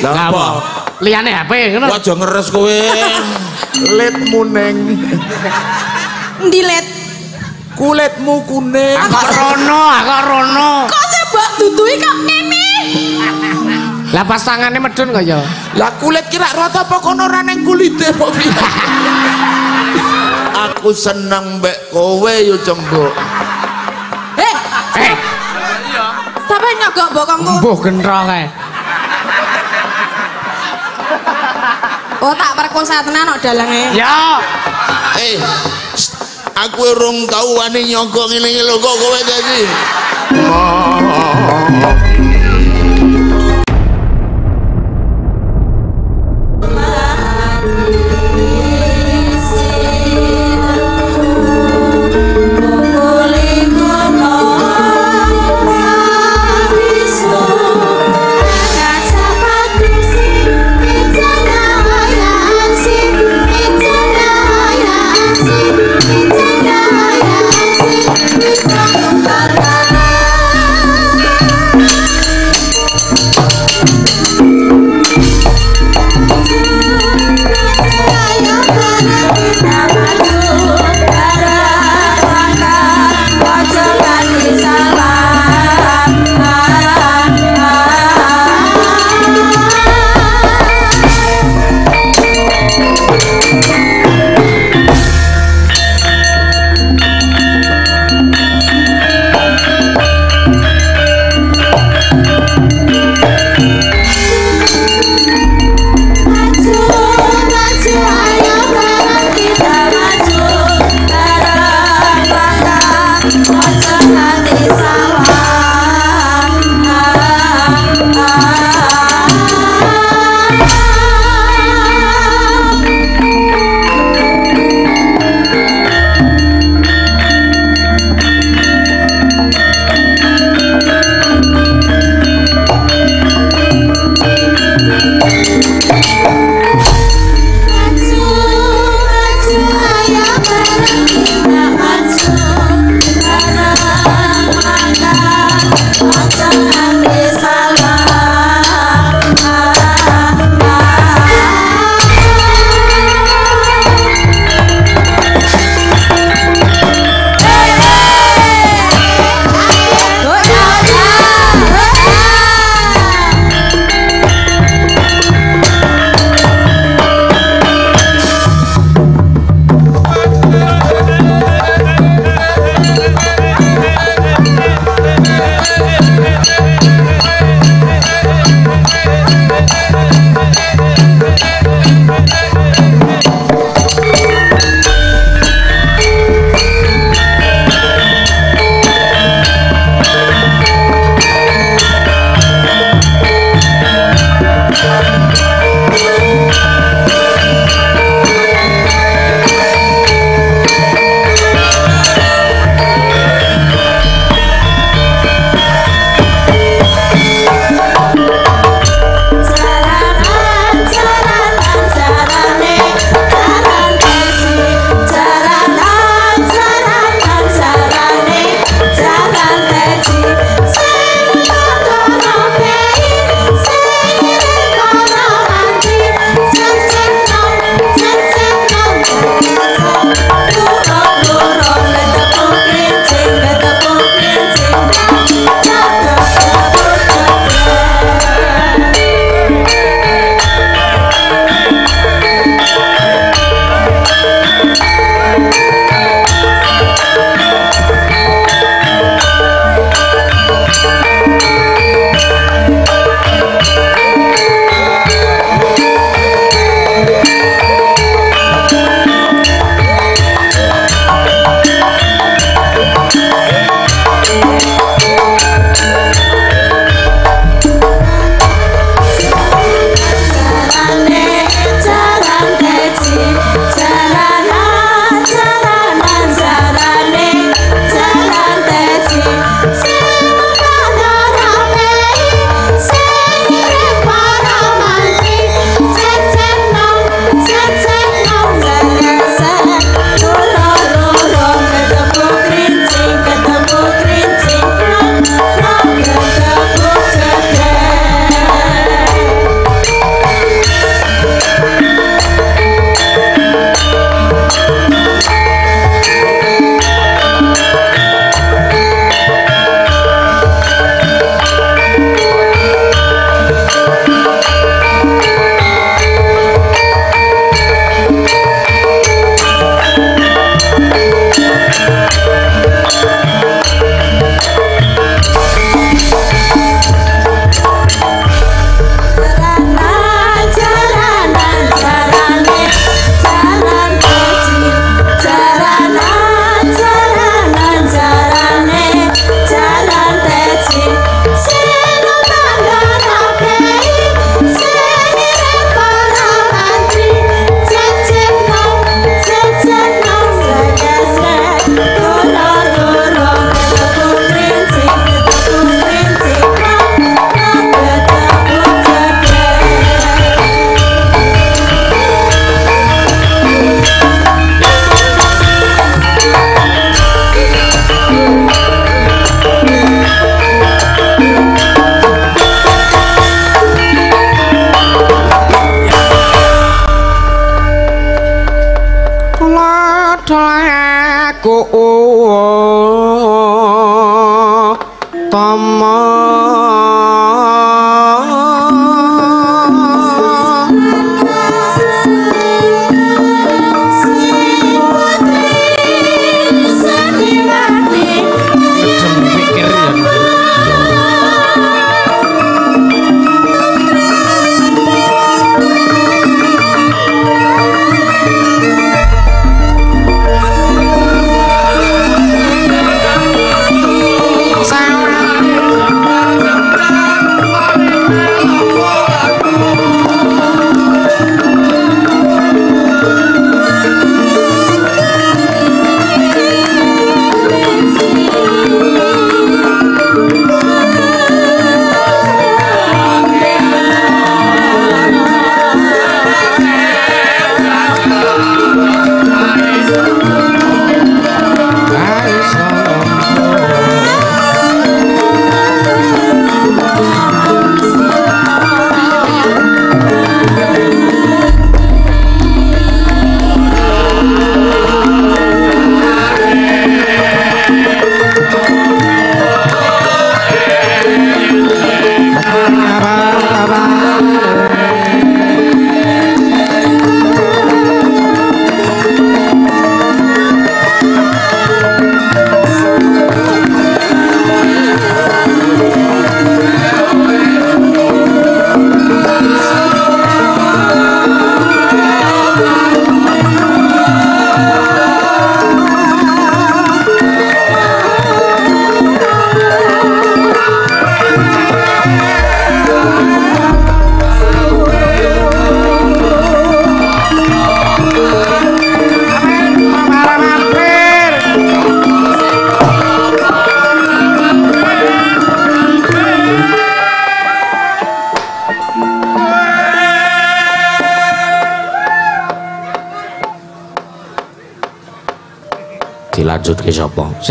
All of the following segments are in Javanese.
Lah apa? Liyane HP ngono. Aja ngeres kowe. Lit muneng. Endi let? Kulitmu kuning. Kok rono, kok rono. Kok sih mbak dudui kok ngene? Lah pas tangane medun kok ya. Lah kulit kira rata apa kono ora ning kulite kok? Aku seneng mbek kowe yo cembuk. Eh, Eh, sampe nyogok bokongku. mbuh gentrong kae. Oh, tak perkosa tenan kok dalange. Ya. Eh, aku urung tau wani nyogok ngene iki lho kok kowe dadi. Thank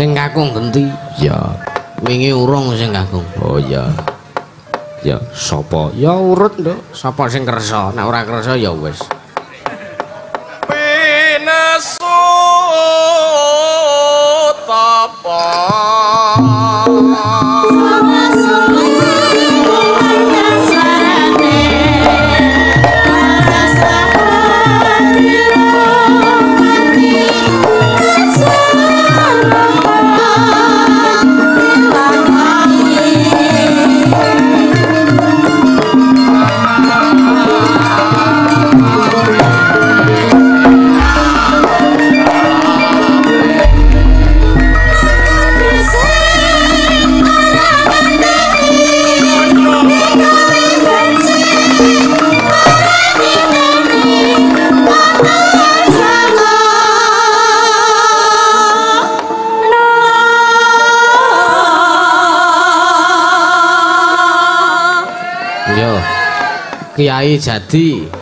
Sing kakung genti. ya Wingi urung sing kakung. oh ya ya sapa Ya urut, Nduk. Sapa sing kersa? Nek ora kersa ya wis. Jadi.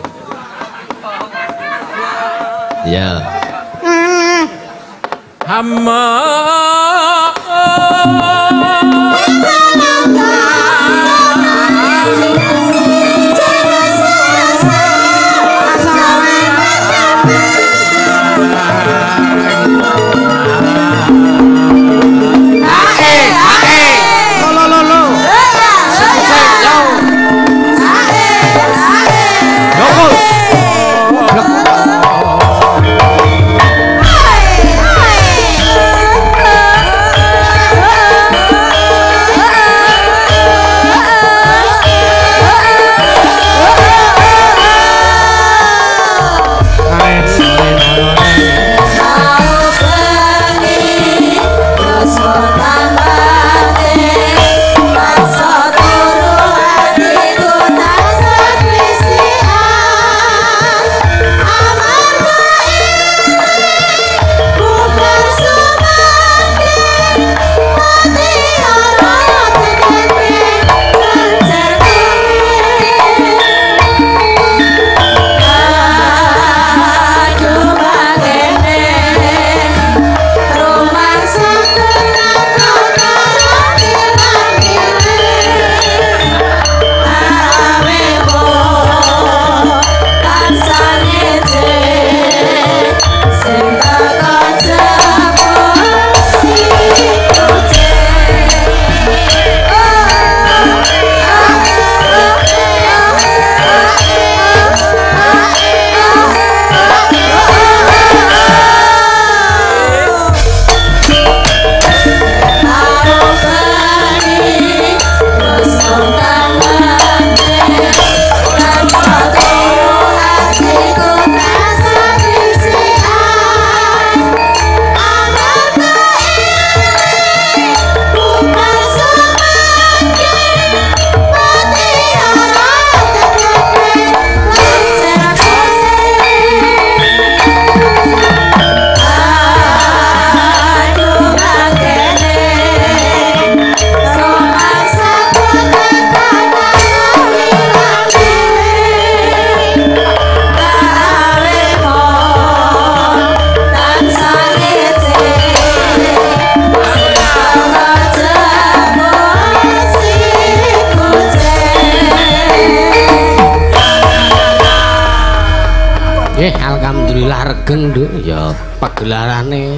Regeng, Nduk. Ya pagelarane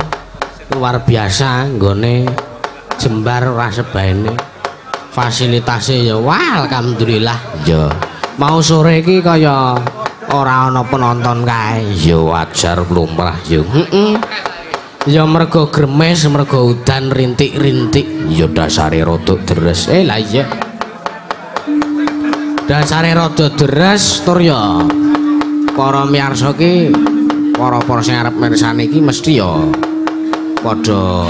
luar biasa nggone jembar ora sebaene. Fasilitasnya ya wah alhamdulillah. ya Mau sore iki kaya ora ana penonton kae. ya wajar lumrah ya Heeh. Ya mergo gremes, mergo udan rintik-rintik. ya dasare rodok deres Eh lah iya. Dasare rada deres tur ya para miyarsa ki para-para sing arep mirsani iki mesti ya padha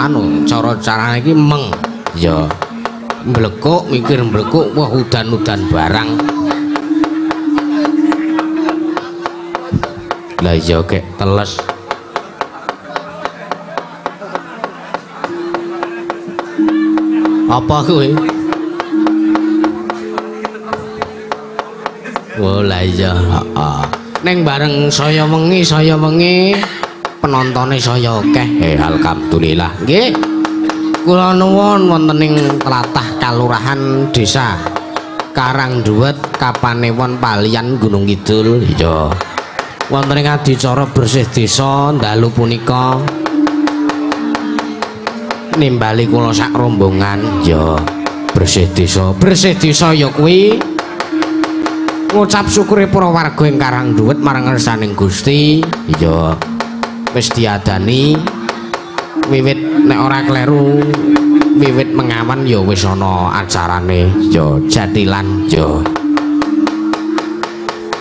anu cara carane iki meng ya. Mblekuk mikir mblekuk wah udan-udan barang. Lah iya kek teles. Apa kuwi Oh lah iya, heeh. Ning bareng saya wengi, saya wengi Penontone saya akeh. Eh alhamdulillah. Nggih. Kula nuwun wonten ing tlatah Kalurahan Desa Karang Duwet Kapanewon Palian Gunung Kidul. Iya. Wonten ing adicara bersih desa dalu punika nimbali kula sak rombongan ya bersih desa. Bersih desa ya kuwi ngucap syukure para warga ing Karang Duwet marang ngersaning Gusti. Iya. Wis diadani. Wiwit nek ora kleru wiwit mengawan ya wis ana acarane. Ya jatilan ya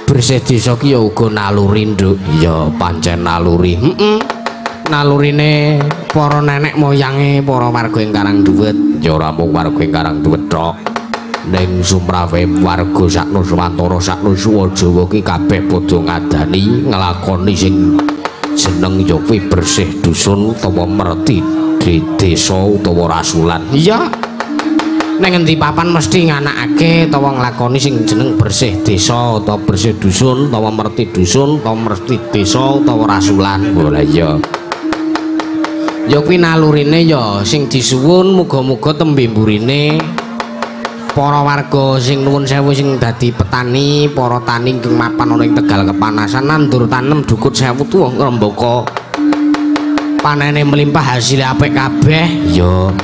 bersih desa ki ya uga naluri nduk. Ya pancen naluri. Heeh nalurine para nenek moyange para warga ing Karang Duwet. Ya ora mung warga ing Karang Duwet tok ning sumrawe warga saknuswantara saknuswajawa ki kabeh padha ngadani nglakoni sing jeneng ya kuwi bersih dusun utawa merti di desa utawa rasulan. Iya. Ning endi papan mesti nganakake utawa nglakoni sing jeneng bersih desa utawa bersih dusun utawa merti dusun utawa merti desa utawa rasulan. Lha iya. Ya kuwi nalurine ya sing disuwun muga-muga tembe mburine para warga sing nuwun sewu sing dadi petani, para tani ingkang mapan ana ing Tegal kepanasan nandur tanem dukut sewu tuwa ngrembaka. Panene melimpah hasil apik kabeh. Ya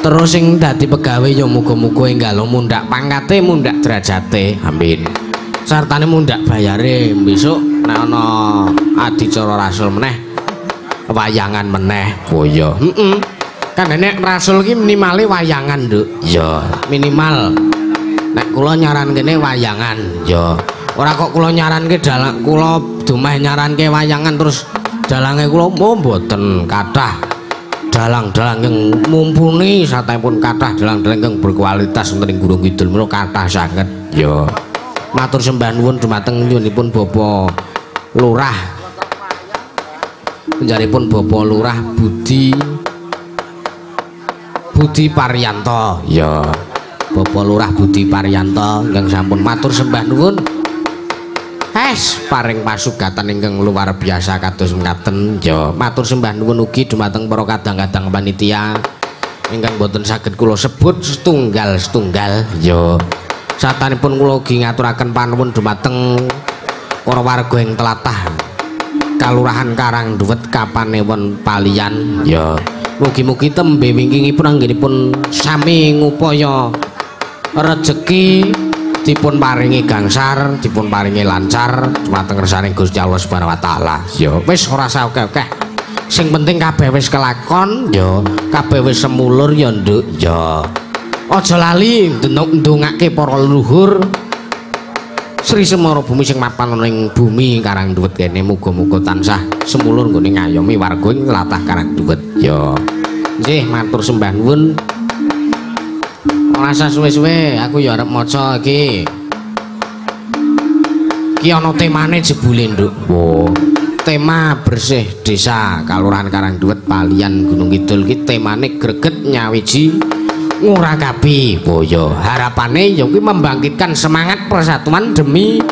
terus sing dadi pegawe ya muga-muga enggal mundak pangkate mundak derajate. Amin. Sartane mundak bayare. Besok nek ana adicara rasul meneh wayangan meneh. Oh ya heeh kan nek rasul ki minimale wayangan nduk. Ya minimal. Nek kula nyaran kene wayangan ya ora kok kula nyaranke dalang kula dumeh nyaranke wayangan terus dalange kula oh mboten kathah dalang-dalang yang mumpuni satepun kathah dalang-dalang yang berkualitas wonten ing Gunung Kidul. Menika kathah sanget ya matur sembah nuwun dumateng nyunipun Bapak Lurah. Penjaripun Bapak Lurah Budi Budi Paryanto. Ya Bapak Lurah Budi Paryanto ingkang sampun matur sembah nuwun. Es paring pasugatan ingkang luar biasa kados mekaten. Ya matur sembah nuwun ugi dumateng para kadang-kadang panitia ingkang boten saged kula sebut setunggal setunggal ya satanipun kula ugi ngaturaken panuwun dumateng para warga ing tlatah Kalurahan Karang Duwet Kapanewon Palian. Ya mugi-mugi tembe wingkingipun anggenipun sami ngupaya rejeki dipun paringi gangsar dipun paringi lancar dumateng ngersane Gusti Allah Subhanahu wa taala. Ya wis ora akeh-akeh sing penting kabeh wis kelakon ya kabeh wis semulur ya nduk. Ya aja lali ndongake para leluhur Sri Semara bumi sing mapan ana ing bumi Karang Duwet kene muga-muga tansah semulur nggone ngayomi warga ing latah Karang Duwet. Ya. Nggih matur sembah nuwun. Ora suwe-suwe aku ya arep maca iki. Iki ana temane jebule nduk. Wo. Tema bersih desa Kalurahan Karang Duwet Palian Gunung Kidul. Iki temane greget nyawiji ngurakapi boyo harapane ya kuwi membangkitkan semangat persatuan demi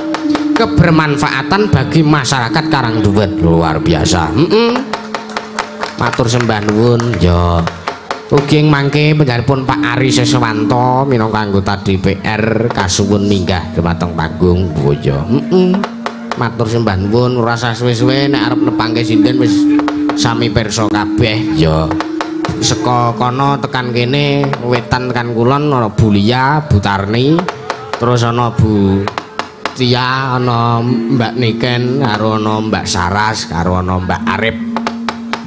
kebermanfaatan bagi masyarakat Karang Duwet luar biasa. Heeh matur sembah nuwun ya. Ugi mangke panjenenganipun Pak Ari Seswanto minangka anggota DPR kasuwun minggah dumateng panggung boyo heeh matur sembah nuwun ora usah suwe-suwe nek arep nepangke sinden wis sami pirsa kabeh ya saka kono tekan kene wetan tekan kulon ana Bu Lia, Bu Tarni, terus ana Bu Tia, ana Mbak Niken, karo ana Mbak Saras, karo ana Mbak Arif.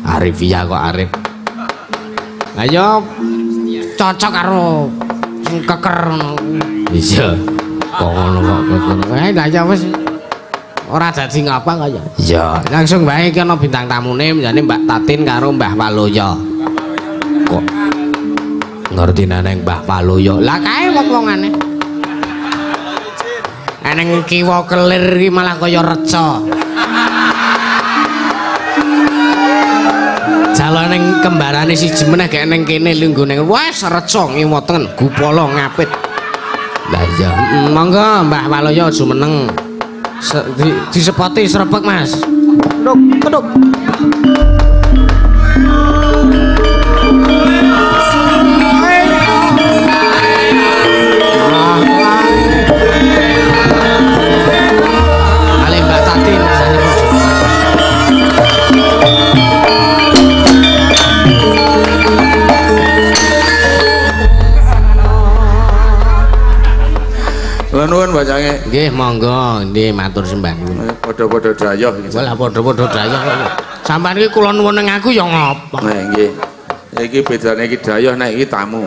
Arifia kok Arif. Ya cocok karo sing keker ngono. Iya. Kok ngono kok. Eh lah ya wis ora dadi ngapa kok ya. Iya, langsung bae iki ana bintang tamune menjane Mbak Tatin karo Mbah Waloyo. Kok. Ngerti neneng Mbah Paloyo lah kae wong-wongane. Eneng kiwa kelir iki malah kaya reca. Jalane kembarane siji meneh gek neng kene lungguh ning wes reca ngiwa tengen gupala ngapit. Lah iya monggo Mbah Paloyo aja meneng. Se, di, disepoti srepek Mas. Keduk, keduk. Lah bacange. Nggih, monggo, nggih matur sembah nuwun. Eh, Padha-padha dayoh iki. Wala padha-padha dayah kok. Sampeyan iki kula nuwun ning aku ya ngapa? Nah, nggih. Iki bedane iki dayoh nek iki tamu.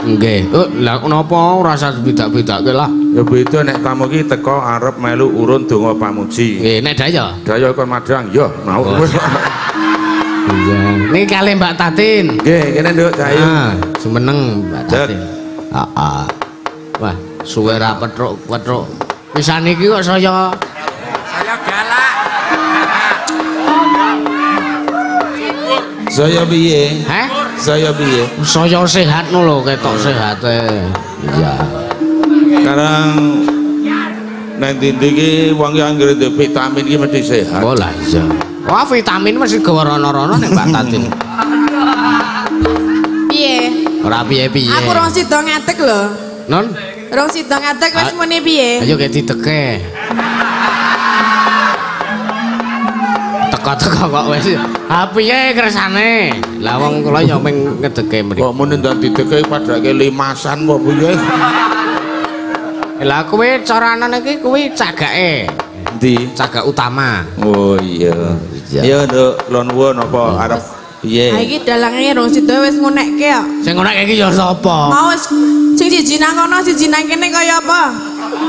Nggih. Oh, lah kenapa ora usah beda-bedake lah? Ya beda nek tamu iki teko arep melu urun donga pamuji. Nggih, nek dayah. Dayoh kon madang, ya mau. Oh. Iya. Niki kali Mbak Tatin. Nggih, kene nduk dayoh. Ah, semeneng Mbak. Tatin. Heeh. Wah, suwe ra petruk-petruk. Pisan iki kok saya Saya galak. Saya piye? Heh? Saya piye? Saya sehat no lho, ketok sehate. Iya. Sekarang nang dindi iki wong yang anggere ndek vitamin iki mesti sehat. Oh lah iya. Wah, vitamin mesti gawa rono-rono nek Mbak Tatin. Piye? Ora piye-piye. Aku rong sida ngadeg lho. Non, Rong sida ngadeg wis Ah. muni piye? ayo kayak diteke. Teka-teka kok wis. Ha piye kersane? Lah wong kula ya ming ngedeke mriki. Kok mun ndak dideke padake limasan kok piye? Lah kuwi carane iki kuwi cagake. Ndi? Cagak utama. Oh iya. Iya. Ya nduk lon nuwun apa arep piye? Ha iki dalange rong sida wis ngunekke kok. Sing ngono iki ya sapa? Mau wis sing siji nang kono siji nang kene kaya apa?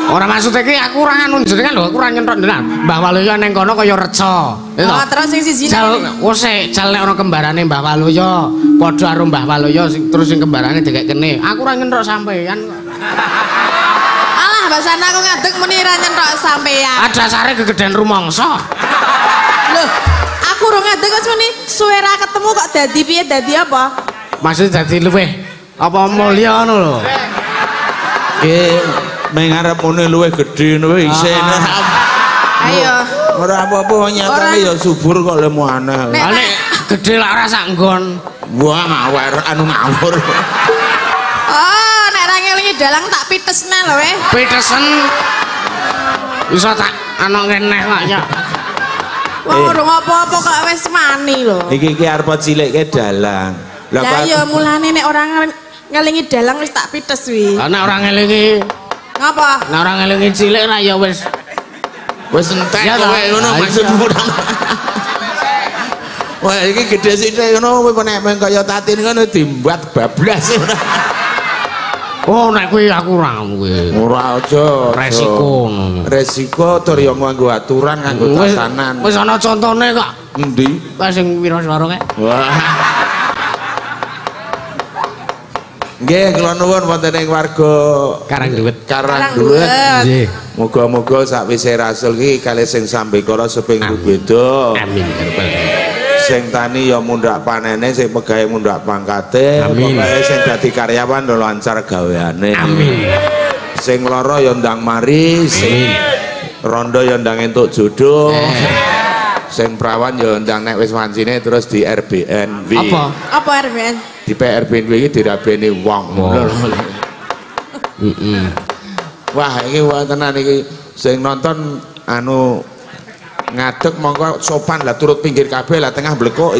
Ora maksud iki aku ora anu jenengan lho, aku ora nyentok jenengan. Mbah Waluyo ning kono kaya reca. Oh, terus sing siji nang kene. oh sik, jal nek ana kembarane Mbah Waluyo, padha karo Mbah Waluyo sing terus sing kembarane dikekne. Aku ora nyentok sampean kok. Alah, basane aku ngadeg muni ra nyentok sampean. Ada sare gegeden rumangsa. Loh, aku rong ngadeg wis muni suwe ra ketemu kok dadi piye dadi apa? Maksud dadi luweh apa mulya ngono lho. Ki meng arep mune luwih gedhe luwih isin. Ayo. Ora apa-apa nyatane ya subur kok lemu aneh. Nek- Lah gedhe lak ora sak nggon. Wah ngawer anu ngawur. Oh, nek ra ngelingi dalang tak pitesne lho weh. Pitesen bisa tak ana keneh kok ya. Wong urung apa-apa kok wis mani lho. Iki ki arep cilikke dalang. Lah kok iya mulane nek ora ngel- ngelingi dalang wis tak pites wi. Lah nek ora ngelingi, Ngapa? nek ora ngelingi cilik ra ya wis wis entek Ya, kowe ngono maksudmu. Wah iki gedhe sithik ngono kowe nek kaya tatin ngono dimbat bablas. Oh nek kuwi aku ora kuwi. Ora aja. Resiko ngono. Resiko tur yo nganggo aturan nganggo tatanan. wis ana contone kok. Endi? Wis sing pira swara kae. Wah. Nggih, kula nuwun wonten ing warga Karang duwet. Nggih. Muga-muga sakwise rasul iki kalih sing sambekara seping Amin. beda. Amin rabbal Sing tani ya mundhak panene, sing pegawe mundhak pangkate, pokoke sing dadi karyawan ya lancar gaweane. Amin. Sing lara ya ndang mari, sing rondo ya ndang entuk jodoh. Eh. Sing prawan ya ndang nek wis wancine terus di Airbnb. Apa? Apa RBN? Di Airbnb iki dirabeni wong. Heeh. Wah, iki wontenan iki sing nonton anu ngadeg mongko sopan lah turut pinggir kabeh lah tengah blekok.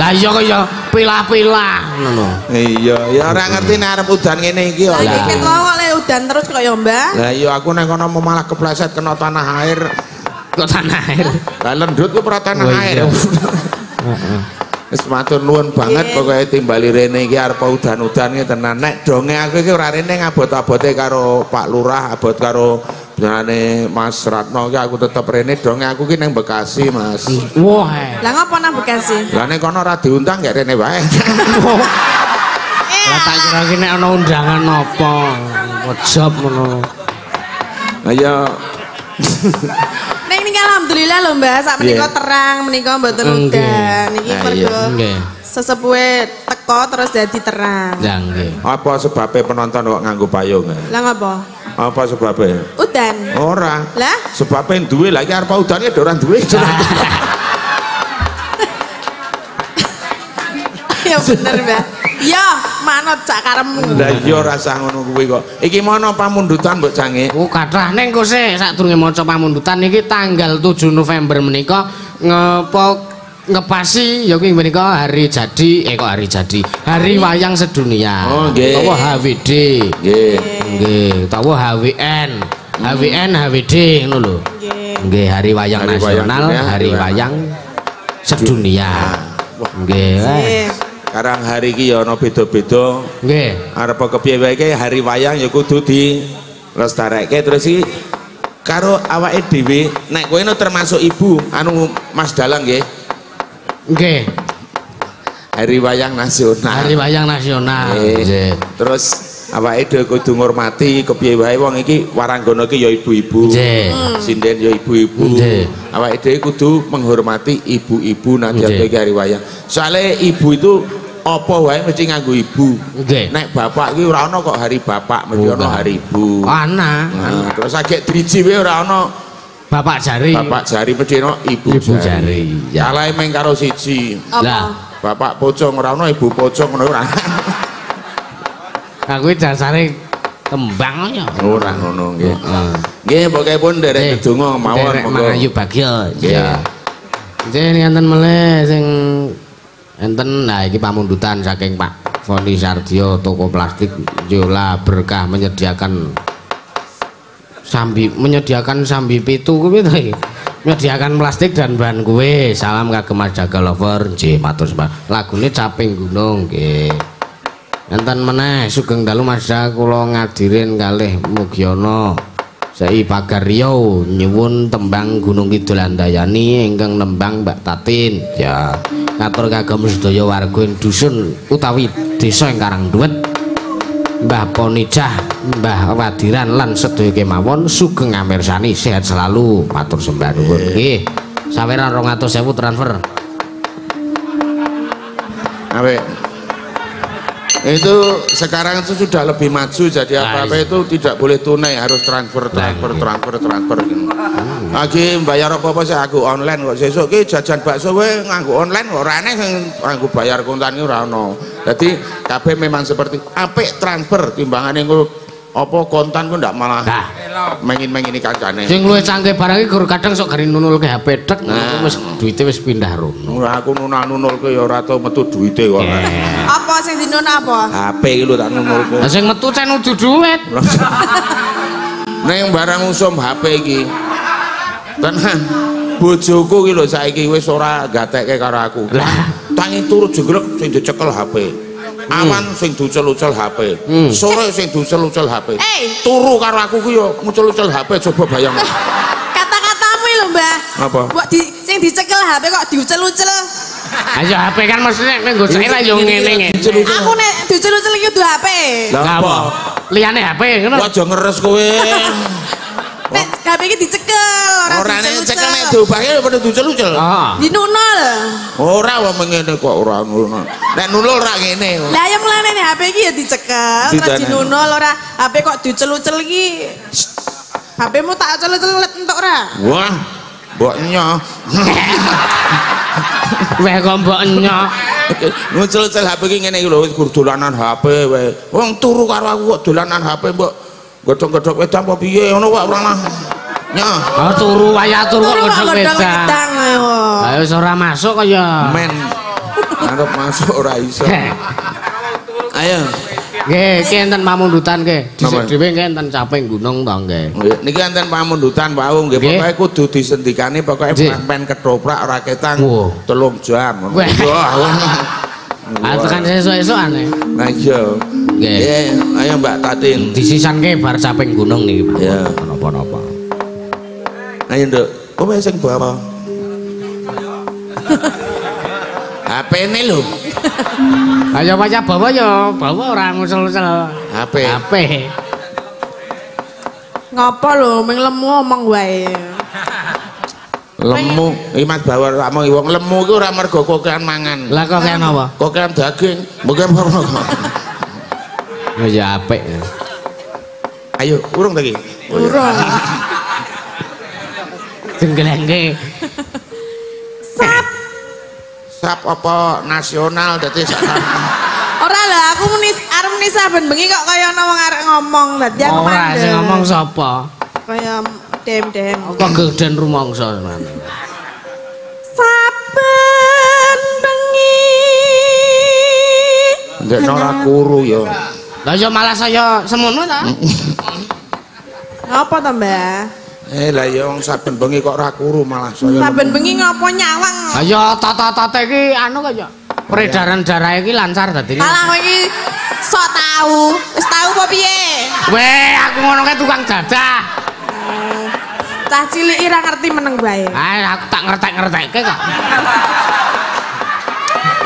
Lah iya kok ya pilah-pilah ngono. iya, ya ora ngerti nek arep udan ngene iki kok. Lah iki kok le udan terus kaya Mbah. Lah iya aku nang kono mau malah kepleset kena tanah air. Kok tanah air. Lah lendut ku ora tanah Oh, air. Heeh. Wis matur nuwun banget Nggih. pokoke timbali rene iki arep udan-udan tenan. Nek donge aku iki ora rene ngabot-abote karo Pak Lurah, abot karo jenenge Mas Ratno iki aku tetep rene donge aku ki ning Bekasi, Mas. Wah. Lah ngapa nang Bekasi? Lah nek kono ora diundang gak rene wae. Lah tak kira ki nek ana undangan apa? Job ngono. Lah ya Ning niki alhamdulillah lho Mbah, sak menika terang, menika mboten udan. Niki mergo Nggih. sesepuhe teko terus dadi terang. Ya nggih. apa sebabnya penonton kok nganggo payung? Lah ngapa? Apa sebabnya? Udan. Ora. Lah? Sebabnya duwe lagi arep udane ada orang duwe. Ya bener, Mbak. Ya, manut cak karemu. Lah iya rasa ngono kuwi kok. Iki mono pamundutan mbok Cange. Oh kathah ning kok sik sadurunge maca pamundutan iki tanggal 7 November menika ngepo ngepasi ya kuwi menika hari jadi eh kok hari jadi? Hari wayang sedunia. Oh, nggih. utawa HWD Nggih. nggih utawa HWN HWN HWD ngono lho. Nggih. hari wayang Hari Wayang nasional Dunia, hari wayang sedunia. nggih. Sekarang hari iki ya ana beda-beda. nggih. Arep kepiye wae iki? Hari wayang ya kudu di lestarekke. Terus iki karo awake dhewe. Nek kowe no termasuk ibu anu Mas Dalang nggih. Nggih Hari wayang nasional. hari wayang nasional Nggih. nggih Terus awake dhewe kudu ngurmati kepiye wae wong iki waranggana iki ya ibu-ibu. Nggih. Sinden ya ibu-ibu. Nggih. Awake dhewe kudu menghormati ibu-ibu nanti iki hari wayang. Soale ibu itu apa wae mesti nganggo ibu. nggih Nek bapak iki ora ana kok hari bapak, mesti Oh, ana hari ibu. ana Nah, terus agek driji wae ora ana bapak jari bapak jari ana ibu, Ibu jari, ya. Kalahe meng karo siji. Lah. Apa? Bapak pocong ora ana ibu pocong ngono ora. aku dasare kembang ya Ora ngono nggih. Heeh. Nggih, pokoke pun derek ndedonga mawon Derek monggo. Mangayu Bagyo. Nggih. Ya. Nggih enten meleh sing enten nah iki pamundutan saking Pak Foni Sardio toko plastik Yola berkah menyediakan sambi menyediakan sambi pitu kuwi to. Menyediakan plastik dan bahan kue. Salam kagem Mas Jaga Lover. Nggih, matur sembah. Lagune Caping Gunung nggih. Enten meneh sugeng dalu Mas kula ngadirin kalih Mugiono. Sei Pagar Riau nyuwun tembang Gunung Kidul Andayani ingkang nembang Mbak Tatin. Ya, katur kagem sedaya warga dusun utawi desa ing Karangduwet. Mbah Ponijah, Mbah Wadiran lan sedaya kemawon sugeng amirsani sehat selalu. Matur sembah nuwun. Nggih. Saweran 200.000 transfer. Awe. Itu sekarang itu sudah lebih maju jadi Nah, apa-apa itu tidak boleh tunai harus transfer transfer iya. transfer transfer gitu. Hmm. Lagi bayar apa-apa sih aku online kok sesuk ki jajan bakso wae nganggo online kok ora aneh sing nganggo bayar kontan iki ora ono. Jadi kabeh memang seperti apik transfer timbangane engko apa kontan ku ndak malah Nah, mengin-mengini kancane. sing luwih canggih barang iki gur kadang sok gari nunulke HP tek Nah. wis duite wis pindah rono. Ora aku nunal-nunulke ya ora tau metu duwite kok. Apa sing dinun apa? HP iki lho tak nunulke. Lah sing metu cen udu duit. Neng barang usum HP iki. Tenan. Bojoku iki lho saiki wis ora gatekke karo aku. Lah. Tangi turu jegrek sing dicekel HP. Awan sing ducel-ucel HP. Hmm. Sore sing ducel-ucel HP. Eh. Turu karo aku ku yo ngucel-ucel HP coba bayang. Kata-katamu lho, Mbah. Apa? Mbok di sing dicekel HP kok diucel-ucel. Ayo HP kan mesti nek nggo saya lah yo ngene. Aku nek diucel-ucel iki duwe HP. Lah apa? apa? Liyane HP ngono. Kok aja ngeres kowe. Nek HP iki dicekel, ora Ora nek diucel-ucel. cekel nek diobahke pada ducel-ucel. Oh. Dinunul. Ora wong ngene kok ora ngono. Nek nulul ra ngene. Lah ya mulane nek HP iki ya dicekel, terus dinunul ora HP kok diucel-ucel iki. HP-mu tak ucel-ucel entuk ora? Wah, mboknya. Weh kok mbok nyok. Ngucel-ucel HP ki ngene iki lho wis gur dolanan HP wae. Wong turu karo aku kok dolanan HP mbok godhong-godhong wedang apa piye ngono kok ora lah. Nyah, Oh turu waya turu kok godhong wedang. ayo. Ayo wis ora masuk kok ya. men. Arep masuk ora iso. Ayo. Nggih, ki enten pamundutan ke. Dhisik dhewe nggih enten caping gunung to nggih. Niki enten pamundutan wau nggih Nggih. pokoke kudu disendikane pokoke Nggih. pen ketoprak ora ketang Wow. telung jam. Wah. Wah. Ah tekan sesuk-esukan e. Nah iya. Nggih. Ayo Mbak Tatin. Disisanke bar caping gunung niki, Pak. Iya. Napa-napa. Ayo Nduk, kowe sing bawa. HP ini lho. Ayo wajah bawa ya, bawa ora ngucel-ucel. HP. HP. Ngopo lho, ming lemu omong wae. Lemu, iki Mas bawa ramu wong lemu iku ora mergo kokean mangan. Lah kok kene apa? Kokean daging, mungkin apa? Ya apik. Ayo, urung ta iki? Urung. Denggelengke. Sap. Sap apa nasional dadi sak- Ora lah, aku muni arep muni saben bengi kok kaya ana wong arek ngomong dadi aku Ora mandeg. sing ngomong sapa? kaya dem-dem. Kok geden rumangsa tenan. Saben bengi. Ndek ora kuru ya. Lah ya malah saya semono ta? Apa to, Mbah? Eh lah ya wong saben bengi kok ora kuru malah saya. Saben bengi ngopo nyawang? Lah ya tata-tata iki anu kaya peredaran darah iki lancar dadi. Malah kowe iki sok tahu. Wis tahu apa piye? Weh, aku ngono kae tukang dadah. Cah cilik ira ngerti meneng bae. Ah, aku tak ngertek-ngertekke kok.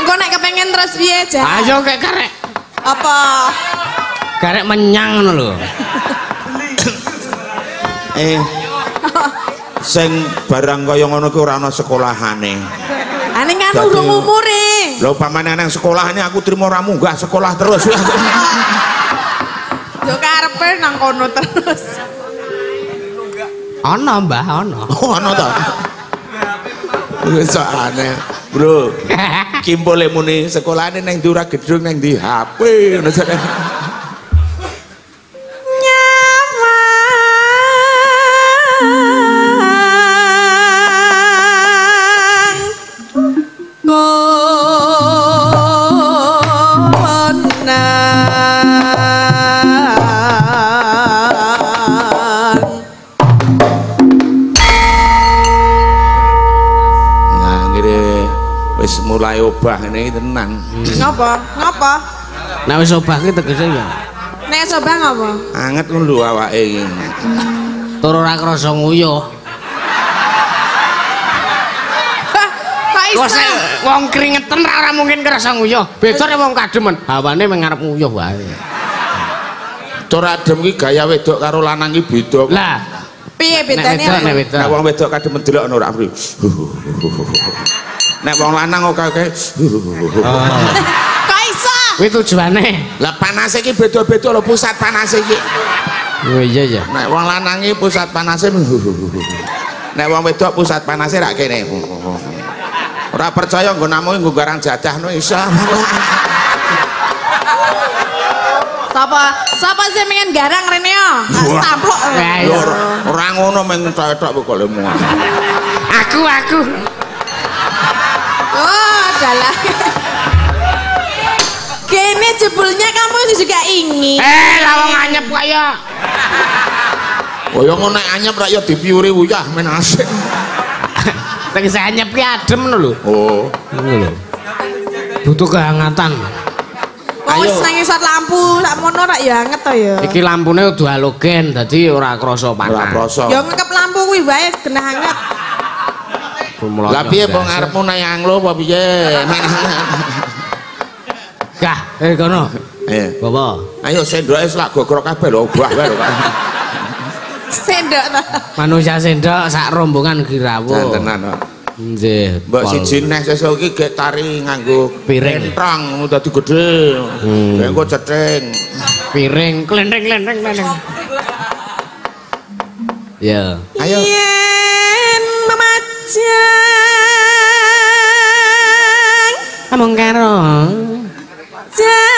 Engko nek kepengen terus piye, Jah? Ayo kek karek. Apa? Karek menyang ngono lho. Eh sing barang kaya ngono ki ora ana sekolahane. Ane kan urung umure. Lho pamane nang sekolahane aku trimo ra munggah sekolah terus. Yo karepe nang kono terus. Ana, Mbah, ana. Oh ana ta. Wis aneh. Bro, kimpole muni sekolahane nang ndi ora gedung nang ndi HP ngono ngene iki tenan. Ngapa? Ngapa? Nek wis obah ki tegese ya. Nek coba ngapa? Anget ngono lho awake iki. Tur ora krasa nguyuh. Kok sik wong keringetan ra ora mungkin krasa nguyuh. Beda nek wong kademen, hawane mung ngarep nguyuh wae. Tur adem iki gaya wedok karo lanang iki beda. kok. Lah, Piye nek bedane? wedok nek wedok. Nek wong wedok kadem ndelok ora mri. Nek wong lanang kok kaya Kok iso? Kuwi tujuane. Lah panas iki beda-beda lho pusat panas iki. Oh iya ya. Nek wong lanang iki pusat panase Nek wong wedok pusat panase rak kene. Ora percaya nggo namu nggo garang jadah no iso. Sapa? Sapa sing pengen garang rene yo? Tak Wah. Samplok. Ya, ora ngono meng tok kok lemu. Aku aku. Oh, dalah. Kene jebulnya kamu juga ingin. Eh, lawang anyep kaya. Oh ya ngono nek anyep rak ya dipiuri uyah men asik. Tegese anyep ki adem ngono lho. Oh. Ngono lho. Butuh kehangatan. Kok wis nang isor lampu sak mono rak ya anget to ya. Iki lampune udah halogen, dadi ora krasa Ora panas. krasa. Ya ngekep lampu kuwi wae genah anget. Lah piye mbok ngarepmu nang anglo apa piye? Gah, eh kono. Eh, Bawa. ayo sendoke selak gogrok kabeh lho, obah wae lho. Sendok to. Manusia sendok sak rombongan girawo. Jantenan kok. Nggih. Mbok siji neh sesuk iki gek tari nganggo Piring. Entrang ngono dadi gedhe. Hmm. Gek engko cething. piring klendeng. Ya. Ayo. Yen memajang Among karo. jana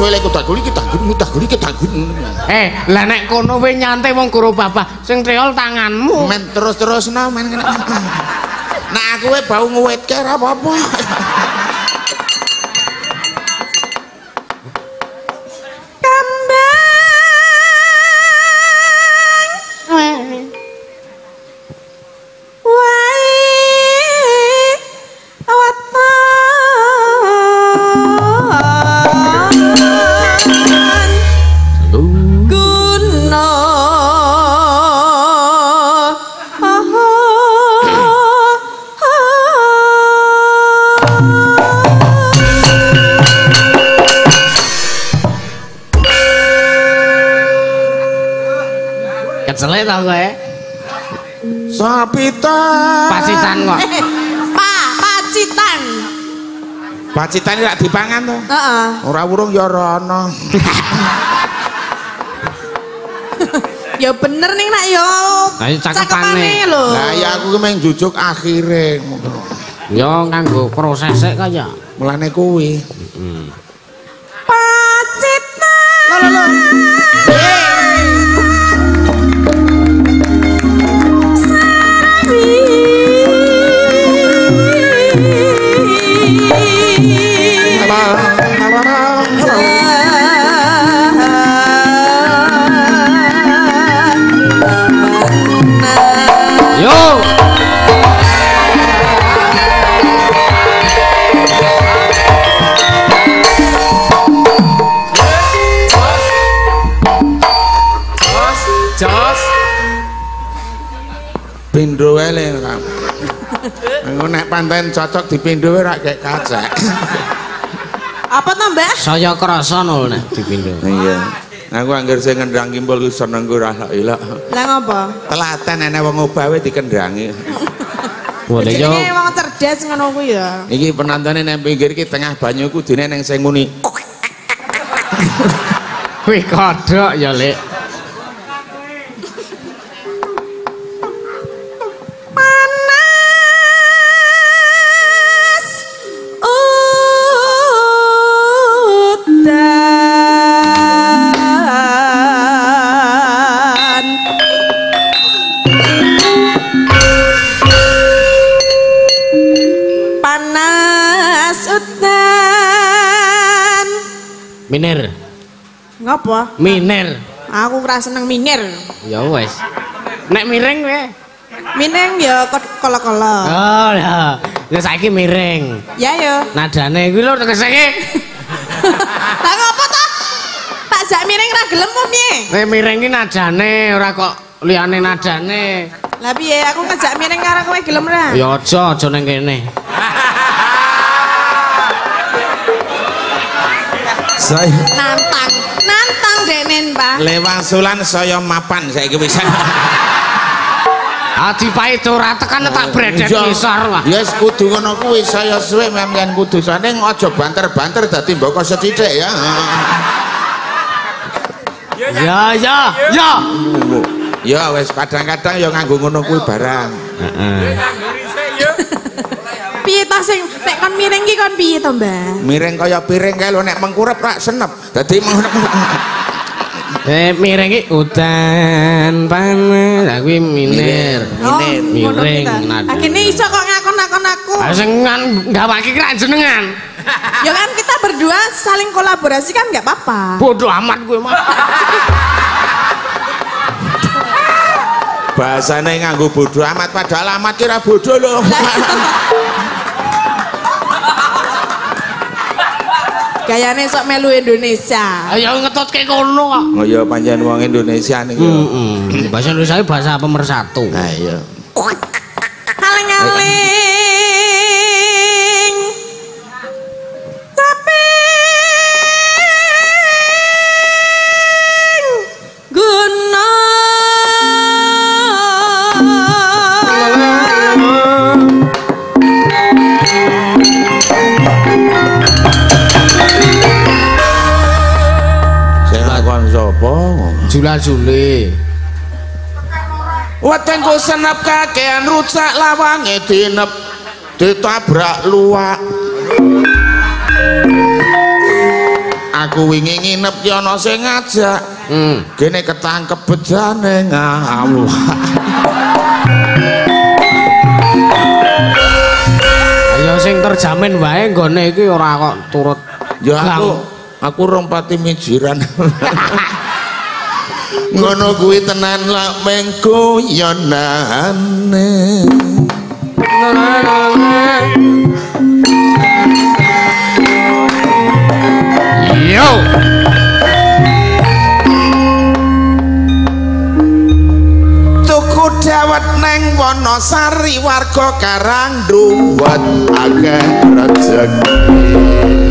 suwe lek kita guli kita guli kita guli. Eh, lah nek kono kowe nyantai wong guru bapak sing treol tanganmu. Men terus-terus no men kena. Nah aku we bau ngewetke ora apa-apa. Pacitan iki rak dipangan to. Heeh. Ora wurung ya ora ana. Ya bener ning nak ya. Cakepane. lho. Lah ya aku ki meng jujuk akhire. Ya nganggo proses sik kaya. Mulane kuwi. Panten cocok dipindho rak kek kacek. Apa to, Mbak? Saya krasa nul nek dipindho. Iya. Aku anggar sing ngendang kimpul ku seneng ku ora ilok. Lah ngopo? Telaten enek wong obah dikendrangi. Boleh yo. Jenenge wong cerdas ngono kuwi ya. Iki penontonnya nang pinggir ki tengah banyu kudune nang sing muni. Wih kodok ya, Lek. Ngopo? Minir. Aku ora seneng minir. Ya wes. Nek miring kowe. Mineng ya kolo-kolo. Oh, ya. Ya saiki miring. Ya yo. Nadane kuwi lho tegese iki. Lah ngopo to? Tak jak miring ra gelem apa piye? Nek miring ki nadane ora kok liyane nadane. Lah piye aku ngejak miring karo kowe gelem ra? Ya aja aja ning kene. Saya Denen, Pak. lewang sulan saya mapan saiki wis. Adipait ora tekan tak bredet Iya. ngisor wah. Ya yes, kudu ngono kuwi saya suwe memang kudu sane aja banter-banter dadi mboko sethithik ya. Ya ya ya. Ya wis kadang-kadang ya nganggo ngono kuwi barang. Heeh. Piye to sing nek kon miring ki kon piye to, Mbak? Miring kaya piring kae lho nek mengkurep rak senep. Dadi Eh miring ki udan panas. Lah kuwi minir. Minir. ngono Miring, nada. Akhirnya iso kok ngakon-ngakon aku. Ah sing ngan gawake ki ra jenengan. Ya kan kita berdua saling kolaborasi kan nggak apa-apa. Bodoh amat kowe mah. bahasane nganggo bodoh amat padahal amat kira bodoh lho. Gayane sok melu Indonesia. Ayo ngetutke kono kok. Oh ya pancen wong Indonesia niki. Heeh. Bahasa Indonesia bahasa pemersatu. Nah iya. Jula-juli. Wetengku senep kakean rusak lawange dinep ditabrak luwak. Aku wingi nginep ki ana sing ngajak. Hmm. Kene ketangkep bejane ngawak. Ayo sing terjamin wae nggone iki ora kok turut. Ya aku aku rong pati mijiran. Ngono kuwi tenan lak mengko yonane. Yo. Tuku dawet neng Wonosari warga Karang duwet akeh rejeki.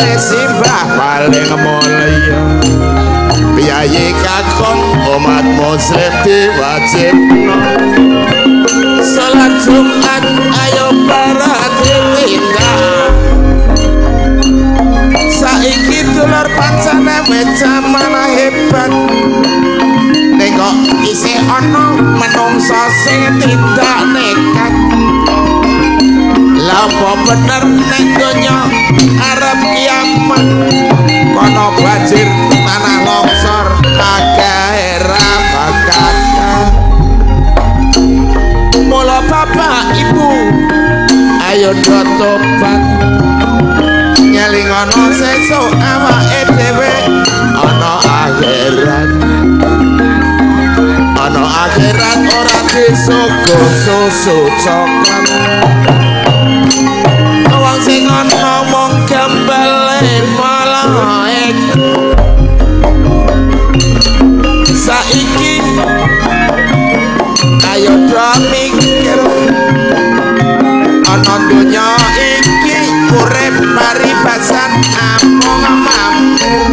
Sare simbah. Paling mulya Biayi kakong umat muslim diwajibno Salat Jumat ayo para ditindak Saiki dulur pancene wis jaman hebat. Nek kok isih ana menungsa sing tindak nekat Lapa bener nek donya arep kiamat? Kono banjir tanah longsor akeh ra bakat Mula bapak ibu ayo do tobat. Nyelingono sesuk awake dhewe ana akhirat. Ana akhirat ora disogo susu coklat gembele malah iku saiki ayo do mikir. Ana donya iki urip paribasan amung mampir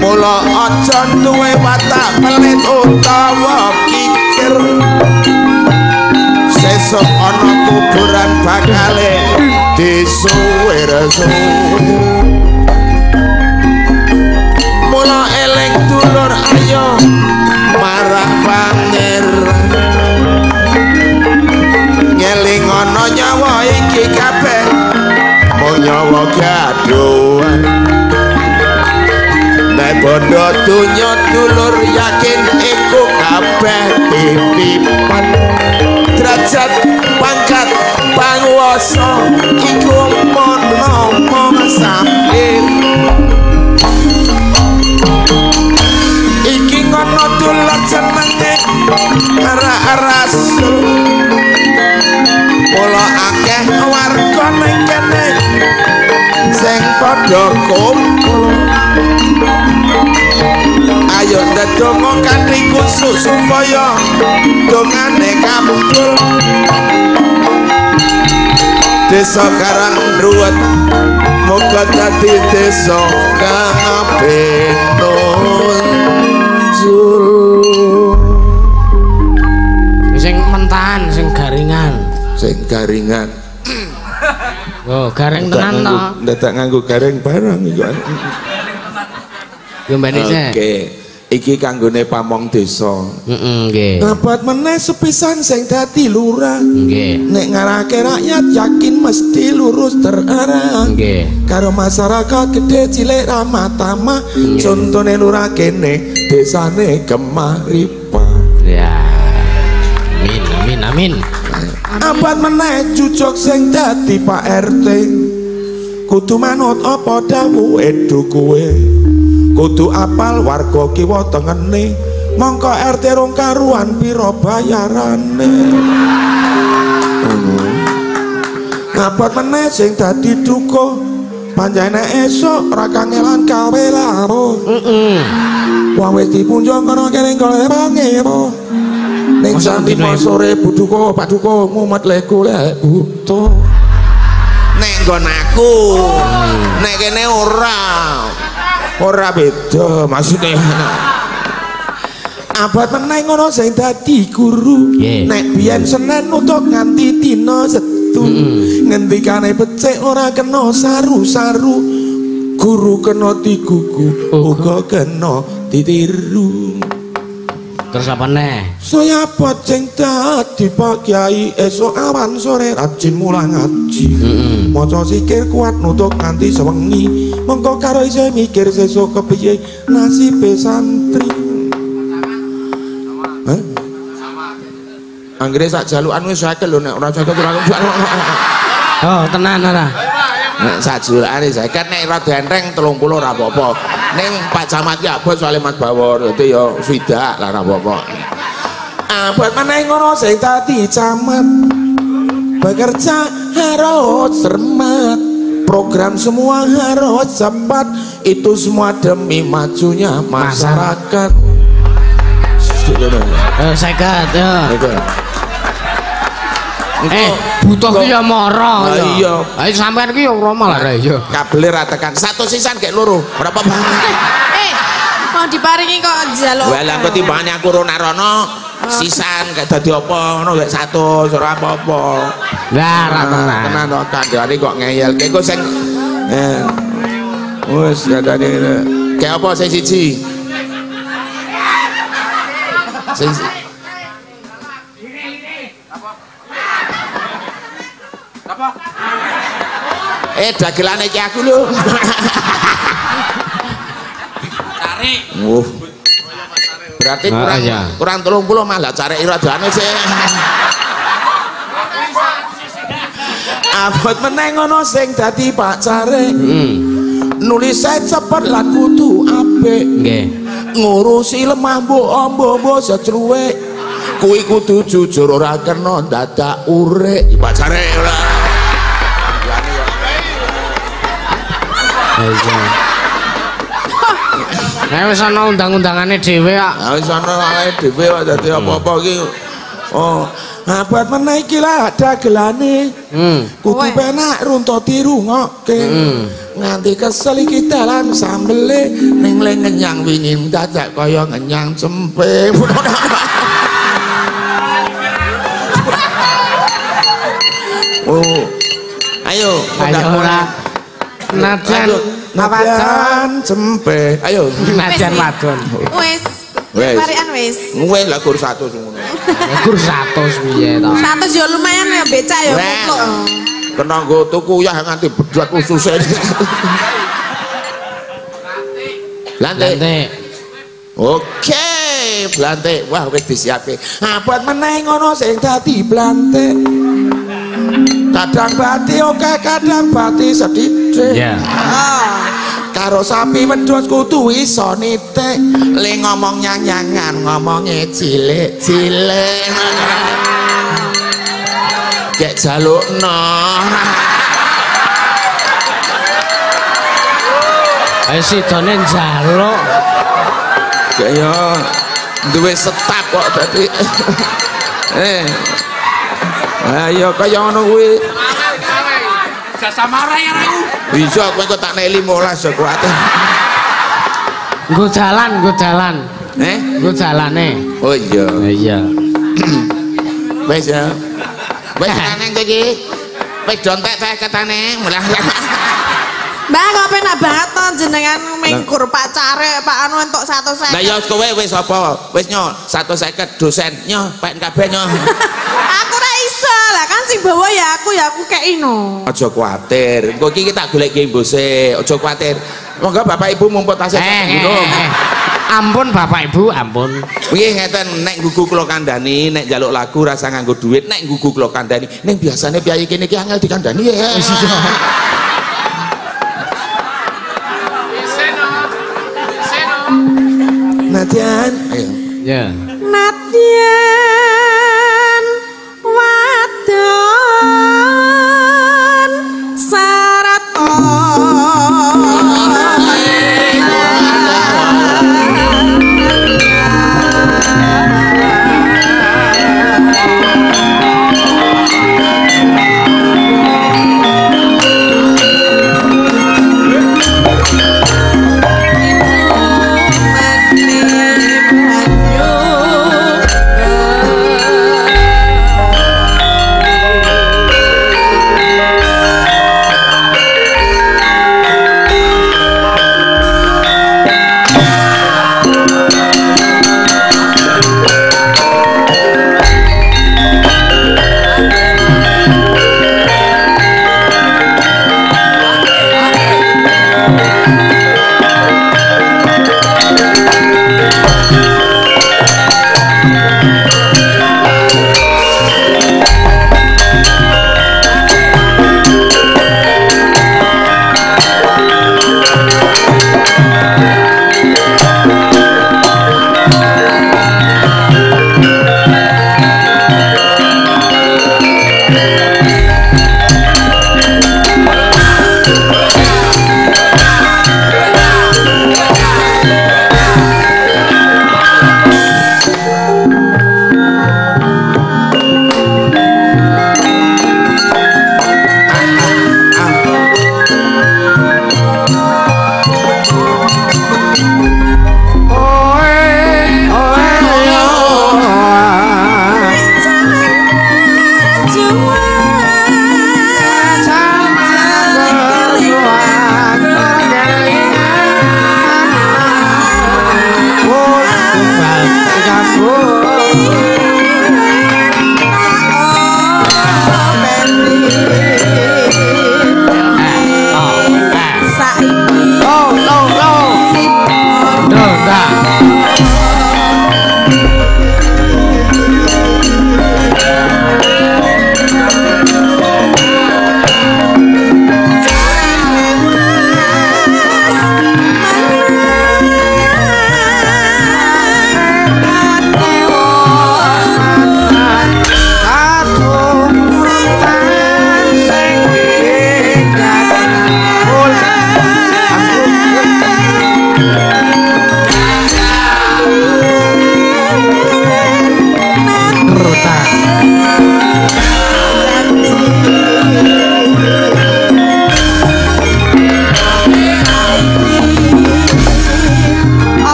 mula aja duwe watak pelit utawa kikir. Sesuk ana kuburan bakale disuwir-suwir mula eling dulur ayo marang pangeran ngeling ana nyawa iki kabeh mung nyawa gaduhan nek bondo donya dulur yakin iku kabeh titipan derajat pangkat panguwasa. Iku mono sambil iki ngono dulur jenenge ara-arasul Mula akeh warga ning kene sing padha kumpul. Ayo ndedonga kanthi kusuk supaya dongane kabul. Desa Karang Druwet muga dadi desa kang Sing mentahan, sing garingan. sing garingan Oh, garing tenan to. ndadak nganggo garing barang iku Yo mbane Oke, sik. Iki kanggone pamong desa. Heeh, nggih. Ngabat meneh sepisan sing dadi lurah. Nggih. Nek ngarake rakyat yakin mesti lurus terarah. Nggih. Karo masyarakat gede cilik ramah tamah. Contone lurah kene desane Gemaripa. Ya. Amin, amin, amin. Abad meneh cucuk sing dadi Pak RT. Kudu manut apa dawuhe dukuwe. Kudu apal warga kiwa tengene. Mongko RT rong karuan pira bayarane. Abad meneh sing dadi duka. Panjene esuk ra kangelan kawe laro. Heeh. Wong wis dipunjung kono kene golek pangepo. Ning dino- sore buduka Pak ngumet leku lek buta. Nek nggon aku, nek kene ora. Ora beda maksudnya. Abad meneh ngono sing dadi guru. Nggih. Nek biyen Senin nutuk nganti dina Setu. Ngendikane becik ora kena saru-saru. Guru kena digugu, uga kena ditiru. Terus apa neh? Saya poceng dadi Pak Kiai esok awan sore rajin mulang ngaji. Heeh. Maca sikir kuat nutuk nganti sewengi. Mengko karo isih mikir sesuk kepiye nasibe santri. Hah? Anggere sak jalukan wis akeh lho nek ora cocok ora Oh, tenan ora. Nek sak jalukane zakat nek ora denteng 30 ora apa-apa. Ning Pak Camat ki abot soalé Mas Bawor itu ya swidak lah ora apa-apa. Abot meneh ngono sing dadi camat. Bekerja harus cermat. Program semua harus cepat. Itu semua demi majunya masyarakat. Eh, seket, yo. Oke. Eh, butuh ki ya Lah ya. iya. Ha sampean ki ya ora malah ra iya. kabel ra tekan satu sisan kayak loro berapa banget Eh, mau diparingi kok jaluk. Well, aku timbangane aku rono rono sisan kayak dadi apa ngono kayak satu ora apa-apa. Lah ra tenan. Tenan to kandhane kok ngeyel. Kayak kok sing eh wis kadane kayak apa sing siji? Sing si- Eh dagelane iki aku lho. Tarik. Wuh. Berarti Ah, kurang iya. kurang 30 malah cari iradane sih. Abot meneh ngono sing dadi pacare. Hmm. Nulis cepet lan kudu apik. Nggih. Ngurusi lemah mbok ombo-ombo secruwek. Kuwi kudu jujur ora kena dadak urek. Pacare ora. Ha iya. Nah wis ana undang-undangane dhewe kok. Ah wis ana ae dhewe kok dadi apa-apa iki. Oh, abot meneh iki lah dagelane. Hmm. Kudu penak runtuh dirungokke. Hmm. Nganti kesel iki dalan sambele ning le ngenyang wingi dadak kaya ngenyang cempe. oh. Ayo, Ayo ora. Najan Najan cempe. Ayo. najan Wis, wadon. Wis. Wis. Parian wis. Wes lah kur satu ngono. Gur 100 piye to. Satu yo lumayan ya becak ya kupluk. Kena nggo tuku yah nganti bedat ususe. Lantik. Lantik. Oke, blantik. Wah, wis disiapke. Apa meneh ngono sing dadi blantik? Kadang bati oke, kadang bati sedidik. Ya. Oh. Karo sapi wedhus kudu iso nitik. Le ngomong nyanyangan, ngomonge cilik-cilik. Kek jalukno. Ayo sidone njaluk. Kaya duwe setap kok dadi. eh. Ayo kaya ngono kuwi. Jasa marah ya aku. Bisa kowe kok tak nek 15 ya kuwate. Nggo dalan, nggo dalan. Eh? Nggo dalane. Oh iya. Iya. Wis ya. Wis kaneng kowe iki. Wis dontek teh ketane. Mulah. Mbak kok penak banget to jenengan mingkur pacare Pak anu entuk 150. Lah ya kowe wis apa? Wis nyo 150 dosen nyo pek kabeh nyo. Aku ra iso lah kan sing bawa ya aku ya aku kei no. Aja kuwatir. Engko iki tak goleki mbose. Aja kuwatir. Monggo Bapak Ibu mumput tasih Eh, eh, gunung. eh. Ampun Bapak Ibu, ampun. Nggih ngeten nek gugu kula kandhani nek njaluk lagu rasa nganggo duit nek gugu kula kandhani ning biasane piye kene iki angel dikandhani ya. Ayo. Ya. Nadyan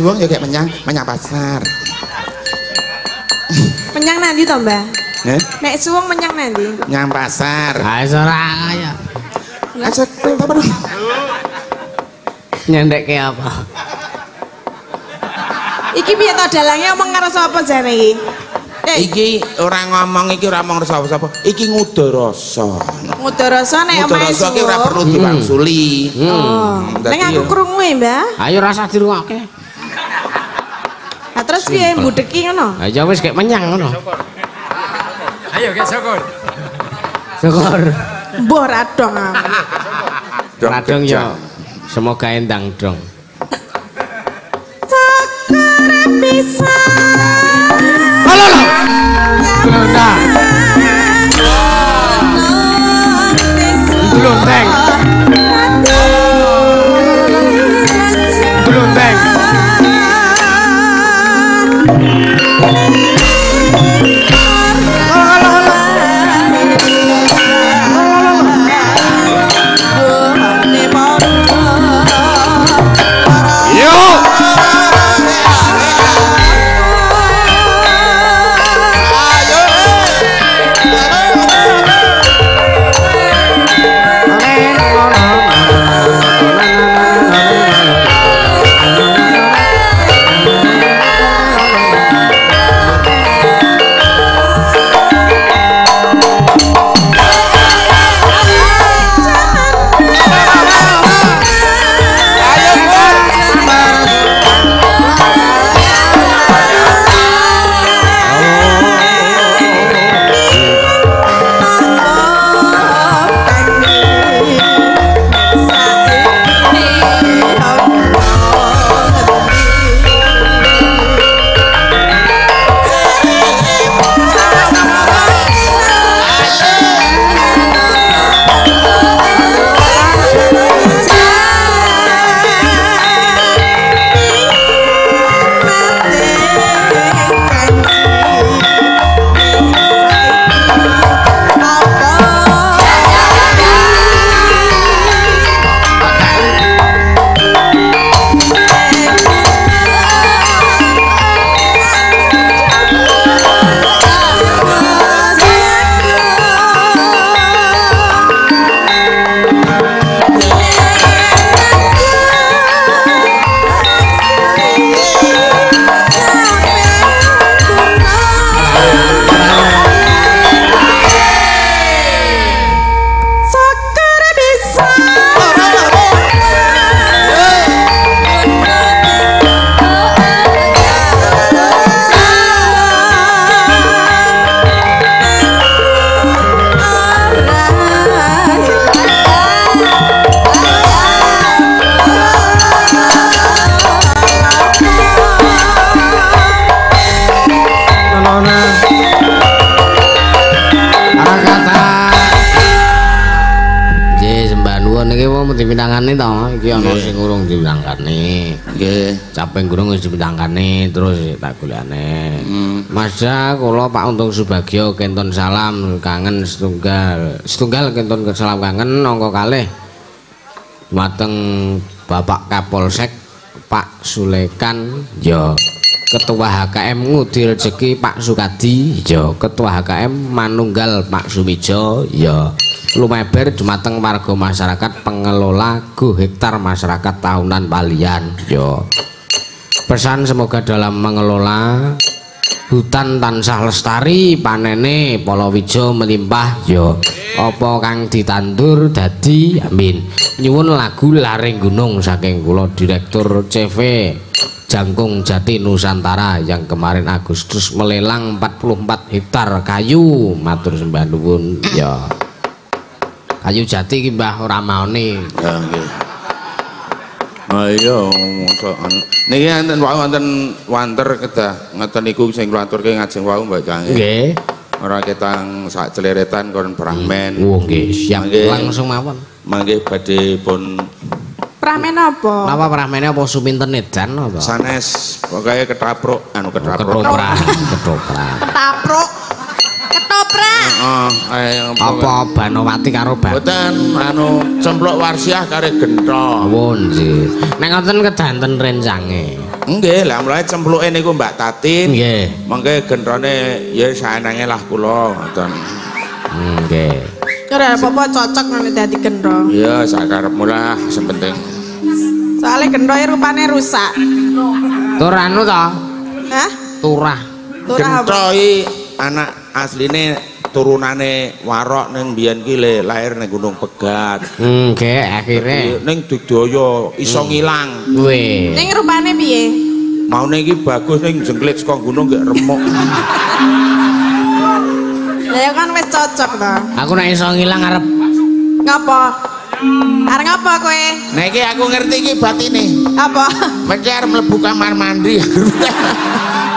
suwung ya kayak menyang menyang pasar. Menyang nanti to, Mbah? eh Nek suwung menyang nanti. menyang pasar. Ha iso ora kaya Aja apa dong? nyendekke apa? Iki piye to dalangnya omong karo sapa jane iki? Eh, iki ora ngomong iki ora ngomong sapa-sapa. Iki ngudoroso ngudarasa nek omahe ngudoroso iki ora suwung. perlu diwangsuli. Oh, dadi ning aku ya- krungu e, Mbah. ayo rasa dirungokke piye mbudeki ngono? ha ya wis kek menyang ngono Ayo ke syukur. syukur Mbah radong. Dong radong ya semoga endang dong Sakare bisa. halo lo dipindangane terus tak golekane. Hmm. Masya kula Pak Untung Subagio kenton salam kangen setunggal. Setunggal kenton salam kangen angka kalih. Mateng Bapak Kapolsek Pak Sulekan ya Ketua HKM Ngudi Rezeki Pak Sukadi ya Ketua HKM Manunggal Pak Sumijo ya lumeber dumateng warga masyarakat pengelola go hektar masyarakat tahunan palian ya Pesan semoga dalam mengelola hutan tansah lestari panene palawija melimpah ya apa kang ditandur dadi amin. Nyuwun lagu laring gunung saking kula direktur CV Jangkung Jati Nusantara yang kemarin Agustus melelang 44 hektar kayu. Matur sembah nuwun ya kayu jati ki Mbah ora maone Ya nggih. Ayo mosok anu. Niki enten wau wonten wanter kedah ngeten niku sing kula aturke ngajeng wau Mbak Cang. nggih Ora ketang sak celeretan kon brahmen. oh nggih siap langsung mawon Mangke badhe pun Pramen apa? Napa pramene apa suminten edan apa? sanes pokoke ketapruk anu ketapruk. Ketoprak, ketoprak. Ketapruk. Apa Banowati karo Ban? Boten anu cempluk warsiah kare gentho. Won sih. Nek ngoten kedanten rencange. Nggih, lah mulai cempluke niku Mbak Tatin. Nggih. Mangke gentrone ya saenenge lah kula ngoten. Nggih. Ora apa-apa cocok nanti dadi gendro. Ya sakarepmu lah sepenting. Soalnya gendro rupane rusak. Tur anu to? Hah? Turah. Turah apa? Anak asline turunane warok ning biyen ki le lahir ning Gunung Pegat. Nggih, akhire Ning Digdaya iso ngilang. kuwe. Ning rupane piye? Maune iki bagus ning jengklit saka gunung gek remuk. Lah ya kan wis cocok to. Aku nek iso ngilang arep Ngapa? Arep ngapa kowe? Nah iki aku ngerti iki batine. Apa? Arep mlebu kamar mandi.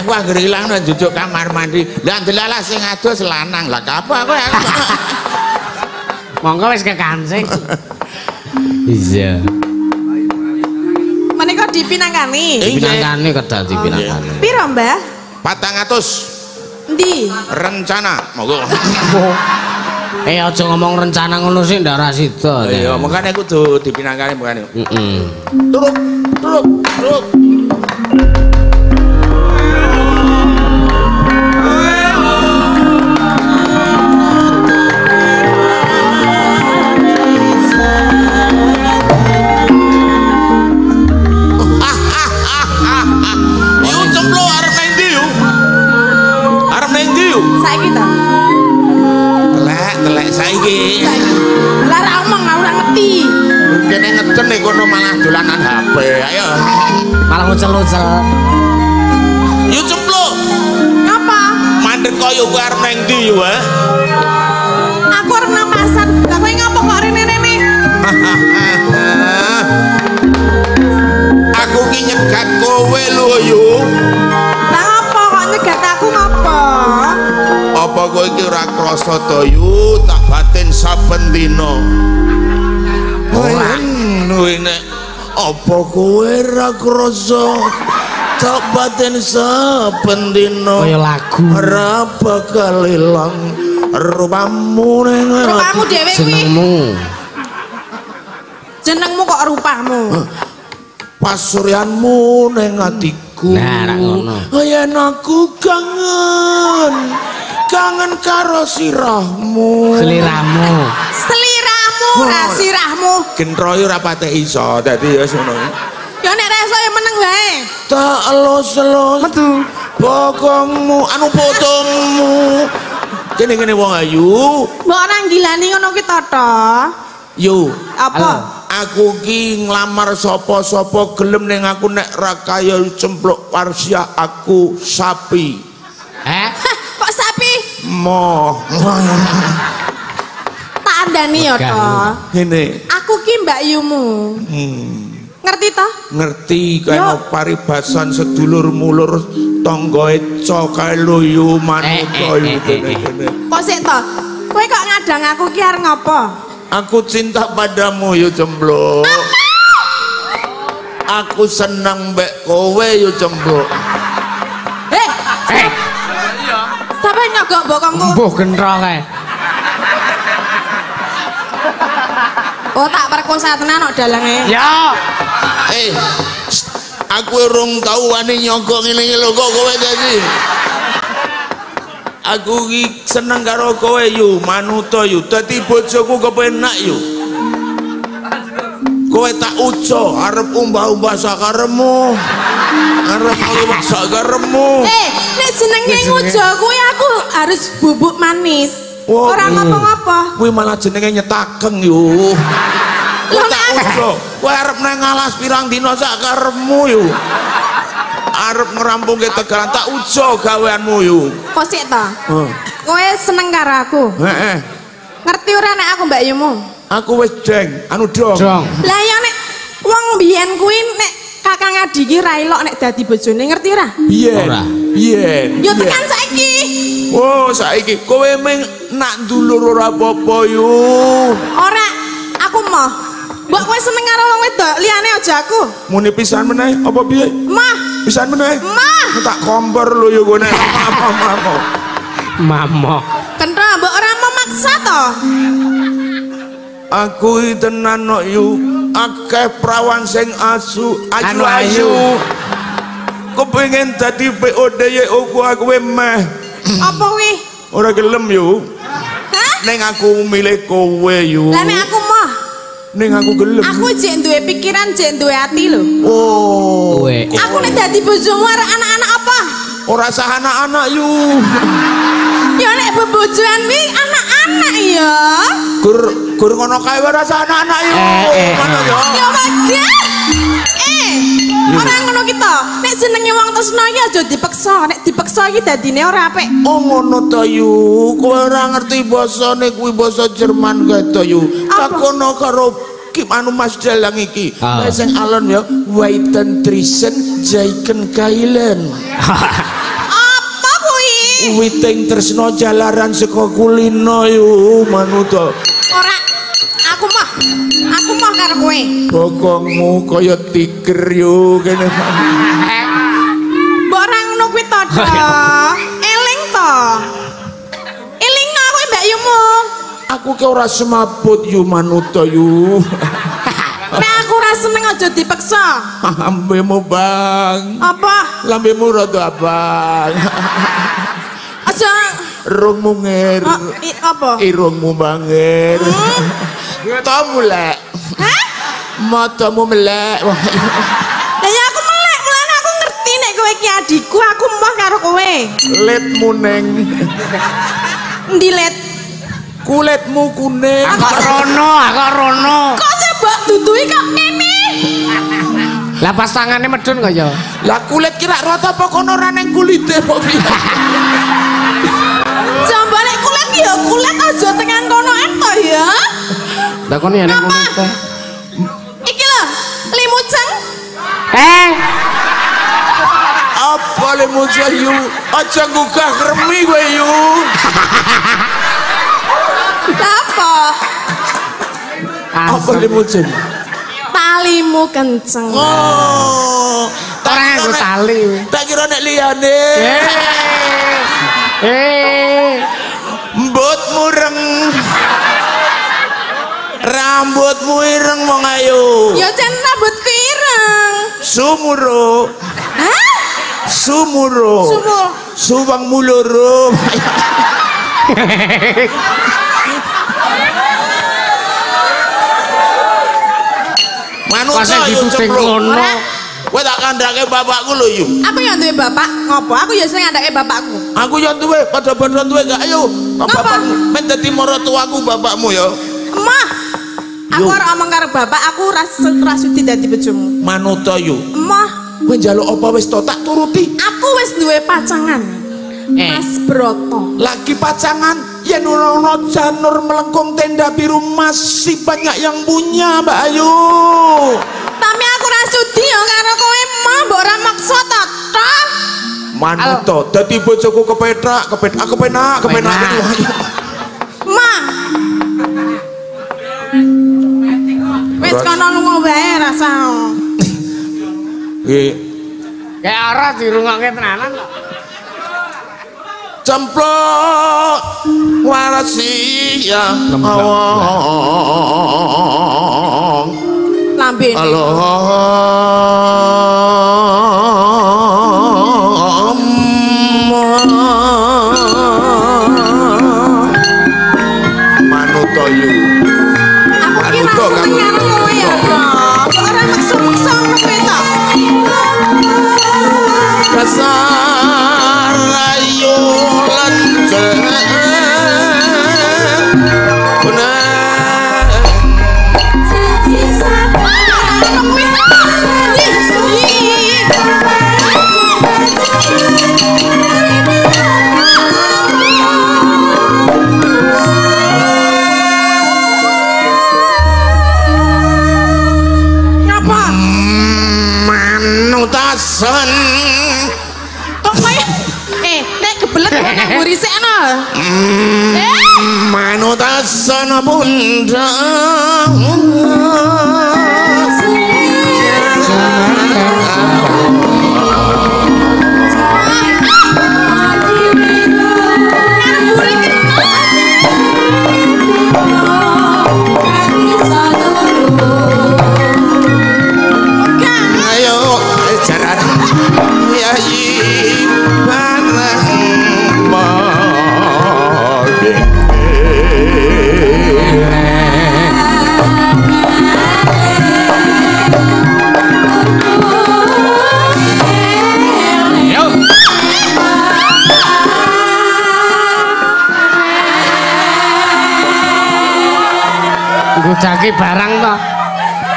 aku anggere ilang nang jujuk kamar mandi. Lah ndelalah sing adus lanang. Lah apa kowe? monggo wis kekancing. Iya. Menika dipinangkani. Inggih. Pinangkane kedah dipinangkane. Piro, Mbah? 400 Endi? rencana. Monggo. Eh aja ngomong rencana ngono sih ndak ora sida. Iya, makane kudu dipinangkani makane. Heeh. Turuk, turuk, turuk. Saiki to. Telek, telek saiki. Lah ra omong ora ngerti. Kene ngecen nek kono malah dolanan HP. Ayo. Malah ucel-ucel. Yu cempluk. Ngapa? Mandek koyo kuwi arep nang ndi yu, ha? Aku arep nang pasar. Lah kowe ngapa kok rene-rene? Aku ki nyegat kowe lho yu. Lah ngapa kok nyegat aku ngapa? Kowe iki ora krasa to yu? Tak batin saben dina. Ora. Kuwi nek apa kowe ora krasa? Tak batin saben dina. Kaya lagu. Ora bakal ilang rupamu ning Rupamu dhewe kuwi. Jenengmu. Jenengmu kok rupamu? pasuryanmu ning atiku. Nah, ra ngono. Yen aku kangen. Kangen karo sirahmu. Seliramu. Seliramu, ra sirahmu. Gentroyo ora pate iso, dadi ya ngono. Ya nek reso ya meneng wae. Tak elus-elus metu bokongmu anu potongmu. Kene-kene wong ayu. Mbok ora ngilani ngono ki to to. Yo, Apa? aku ki nglamar sapa-sapa gelem ning aku nek ra kaya cempluk warsia aku sapi. Eh? Mo. Tak andani ya to. Ngene. Aku ki Mbak Yumu. Hmm. Ngerti to? ngerti kaya paribasan sedulur mulur tangga eca kae lho yu manuta yu Eh, eh, eh, eh, eh. Kok sik to? Kowe kok ngadang aku ki arep ngapa? Aku cinta padamu yu cempluk. Aku seneng mbek kowe yu cempluk. Nyogok bokongku. mbuh gentra kae. Oh, tak perkosa tenan kok dalange. Ya. Eh, aku urung tau wani nyogok ngene iki lho kok kowe dadi. Aku ki seneng karo kowe yu, manuta yu. Dadi bojoku kepenak yu. Kowe tak ujo arep umbah-umbah sakaremu. Arep liwat sakaremu. Eh, nek jenenge ngujo kuwi aku harus bubuk manis. Wah, Ora hmm. ngapa-ngapa. Kuwi malah jenenge nyetakeng yo. Tak nek-. Kowe arep nang ngalas pirang dina sakaremu yo. Arep ngerampungke tegalan tak ujo gaweanmu yo. Kok sik? Heeh. Kowe seneng karo aku. Heeh. Ngerti ora nek aku Mbak Yumu? Aku wis deng, anu dong. Dong. Lah ya nek wong biyen kuwi nek Kakang Adi ki ra elok nek dadi bojone ngerti ora? Biyen. Ora. Biyen. Yo tekan saiki. Oh, saiki kowe meng nak dulur ora apa-apa yo. Ora aku mah. Mbok kowe seneng karo wong wedok, liyane aja aku. Muni pisan meneh apa piye? Mah, Pisan meneh. mah. Tak kompor lho yo gone apa-apa. Mamok. Kentra mbok ora memaksa to. Aku tenan no yu akeh prawan sing asu ayu-ayu. ayu. Kepengin dadi POD ye aku aku meh. Apa kuwi? Ora gelem yo. Ning aku milih kowe yo. Lah nek aku mah, Ning aku gelem. aku jek duwe pikiran, jek duwe ati lho. Oh. Aku nek dadi bojomu arek anak-anak apa? Ora sah anak-anak yu. Ya nek bebojoan wi anak-anak ya. Gur gur ngono kae ora anak-anak yu. Eh, eh, eh. yo? Wajar. Eh, ora ngono kita. Nek senenge wong tresno iki aja dipeksa. Nek dipeksa iki dadine ora apik. Oh ngono ta yu. Kowe ora ngerti basane kuwi basa Jerman kae ta yu. Takono karo Kim anu Mas Dalang iki. Ah. Sing alon ya Waiten Trisen Jaiken Kailen. Apa kuwi? Witing tresno jalaran saka kulino yu manuta. Karo kowe. Bokongmu kaya tiger yu kene. Mbok ora ngono kuwi to, Dok. Eling to. Eling no kowe Mbak Yumu. Aku ke ora semaput yu manuta yu. Nek aku ora seneng aja dipeksa. Lambemu bang. Apa? Lambemu rada abang. Aja Rungmu ngir. Oh, i- apa? Irungmu bangir. Tamu lek. Hah? Matamu melek. Wah, Lah ya aku melek, mulane aku ngerti nek kowe iki adikku, aku mbah karo kowe. Litmu neng. Endi let? Kulitmu kuning. Kok rono, kok rono. Kok sebab dudui kok ngene? Lah pas tangane medun kok ya. Lah kulit kira rata apa kono ora neng kulite piye? Jamba nek kulit ya kulit aja tekan kono ento ya. Lah ya kono teh. Iki lho, limuceng. Eh, Apa lemu yu? Aja gugah kremi kowe yu. Lah apa? Apa jen? Talimu kenceng. Oh. Ora nek- tali. Tak kira nek liyane. Eh. Eh. Mbut mureng. Rambutmu ireng mong ayo. Ya jan rambutku ireng. Sumuro. Hah? Sumuro. Sumur. Subang muloro. Manut Masa yu Kowe tak kandhake bapakku lho yu. Aku yang duwe bapak, ngopo? Aku ya sing ngandake bapakku. Aku yo duwe padha-padha duwe gak ayo. Bapakmu men dadi maratuaku bapakmu ya. Emah. Aku Yo. ora omong karo bapak, aku ras rasuti dadi bojomu. Manut yu. Emah, Kowe njaluk apa wis to tak turuti. aku wis duwe pacangan. Eh. Mas Broto. Lagi pacangan yen ora janur melengkung tenda biru masih banyak yang punya Mbak Ayu. Tapi aku ora sudi yo karo kowe emah, mbok ora maksa ta, toh? Manut dadi bojoku kepethak, kepethak, kepenak, kepenak. Kepenak. Ma. Wis kono lunga wae rasa. Nggih. Kayak ora dirungokke tenanan kok. Cemplok warasia awang. Lambene. Manut Eh, manutasan Gudaki barang to.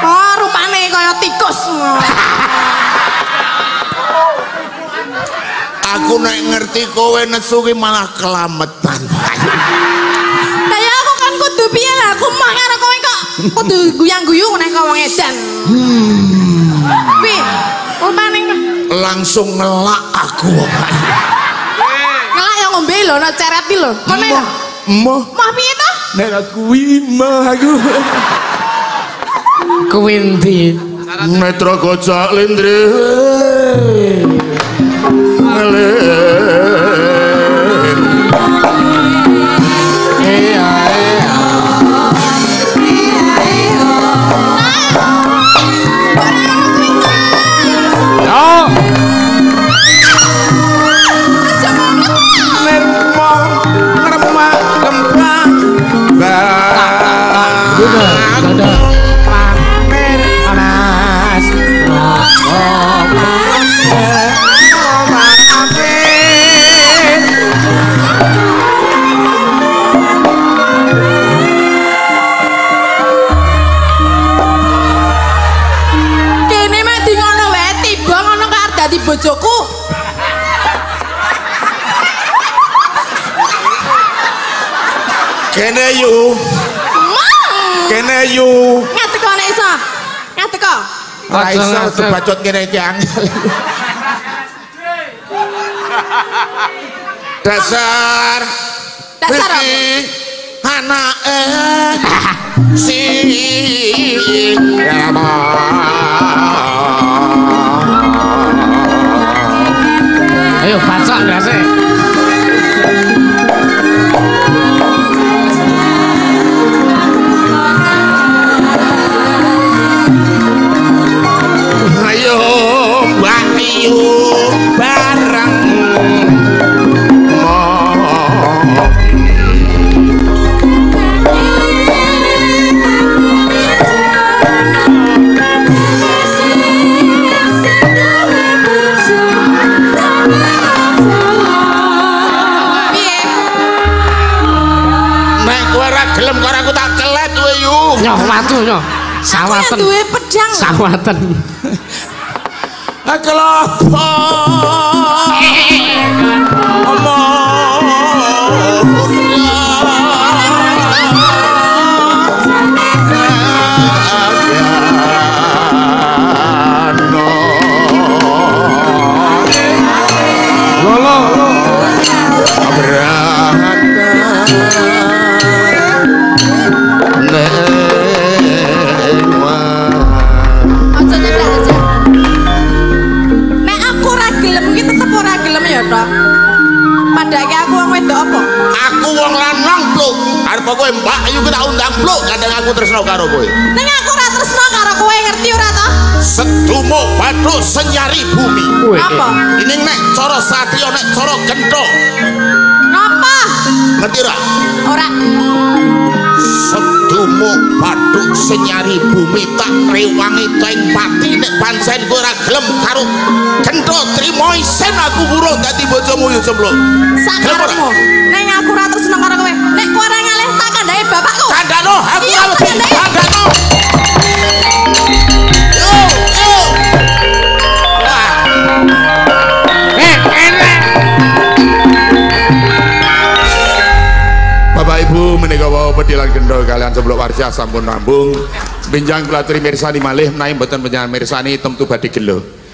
Oh, rupane kaya tikus. aku nek ngerti kowe nesu ki malah kelametan Kaya aku kan kudu piye lah, aku mah karo kowe kok kudu guyang-guyu nek kok wong edan. Pi, rupane langsung ngelak aku ngelak yang ngombe lho, nek cereti lho. Kono ya. Nek aku mah aku. Kuwi ndi? Metro kocak lindre yu Mang. Kene yu Ngadeg kok nek iso. Ngadeg kok. Ora iso dibacot kene iki angel Dasar Dasar? Iki anake si Rama. Ayo bacok ndase. Gelem karo aku tak kelet kowe yu. Nyoh watu nyoh. Aku Sawaten. duwe pedang. Sawaten. சகலாப்பா bojomu yo jomblo. Gelem ora? Sakarepmu. Nek aku ora tresno karo kowe, nek kowe ora ngalih tak kandhane bapakku. Kandano aku Iya. Yo, yo. Wah. Eh, enak. Bapak Ibu menika wau pedilan gendho kalian seblok warja sampun rambung. Benjang kula mirsani malih menawi mboten panjenengan mirsani tentu badhe gelo.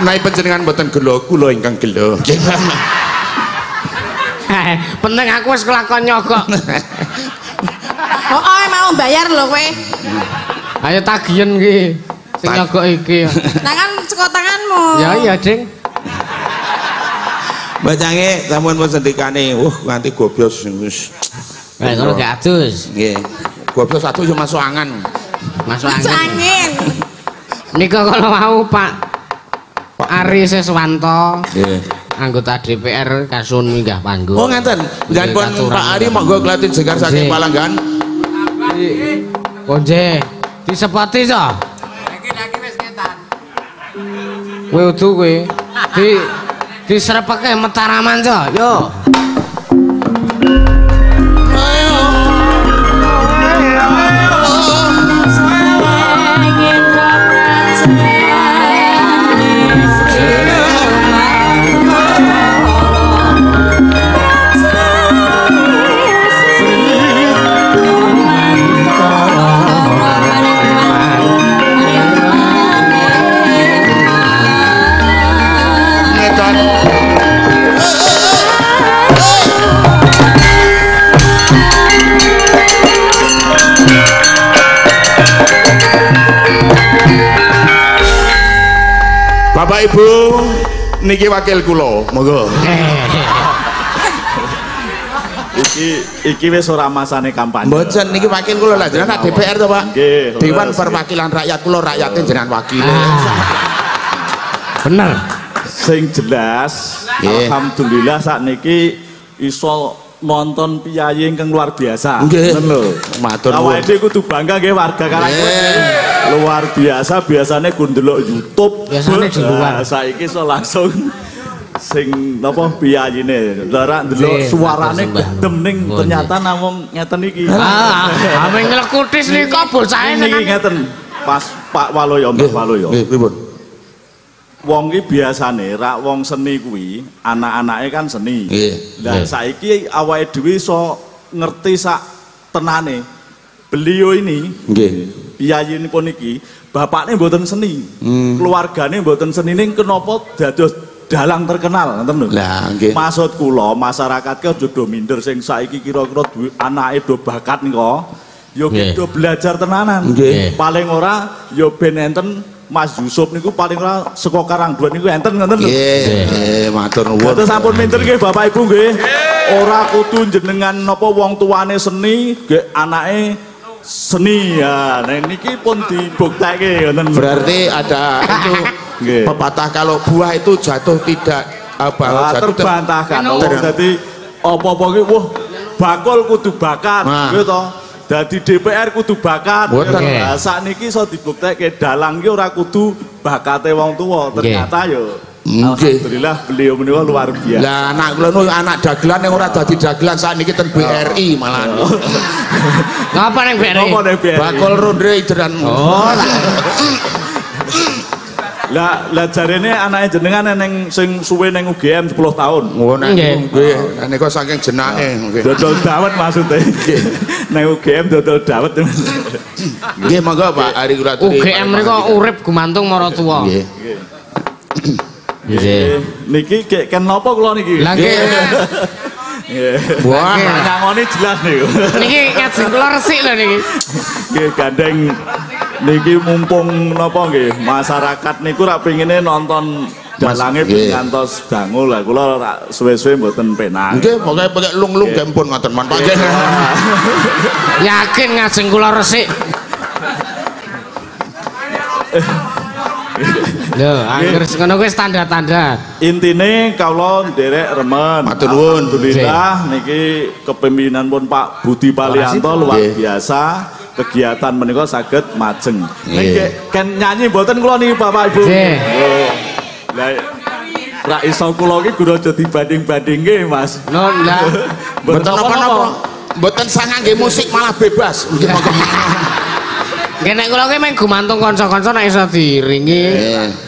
Menawi panjenengan mboten gelo, kula ingkang gelo. Eh, penting aku wis kelakon nyogok. Oh, oh mau bayar lho kowe. Ayo tagihan ki. Sing nyogok iki. Nah kan saka tanganmu. Ya iya, Ding. Bacange sampun pun sendikane. Uh, nganti gobyos wis. Eh, kalau gak adus. Nggih. Gobyos satu yo masuk angan. Masuk Masuk angin. angin. Nika kalau mau Pak Ari Seswanto, Nggih. anggota DPR Kasun minggah panggung. Oh ngeten. Jangan pun. Pak Ari monggo glatin segar saking Nggih. Palanggan. Konje, disepati to? Lagi lagi wis ngetan. Kowe udu kowe. Di diserepeke metaraman to. Yo. Bapak Ibu, niki wakil kula, monggo. iki iki wis ora masane kampanye. Mboten niki wakil kula lah jenengan DPR to, Pak. Nggih, Dewan. Perwakilan Rakyat kula rakyate jenengan wakile. Ah. Bener. Sing jelas, alhamdulillah sakniki iso nonton piyayi ingkang luar biasa. Nggih. Lho. Matur Awake nuwun. dhewe kudu bangga nggih warga Karangkobar. Luar biasa biasanya ku ndelok YouTube. Biasane di luar. Nah, Saiki iso langsung sing napa piyayine. Lara ndelok Nggih, suarane matur sembah. gedem ning Oh, ternyata namung ngeten iki. Ah, ame nglekutis nika bocahe Niki tenan. ngeten. Pas Pak Waloyo, Mbah Waloyo. Pripun? Wong ki biasane rak wong seni kuwi, anak-anake kan seni. Nggih. Lah saiki awake dhewe iso ngerti sak tenane. Beliau ini, Nggih. Piyayi pun iki, bapaknya mboten seni. Hmm. Keluargane mboten seni ning kenapa dados dalang terkenal ngoten lho. Lah, nggih. Maksud kula masyarakat ki aja do minder sing saiki kira-kira duwe anake do bakat nika. Ya Nggih. do belajar tenanan. Nggih. Paling ora ya ben enten Mas Yusuf niku paling ora saka Karangduan niku enten ngoten lho. Nggih, matur nuwun. Boten sampun pinter nggih Bapak Ibu nggih. Ora kudu jenengan napa wong tuane seni, nggih anake seni ya. Nah niki pun dibuktekke ngoten. Berarti ada itu pepatah kalau buah itu jatuh tidak apa Ah, jatuh ter- terbantahkan. Ter- Wong dadi apa-apa ki wah bakul kudu bakat Nah. gitu toh. Dadi DPR kudu bakat. Boten. Nah, sakniki iso dalang ki ora kudu bakate wong tuwa. Ternyata yo Nggih. Alhamdulillah beliau menika luar biasa. Lah anak kula nu anak dagelan yang ora dadi dagelan sakniki ten BRI malah. Ngapa ning BRI? Napa nek BRI? Bakul ronde ideran. Oh, lah. Lah lah jarene anake jenengan neng sing suwe neng UGM 10 tahun. Oh nek Nggih. nggih, nika saking jenake nggih. Dodol dawet maksudnya. neng UGM dodol dawet. Nggih monggo Pak Ari kula aturi. UGM niku urip gumantung marang tuwa. Nggih. Nggih. Niki kayak ken napa kula niki? Lah nggih. Nggih. Wah, Nggih. Ngangoni jelas niku. Niki ngajeng kula resik lho niki. Nggih gandeng niki mumpung napa nggih masyarakat niku rak pengine nonton dalange nggih. ngantos dangu lah kula rak suwe-suwe mboten penak. Nggih, pokoke pakai lung-lung gempun ngoten man Pak. Nggih. Yakin ngajeng kula resik. Lho, angger ngono kuwi tanda-tanda. Intine kawula nderek remen. Matur nuwun. Alhamdulillah niki kepemimpinan pun Pak Budi Palianto luar biasa. Kegiatan menika saged majeng. Nggih. Niki kan nyanyi mboten kula niki Bapak Ibu. Nggih. Lah ra iso kula iki kudu aja dibanding-bandingke Mas. Non lah. Mboten napa-napa. Mboten sangang nggih musik malah bebas. Nggih monggo. Nggih nek kula ki meng gumantung kanca-kanca nek iso diringi.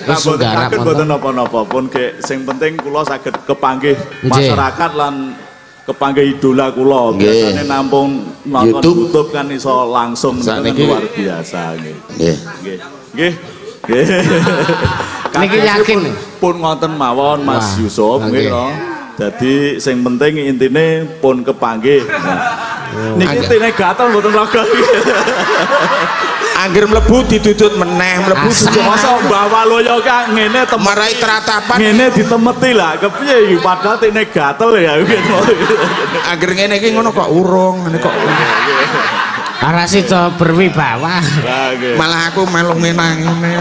Wis boten nggarap saged monggo. boten napa-napa pun ke sing penting kula saged kepanggih Nggih. masyarakat lan kepanggih idola kula Nggih. biasane nampung nonton YouTube. YouTube. kan iso langsung niki- luar biasa nggih Nggih. nggih nggih Niki yakin. pun ngoten mawon Mas Yusuf nggih. nggih no. Dadi sing penting intine pun kepanggih. Nah. Niki Angger. tine gatel mboten raga. Angger mlebu didudut meneh, mlebu Asal. dudut Masa bawa loyo ka ngene temen marai teratapan. ngene ditemeti lah kepiye iki padahal tine gatel ya. Angger ngene iki ngono kok urung, ngene kok. Parasita berwibawa. Lah nggih. Malah aku melu menang ngene.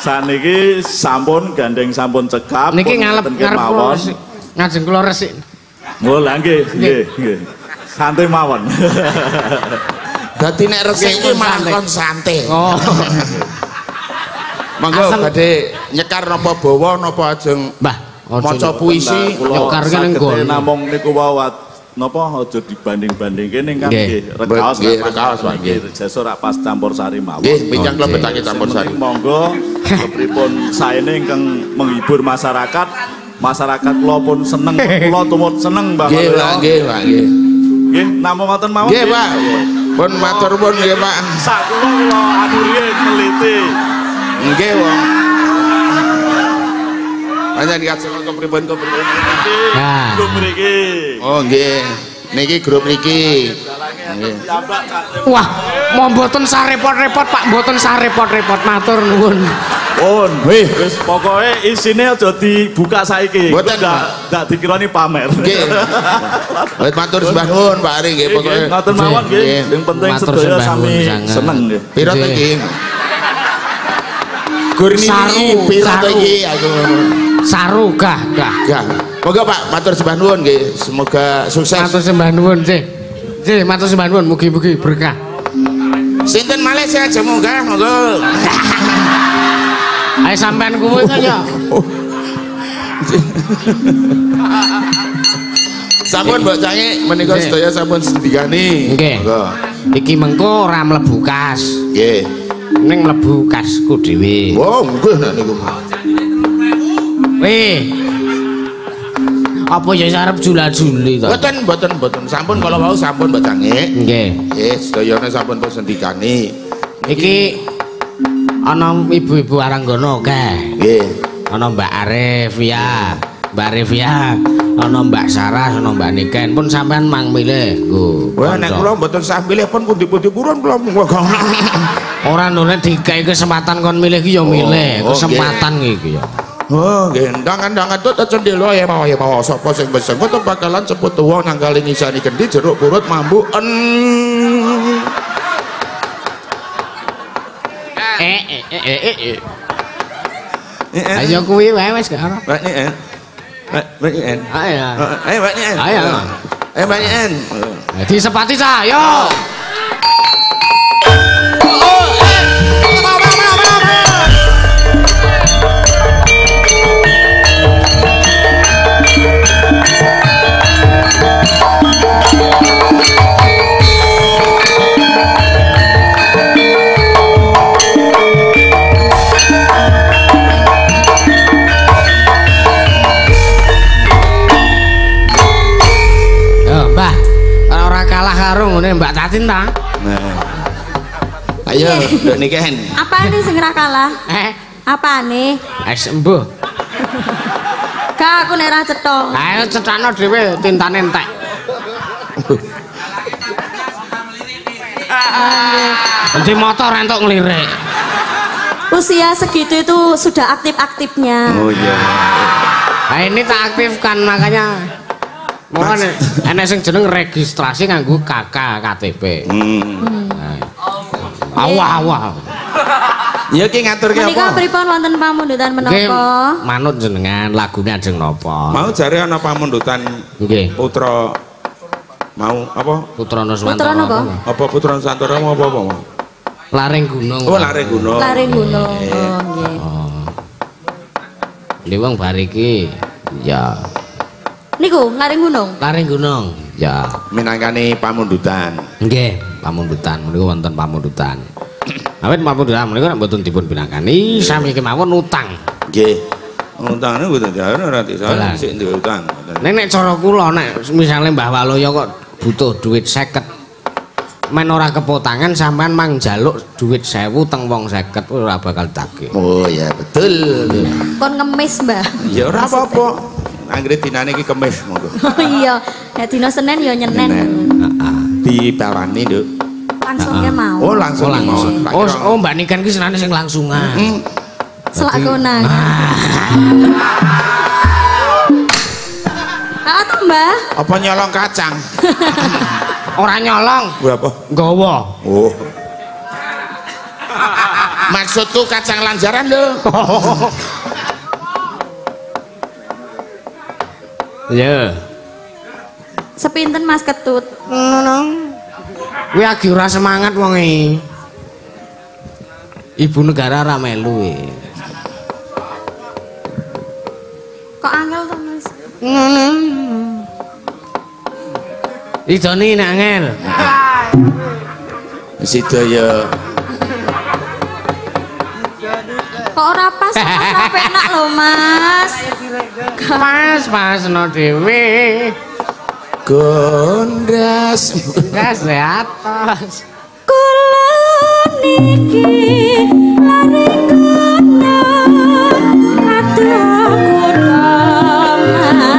Saniki sampun gandeng sampun cekap. Niki ngalep ngarep kula resik. Ngajeng kula resik. Oh lah nggih, nggih, nggih. Santai mawon. Dadi nek resik iki malah santai. kon santai. Oh. Monggo badhe nyekar napa bawa napa ajeng Mbah, maca puisi. Nyekar ning nggon. namung niku wawat napa aja dibanding-bandingke ning kan Nggih. rekaos Nggih, rekaos, Pak, nggih. Jesur ra pas campur sari mawon. Nggih, pinjang kula Oke. betake campur sari. Monggo kepripun saene ingkang menghibur masyarakat. Masyarakat kula pun seneng, kula tumut seneng Mbah. Nggih. Pak, nggih, Pak, nggih. Nggih, namung ngoten mawon. Nggih, Pak. Pun matur pun nggih, Pak. Sak kula kula anu riyen teliti. Nggih, wong. Panjenengan kajeng kepripun kepripun. Nah. Lho mriki. Oh, nggih. Niki grup niki. Wah, mau mboten sarepot-repot Pak, mboten sarepot-repot matur nuwun. Pun. Wih. Wis pokoke isine aja dibuka saiki. Mboten, Ndak ndak dikirani pamer. Nggih. Wis matur sembah nuwun Pak Ari nggih pokoke. Nggih, ngoten mawon nggih. Yang penting Matur sedaya sami seneng nggih. Piro to iki? Gur niki Saru, piro to iki aku. Saru gah, gah. Moga Pak matur sembah nuwun nggih. Semoga sukses. Matur sembah nuwun, Cih. Cih, matur sembah nuwun mugi-mugi berkah. Sinten malih sing aja munggah monggo. Ayo sampean kuwi kaya. Sampun Mbok Cange menika sedaya sampun sendigani. Nggih. Monggo. Iki mengko ora mlebu kas. Nggih. Ning mlebu kasku dhewe. Oh, nggih nek niku. Weh. Apa ya arep jula-juli to? Mboten, mboten, mboten. Sampun kalau mau sampun Mbok Cange. Nggih. Nggih, sedayane sampun pun sendigani. Iki ana ibu-ibu Aranggana akeh. Nggih. Ana Mbak Arif ya, Mbak Arif ya, ana Mbak Sarah, ana Mbak Niken pun sampean mang milih. Nggo. Wah, nek kula mboten sah milih pun pundi-pundi purun kula. Ora nune dikai kesempatan kon milih ki ya milih, oh, kesempatan iki ya. Oh, nggih, ndangan-ndangan tut cendelo ya mau ya mau sapa sing beseng kok bakalan cepet tuwa nang kali ngisani kendi jeruk purut mambu en. Eh eh eh eh. eh, eh. Eh, eh. Ayo kuwi wae wis gak ora. Mbak en. Mbak en. Ayo. Ayo Mbak ni en. Ayo. Eh Mbak ni en. Di ngene Mbak Tatin ta? Nah. Ayo, Mbak ni en. Apa nih sing ora kalah? Eh, Apa nih? wis embuh. Gak aku nek ra cetha. Ayo cetakno dhewe tintane entek. Nanti motor entuk ngelirik. Usia segitu itu sudah aktif-aktifnya. Oh iya. Nah ini tak aktifkan makanya Makanya enek sing jeneng registrasi nganggo KK KTP. Hmm. Awah awah. Ya ki ngatur ki Menika apa? pripun wonten pamundutan Nggih, menapa? manut jenengan lagune ajeng napa? Mau jare ana pamundutan Nggih. putra mau apa? Putra Putra Nuswantara. napa? Apa putra Nusantara mau apa apa? mau? Laring gunung. Oh, lare gunung. Lare gunung. Oh, nggih. Liwang bariki. Ya, Niku laring gunung. laring gunung. Ya. Minangkani pamundutan. Nggih, pamundutan menika wonten pamundutan. Awit pamundutan menika nek mboten dipun pinangkani sami kemawon utang. Nggih. Utangane mboten jare ora Lah. sik duwe utang. Nek nek cara kula nek misale Mbah Waloyo kok butuh duit 50. men ora kepotangan sampean mang njaluk duit 1000 teng wong 50 ora bakal ditagih. Oh ya betul. Kon ngemis, Mbah. Ya ora apa-apa. Anggere dinane iki kemis monggo. Oh iya, nek dina Senin ya nyenen. Nyenen. Ditawani, Nduk. Langsungnya mau. Oh langsung Oh langsung. mau. Oh, oh Mbak Niken ki senane sing langsungan. Hmm. Selak konang. Ah, tuh, Mbah. Apa nyolong kacang? Ora nyolong, Berapa? nggawa. Oh. Maksudku kacang lanjaran lho. Ya. Sepinten Mas Ketut. Kuwi agi ora semangat wong e. Ibu negara ora melu e. Kok angel to, Mas? Ngono. Idone nek angel. Sidaya Kok ora pas Mas penak lho, Mas. Pas pas no dhewe. gondas. Gas di atas. Kula niki lare gunung adoh kula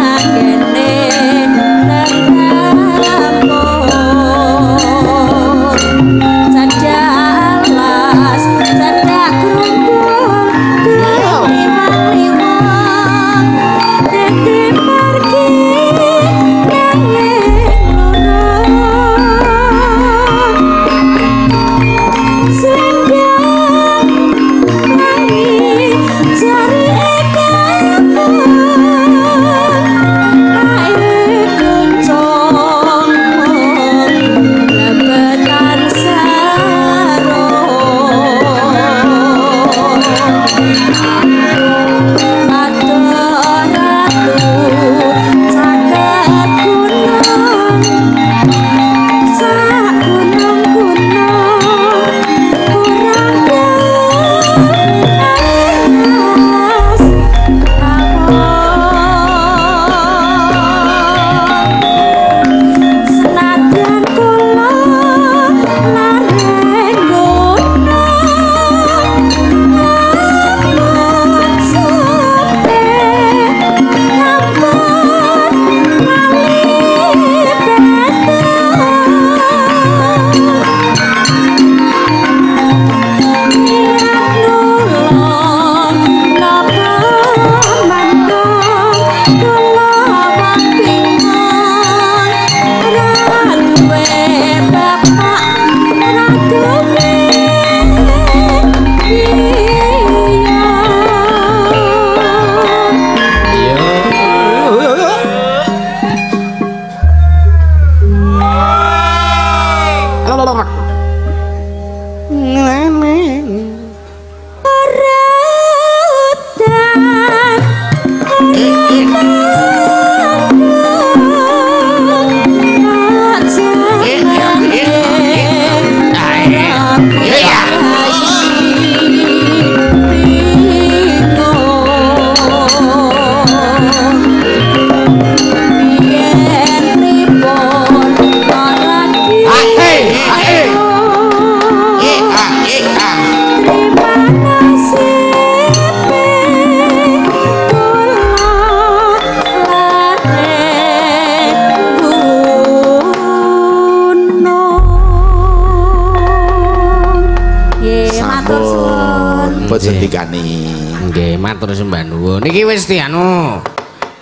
wis anu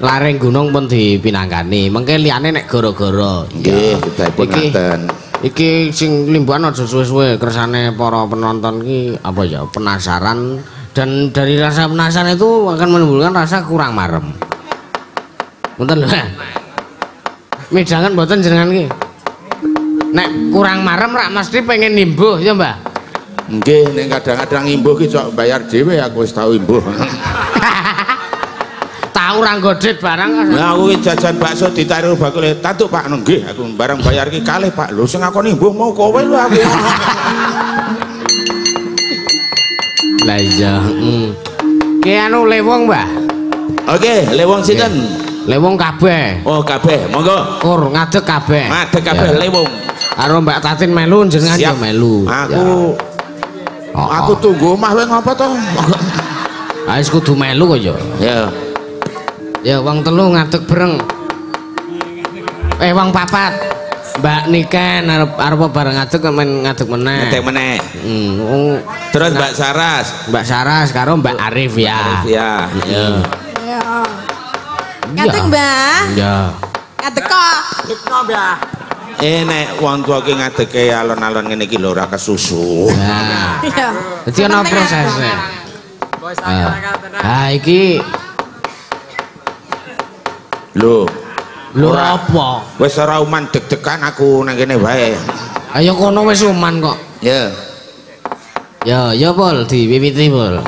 lareng gunung pun dipinangkani. Mengke liyane nek gara-gara. Nggih, kedahipun Iki ngaten. iki sing limbuhan aja suwe-suwe kersane para penonton ki apa ya penasaran dan dari rasa penasaran itu akan menimbulkan rasa kurang marem. Punten lho. Midangan mboten jenengan ki. Nek kurang marem rak mesti pengen nimbuh ya, Mbah. Nggih, nek kadang-kadang imbuh ki cok bayar dhewe aku wis tau imbuh. Ra godhet barang. Nah, aku jajan bakso ditaruh bakule. Tantuk Pak, nggih, aku barang bayar ki kalih Pak. Lho sing aku imbuh mau kowe lho aku. Lah iya, heeh. Ki anu lewong, Mbah. Oke, lewong sinten? Lewong kabeh. Oh, kabeh. Monggo. Kur ngadeg kabeh. Madhek kabeh Ya. lewong. karo Mbak Tatin melu jenengan yo Siap. melu. Aku Ya. Oh, aku tunggu omah kowe ngopo to? Wis kudu melu kok yo. Ya. Ya wong telu ngadeg bereng. Eh wong papat. Mbak Niken arep arep bareng ngadeg men ngadeg meneh. Ngetek meneh. Hmm, Terus Mbak Saras. Mbak Saras karo Mbak Arif ya. Ya. Ya. Ya. Ngadeg, Mbah. Ya. Ngadeg kok. Eh nek wong tuwa ki ngadeke alon-alon ngene iki lho ora kesusu. Nah. Iya. Dadi ana prosesnya. Ah. Ah iki Lho, lho apa? wis ora uman deg-degan aku nang kene wae. Ayo kono wis uman kok. Ya. Ya, ya Pol, diwiwiti Pol.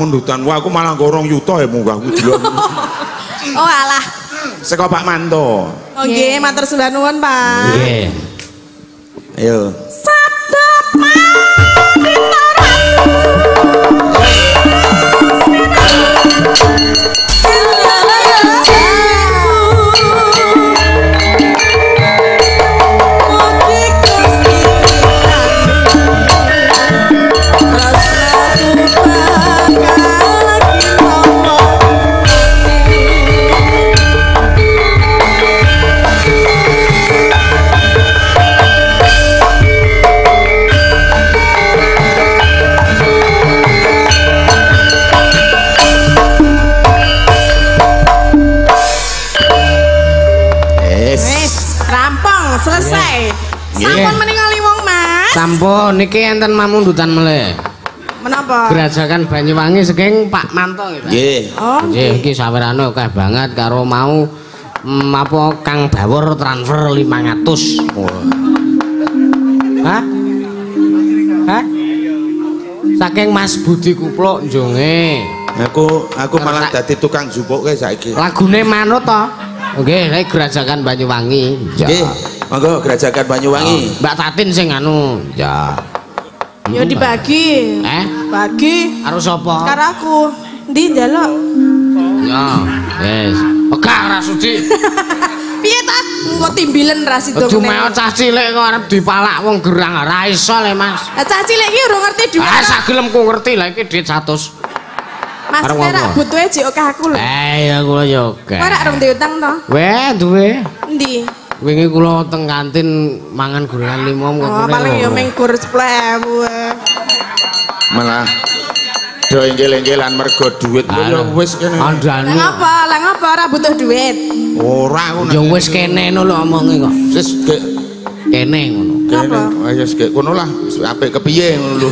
No pamundutan. Wah aku malah gorong yuto ya munggah aku delok. Oh alah. Seko Pak Manto. Oh nggih, matur sembah nuwun, Pak. Nggih. Ayo. Mas. Sampun niki enten mamundutan melih. Menapa? Gerajakan Banyuwangi saking Pak Manto nggih. Nggih. Oh, Nggih, iki sawerane akeh banget karo mau mm, apa Kang Bawor transfer 500. Wah. Hah? Hah? Saking Mas Budi Kupluk njonge. Aku aku malah dadi tukang jupuke saiki. Lagune manut to? Nggih, nek Gerajakan Banyuwangi. Nggih. Monggo Gerajakan Banyuwangi. Mbak Tatin sing anu. Ya. Yo dibagi. Eh? Bagi Karo sapa? karo aku. Ndi njaluk? Ya, wis. Pegah ora sudi. Piye ta? Engko timbilen ra sidong. Aduh meo cah cilik kok arep dipalak wong gerang ora iso le, Mas. Lah cah cilik iki urung ngerti dhuwit. Ah, sak gelemku ngerti lah iki dhuwit 100. Mas ora apa? butuhe jek akeh aku lho. Eh, ya kula yo. Kowe ora rong diutang to? Weh, duwe. Endi? Wingi kula teng kantin mangan gorengan limom kok Oh, kene paling yo loro. ming gur 10.000. eh. Malah do enggel-enggelan mergo duit ku ya Anu. wis kene. Andane. Ngapa? Lah ngapa ora butuh duit? Ora aku Ya wis kene ngono lho omonge kok. wis Kene ngono. kene. Wis ge kono lah. Apik kepiye ngono lho.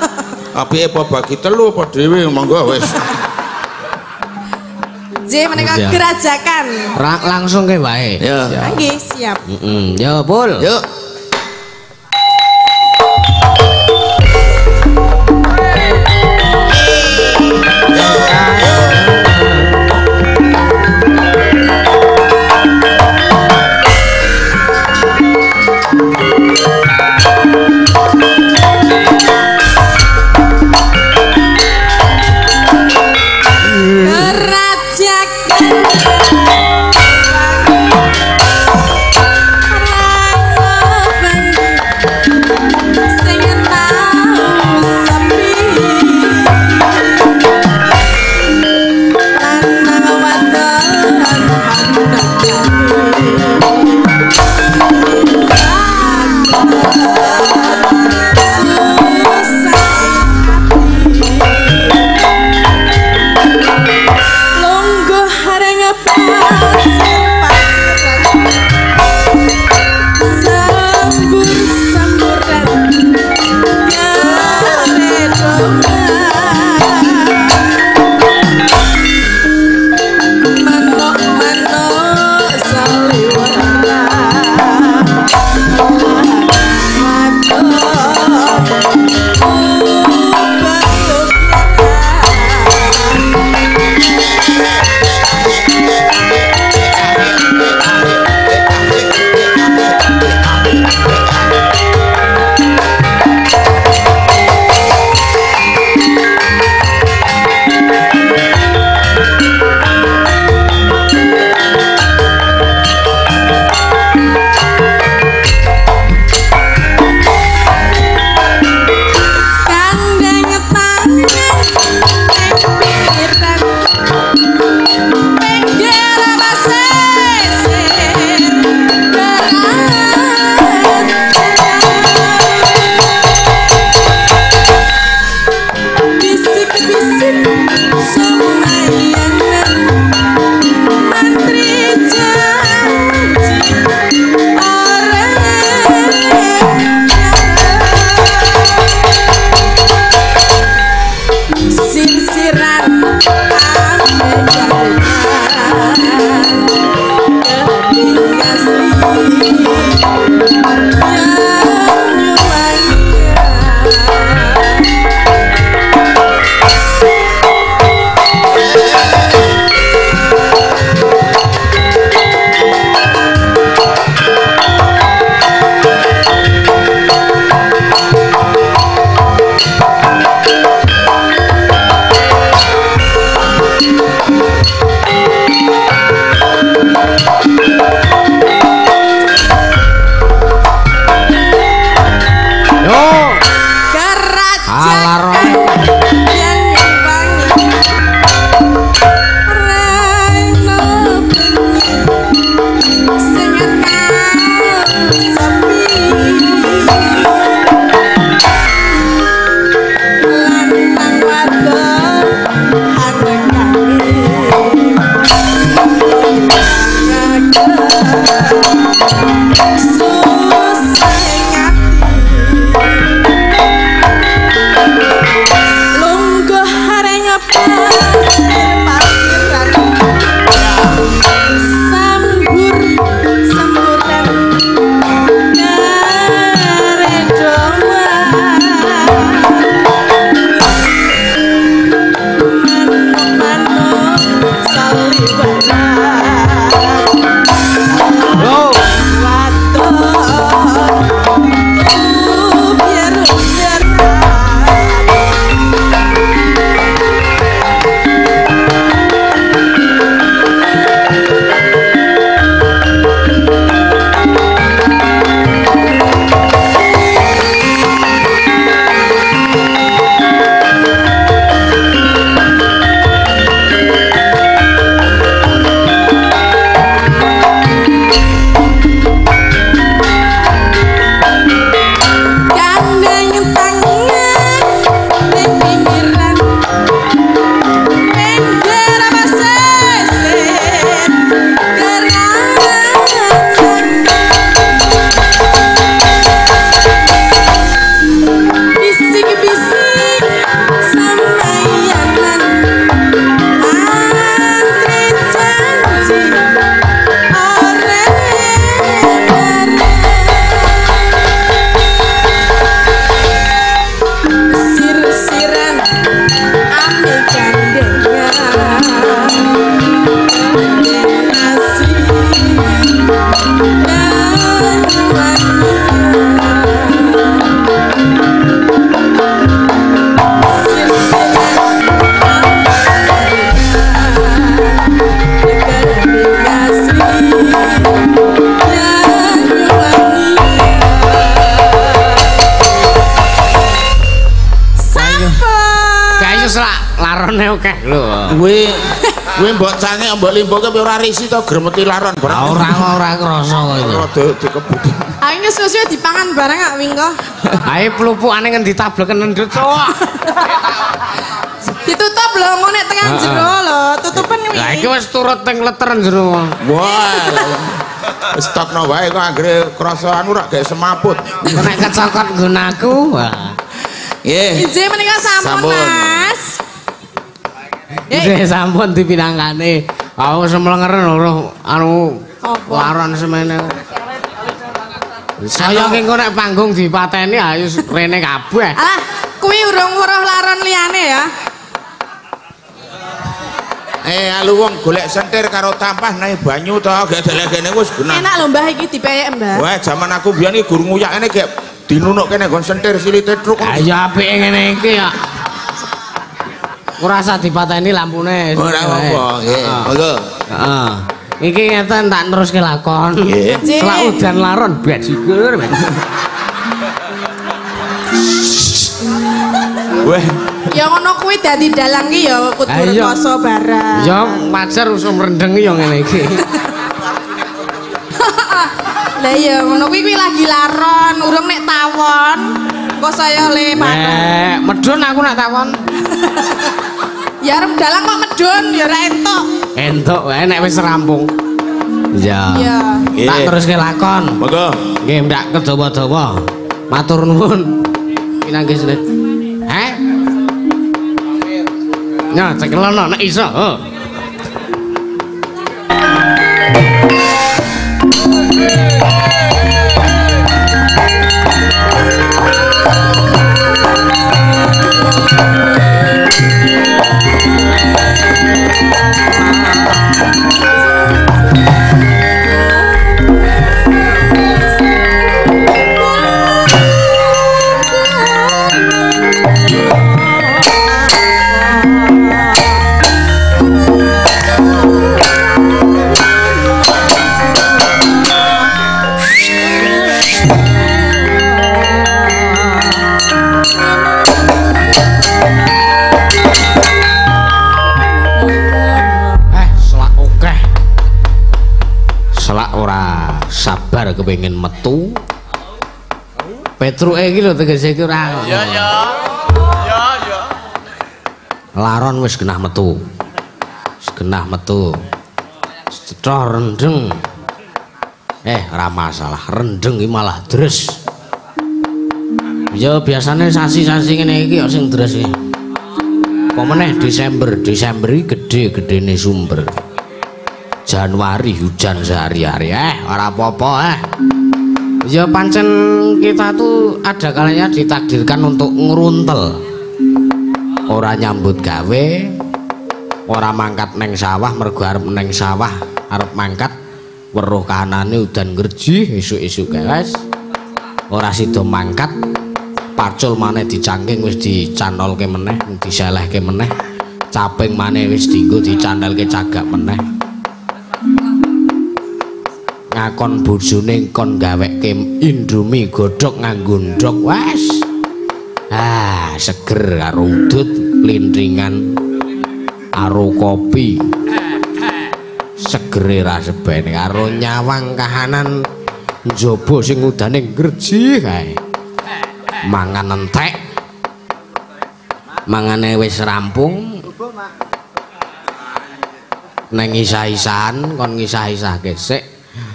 Apike apa bagi telu apa dhewe monggo wis. J menika gerajakan. Ra- langsung ke wae. Ya. Nggih, siap. Heeh. Ya, Pul. Yuk. Kuwi mbok cange mbok limboke tapi ora risi to gremeti laron Ora ora ora krasa kok iki. Rada dikebut. Ayo susu dipangan bareng gak Wingko? Ae plupukane ngendi tableken ndut cowok. Ditutup lho tekan Heeh. jero lho, tutupen kuwi. Lah iki wis turut teng leteren jero. Wah. Wis stokno wae kok anggere krasa anu rak gak semaput. Nek kecokot nggonaku. Wah. Nggih. Izin menika sampun, Sampun. Nggih sampun dipinangkane. Aku semlengeren lho anu laron semene. Saya ki engko nek panggung dipateni ayo rene kabeh. alah, kuwi urung weruh laron liyane ya. Eh alu wong golek sentir karo tampah naik banyu to gak delek kene wis genah. Enak lho Mbah iki dipeyek, Mbah. Wah, zaman aku biyen iki guru nguyak ngene gek dinunuk kene nggon sentir silite truk. Ayo apike ngene iki ya. Ora usah dipateni lampune. Ora apa-apa, nggih. Heeh. Monggo. Heeh. Iki ngeten tak neruske lakon. Nggih. Selak udan laron bajigur. Weh, Ya ngono kuwi dadi dalang ki ya kudu Ayo. rekoso barang. Ya wajar usum rendeng ya ngene iki. Lah iya ngono kuwi kuwi lagi laron, urung nek tawon. Kok saya le panon. Eh, medun aku nak tawon. Ya arep dalang kok medun ya ora entuk. Entuk wae nek wis rampung. Ya. Ya. Nggih. Tak teruske lakon. monggo. Nggih, ndak kedawa-dawa. Matur nuwun. Pinanggih sedhet. Heh? Ya, cekelono nek iso. Oh. Kepengin metu. Petruke iki lho tegese iki ora. Iya, iya. Iya, iya. Laron wis genah metu. Wis genah metu. Cetha rendeng. Eh, ora masalah. Rendeng iki malah dres. Ya biasanya sasi-sasi ngene iki ya sing dres iki. Apa meneh Desember, Desember iki gede-gedene sumber. Januari hujan sehari-hari. Eh, ora apa-apa eh. Ya pancen kita tuh ada kalanya ditakdirkan untuk ngeruntel. Ora nyambut gawe, ora mangkat neng sawah mergo arep neng sawah, arep mangkat weruh kanane udan ngerji esuk-esuk guys. Ora sida mangkat pacul maneh dicangking wis dicanolke meneh, diselehke meneh. Caping maneh wis dienggo dicanelke cagak meneh. Ngakon bojone kon gaweke indomie godhog nganggo ndok wes. Ah seger karo udut lintringan karo kopi. Segere rasebene karo nyawang kahanan njaba sing udane ngerji kae. Mangan entek. Mangane wis rampung. Neng isah-isahan kon ngisah-isahke sik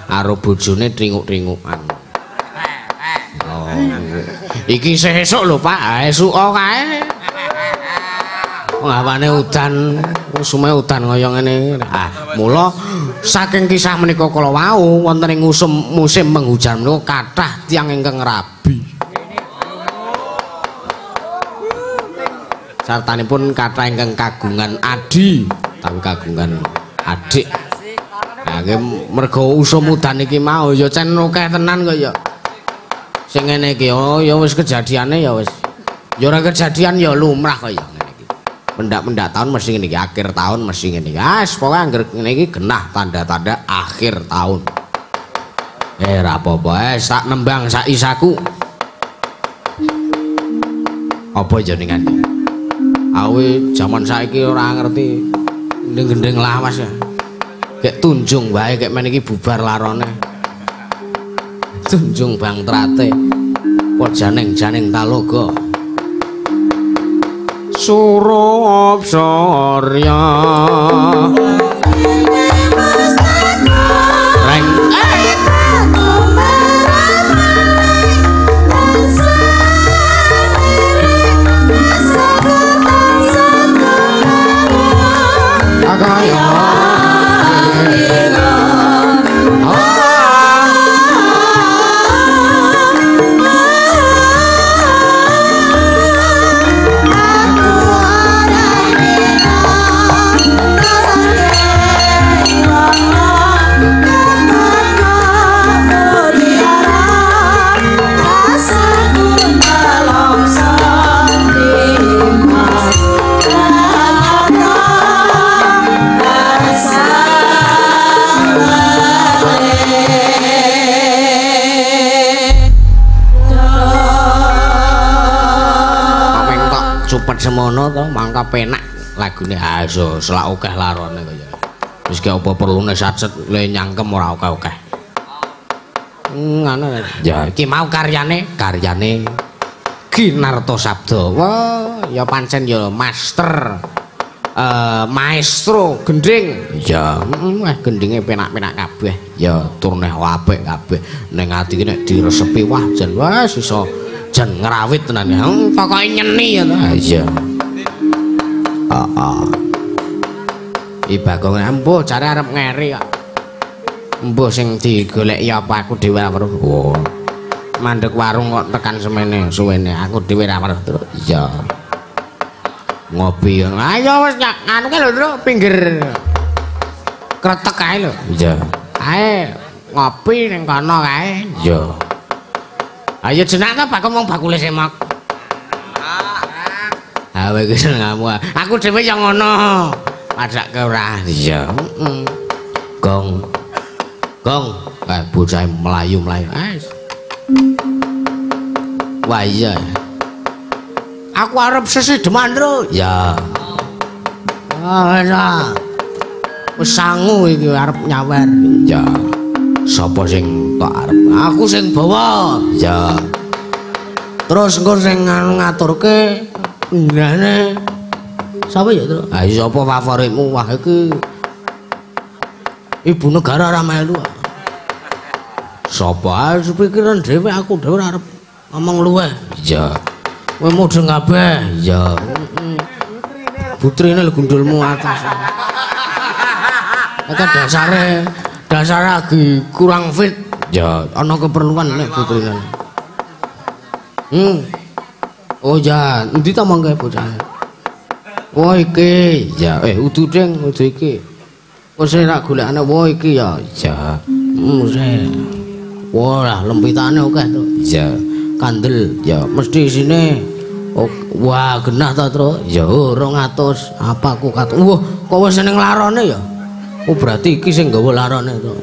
karo bojone tringuk-tringukan. Oh. Iki sesuk lho Pak, esuk kae. Ngawane udan, usume udan kaya ngene. Ah, mula saking kisah menika kala wau wonten ing musim penghujan menika kathah tiyang ingkang rabi. Sartanipun kathah ingkang kagungan adi, tapi kagungan adik. Iki mergo usum udan iki mau ya cen akeh tenan kok ya. Sing ngene iki oh ya wis kejadiane ya wis. Ya ora kejadian ya lumrah kok ya ngene iki. Mendak-mendak tahun mesti ngene iki, akhir tahun mesti ngene iki. Ah, pokoke anggere ngene iki genah tanda-tanda akhir tahun. Eh, ora apa-apa, eh sak nembang sak isaku. Apa jenengan? Awe jaman saiki ora ngerti gendeng-gendeng lawas ya. Kayak tunjung wae kayak men iki bubar larone. Tunjung Bang Trate. Kok janeng-janeng taloga. Suro semono to mangka penak lagune aso selak akeh larone kaya. Wis ki apa perlune satset le nyangkem ora akeh-akeh. Ngono ya iki mau karyane karyane Ginarto Sabda. Wah, ya pancen ya master eh maestro gending. Ya, wah gendinge penak-penak kabeh. Ya turneh apik kabeh. Ning ati ki nek diresepi wah jan wah iso jan ngrawit tenan. Hmm, pokoke nyeni ya. Iya. Heeh. I Bagong embuh jare arep ngeri kok. Embuh sing digoleki apa aku dhewe ora weruh. Oh. Mandek warung kok tekan semene suwene aku dhewe ora weruh terus. Iya. Ngopi. Ayo wis nyak anu ki lho, pinggir kretek kae lho. Iya. Ae ngopi ning kono kae. Iya. Ayo jenak ta mong bakule semak. Ah, kowe iki senengmu. Aku dhewe ya ngono. Padake ora. Iya. Gong. Gong. Eh bocah melayu-melayu. Wis. Wah iya. Aku arep sesideman, Tru. Ya. Ah, wis ah. Wis sangu iki arep nyawer. Ya. Sapa sing tak arep? Aku sing bawa. Ya. Terus engko sing ngaturke ngrene sapa ya, Tru? Ah, sapa favoritmu? Wah iki Ibu negara ora melu. Sapa ae pikiran dhewe aku dhewe arep ngomong luweh. Iya. Kowe mudeng kabeh. Iya. Putrine lho gundulmu atas. Nek dasare dasare lagi kurang fit. Ya, ana keperluan nek putrine. Hmm. Oh ya, endi ta mangke bocah? Oh iki, ya eh udu ding, udu iki. Wis ora golekane wo iki ya. Ya. Hmm, wis. Wah, lempitane akeh to. Ya. Kandel, ya mesti sini. Oh, wah, genah ta, Tru? Ya 200. Apa aku kat. Wah, kok wis seneng larone ya? Oh, berarti iki sing nggawa larone to.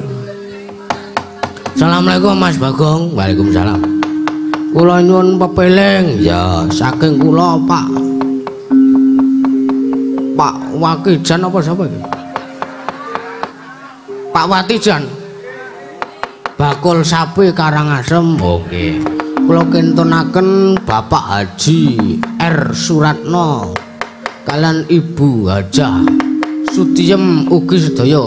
Assalamualaikum Mas Bagong. Waalaikumsalam. Kula nyuwun pepeling. Ya, saking kula, Pak. Pak Wakijan apa sapa iki? Pak Watijan. Bakul sapi Karangasem. Oke. Kula kintunaken Bapak Haji R Suratno kalian Ibu Hajah Sutiem ugi sedaya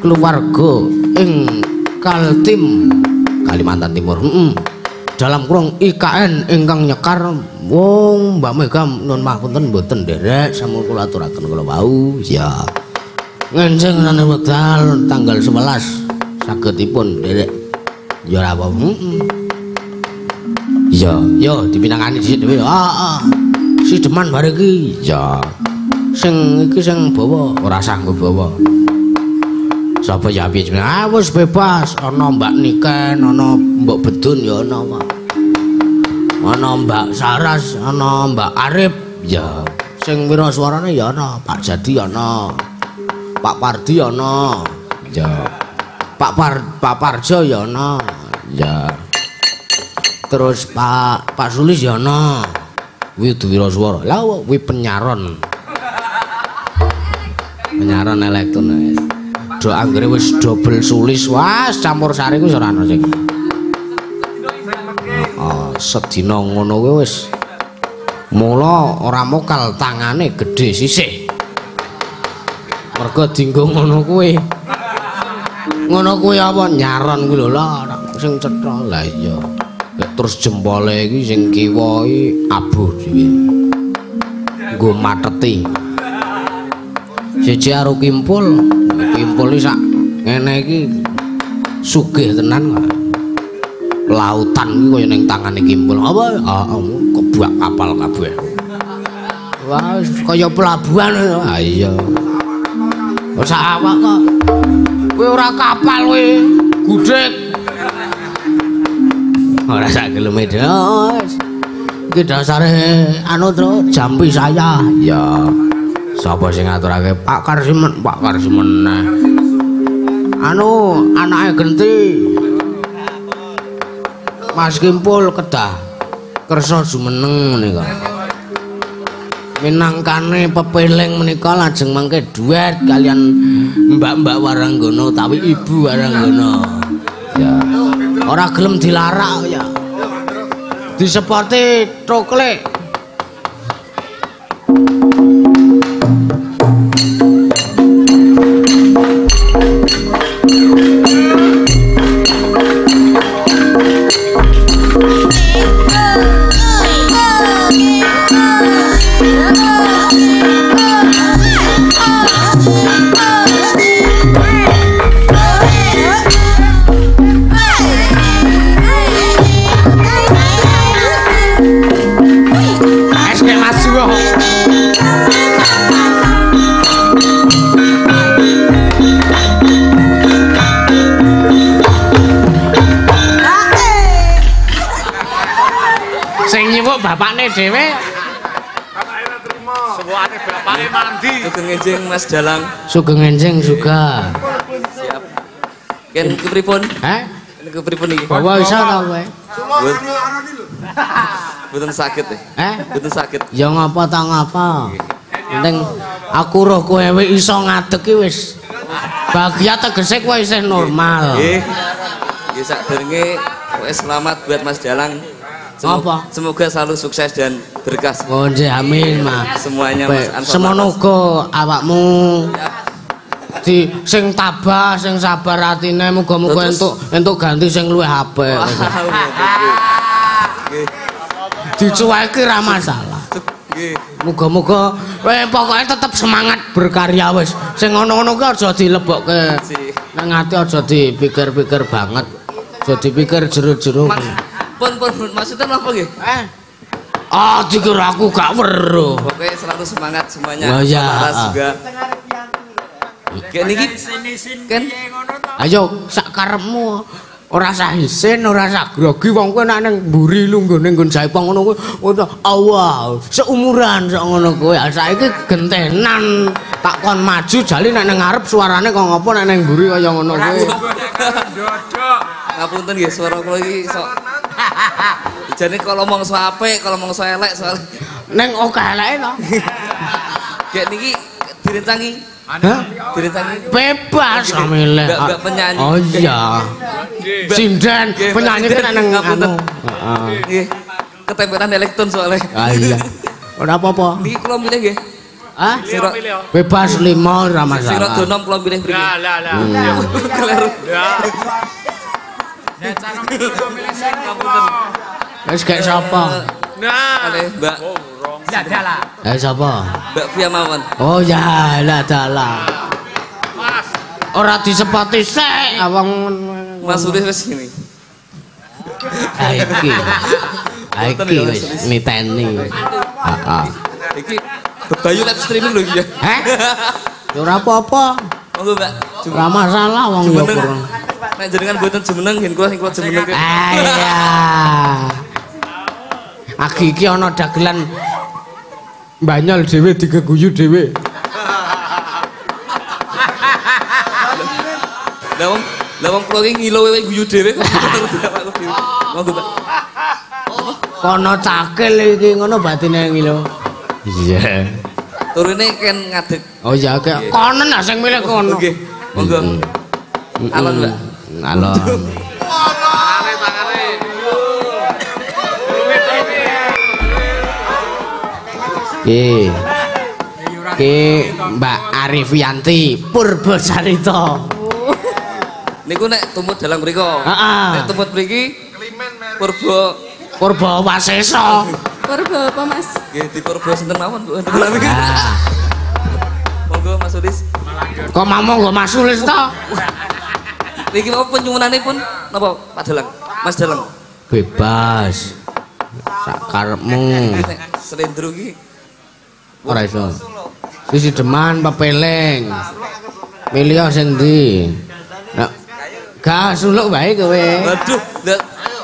keluarga ing Kaltim Kalimantan Timur. Heeh. Dalam kurung IKN ingkang nyekar wong Mbak Mega nun mapunten mboten nderek sampun kula aturaken kula wau ya. Ngenjing nane wekdal tanggal 11 sagedipun nderek ya ora apa. Heeh. Iya, yo dipinangani dhisik dhewe. Ah, ah. Si deman bare iki. Ya. Sing iki sing bawa ora sanggup bawa. Sapa ya piye jenenge? Ah wis bebas, ana Mbak Niken, ana Mbok Bedun ya ana. Ana Mbak Saras, ana Mbak Arif, ya. Sing wira suarane ya ana, Pak Jadi ana. Pak Pardi ana. Ya. Pak Par Pak Parjo ya ana. Ya. Terus Pak Pak Sulis ya ana. Widwira swara. Lah kuwi penyaron. Penyaron elektron. Do anggere wis dobel sulis, wah campur sari ku wis ora ana sing. Oh, sedina ngono kuwi wis mula ora mokal tangane gedhe sisih. Mergo dinggo ngono kuwi. Ngono kuwi apa nyaron kuwi lho lah sing cetha. Lah iya. Terus jempole iki sing kiwa iki abuh dhewe. Nggo mateti. Siji karo kimpul, kimpul iki sak ngene iki sugih tenan kok. Lautan iki kaya ning tangane kimpul. Apa? Heeh, kebak kapal kabeh. Wah, kaya pelabuhan. Ah iya. Sak awak kok. Kowe ora kapal kowe, gudeg. Ora sak kilometer. Iki dasare anu tro jampi saya. Ya. Sapa sing ngaturake Pak Karsimen, Pak Karsimen. Anu anake genti. Mas Kimpul kedah. Kersa jumeneng menika. Minangkane pepeling menika lajeng mangke duet kalian Mbak-mbak Waranggono utawi Ibu Waranggono. Ya. Ora gelem dilarak ya. Disepoti trokle. Enjing Mas Dalang. sugeng enjing juga. Siap. Ken kepripun? Heh? Ken kepripun iki? Bawa iso ta kowe? Mboten sakit e. Eh? Mboten sakit. Ya ngapa ta ngapa? Penting aku roh kowe iso ngadeg ki wis. Bahagia tegese kowe isih normal. Nggih. Nggih sakderenge wis selamat buat Mas Dalang. Semo- Apa? Semoga selalu sukses dan berkah Oh nggih amin, Mas. semuanya Mas Anwar. Semono awakmu di sing tabah, sing sabar atine muga-muga entuk entuk ganti sing luwih apik. Wah, nggih. Nggih. Dicuweki ra masalah. Nggih. Muga-muga kowe pokoke tetep semangat berkarya wis. Sing ngono-ngono ki aja dilebokke nang ati aja dipikir-pikir banget. Aja dipikir jero-jero. Pun pun maksudnya apa nggih? Eh. Ah, dikira aku gak weruh. Pokoknya selalu semangat semuanya. Oh, ya. Laras juga. Kayak niki kan Ayo sak karepmu. Ora sah isin, ora sah grogi wong kowe nek ning mburi lungguh ning nggon Jaipong ngono kuwi ora awal seumuran sak ngono kowe. Ah, Saiki gentenan tak kon maju jali nek ning ngarep suarane kok ngopo nek ning mburi kaya ngono kuwi. ngapunten nggih suara kula iki sok Jane kalau ngomong so apik, kalau ngomong so elek soal Ning oke eleke to. kayak niki direncangi, direncangi. Bebas amile. Mbak penyanyi. Oh iya. Sinden penyanyi kan nang ngapunten. anu. Heeh. Nggih. Ketempelan elektron soalnya. Ah iya. Ora apa-apa. Niki kula milih nggih. Hah? Sira Bebas lima ora sira masalah. donom kula milih mriki. Lah lah lah. Keliru. Ya. Nek cara milih sing Ngapunten. Wis gak sapa? Nah. Oleh Mbak Ya dalah. Eh sapa? Mbak Fia Mawon. Oh ya, lah dalah. Mas. Ora disepati sik awang Mas Sulis wis sini. Ha iki. Ha iki wis niteni. Heeh. Iki bebayu live streaming lho iki ya. Heh? Ya ora apa-apa. Monggo Mbak. Ora masalah wong ya kurang. Nek jenengan mboten jumeneng yen kula sing kula jumeneng. Ah iya. Agi iki ana dagelan Banyol dhewe digeguyu dhewe. Lah wong lah wong kula iki ngilo wewe guyu dhewe. Monggo Mbak. kono cakil iki ngono batine iki lho. Iya. Turune ken ngadeg. Oh iya kayak kono lah sing milih kono. Nggih. Monggo. Alon, Mbak. Alon. Ki. Ki Mbak Arifianti Purbasarita. Niku nek tumut dalang mriku. Heeh. Nek tumut mriki Purba Purba Wasesa. Purba apa Mas? nggih di Purba sinten mawon Bu. Monggo Mas Ulis. kok mamong nggo masulis to? Niki mau penyuwunane pun napa Pak Dalang? Mas Dalang. Bebas. Sakarepmu. Nek Slendro iki Ora iso. Sisi deman pepeleng. Milih sing ndi? Gak suluk wae kowe. Waduh,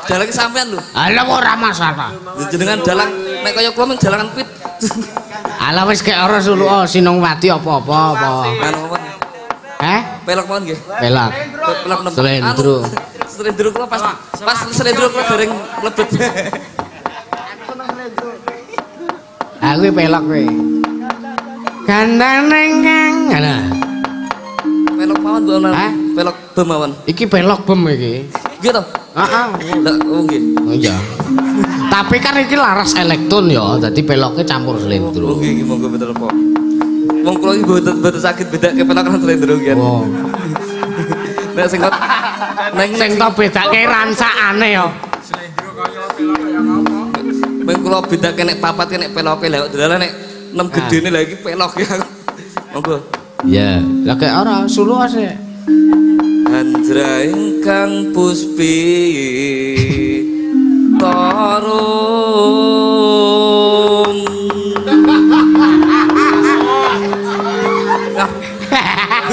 dalang sampean lho. Ala kok ora masalah. Jenengan dalang nek kaya kula mung dalangan pit. Ala wis kek ora suluk oh, Sinongwati apa-apa apa. Anu mawon. Eh? Pelok mawon nggih. Pelak. Pelok nem. Slendro. Anu, Slendro kula pas pas slendro kula dereng mlebet. Aku pelak kowe. Gandang kang. Ana. Pelok mawon. Ana. Hah? Pelok bem mawon. Iki pelok bem iki. Nggih to? Heeh. Ndak oh nggih. Oh iya. Tapi kan iki laras elektron ya, dadi peloknya campur Oh slendro. nggih nggih monggo betul po. Wong kula iki mboten mboten saged bedake pelok lan slendro nggih. Oh. Nek sing kot neng Sing to bedake ransakane ya. Meng kula bedake nek papat nek peloke lha kok dalan nek nem gedene lha iki pelok ya. Monggo. Ya, lah kayak ora sulu ase. Andra ingkang puspi tarum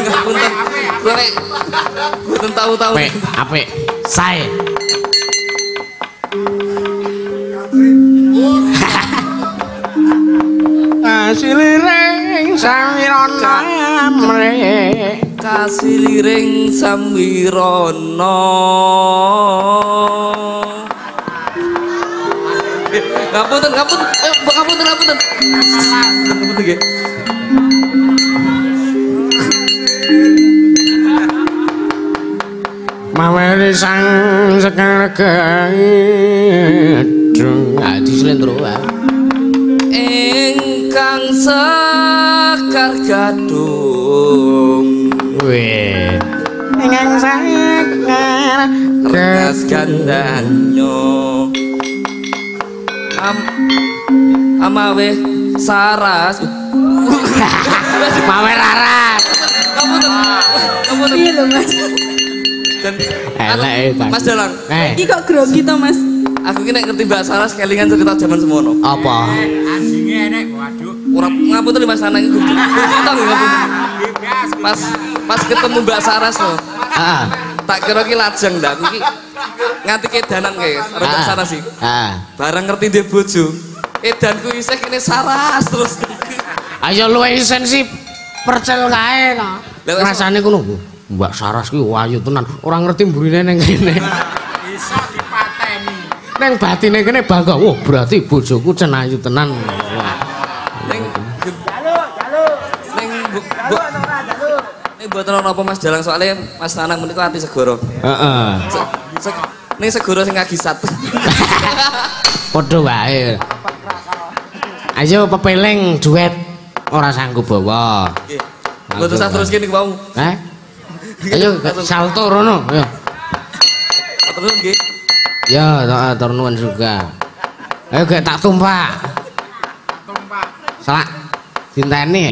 Ngapunten, kula nek mboten tahu-tahu. Apik, apik. Sae. Asiliring samirana amre. Kasih liring samwirana ngapunten ngapunten eh ngapunten ngapunten. Ngapunten nggih Mawari sang sekar gedung. Adi slendro ingkang sekar gadung Weh. Ingkang sekar Regas gandanyo Am Amawe saras Mawer aras. Ngapunten Ngapunten Iya lho Mas. Dan Elek. Mas Dalang Eh, Iki kok grogi to Mas? Aku ki nek ngerti Mbak Saras kelingan cerita zaman semono. apa? Anjingnya enek, waduh. Ora ngapunten Mas Anang iku. Cerita ngapunten. Pas pas ketemu Mbak Saras loh. Ah. Tak kira ki lajeng ndak aku ki nganti kedanan kae karo Mbak ah, Saras sih. Ah. Barang ngerti dia bojo. Edanku isih kene Saras terus. Ayo luwe isen sih percel kae to. Lah, wes- Rasane ngono. Mbak Saras ki wayu tenan. Ora ngerti mburine ning kene. Bisa dipateni. Ning batine kene bangga. Wah, berarti bojoku cenayu tenan. Mboten ana apa Mas Dalang soalnya Mas Nanang menika ati segoro. Heeh. Se- se- Ning segoro sing ngagisat. Padha wae. Ayo pepeleng duet ora sanggup bawa. Nggih. Mboten usah terus kene mau. Eh? Ayo salto rono. Ayo. Terus nggih. Ya, atur nuwun juga. Ayo gak tak tumpak. Tumpak. Salak. Dinteni.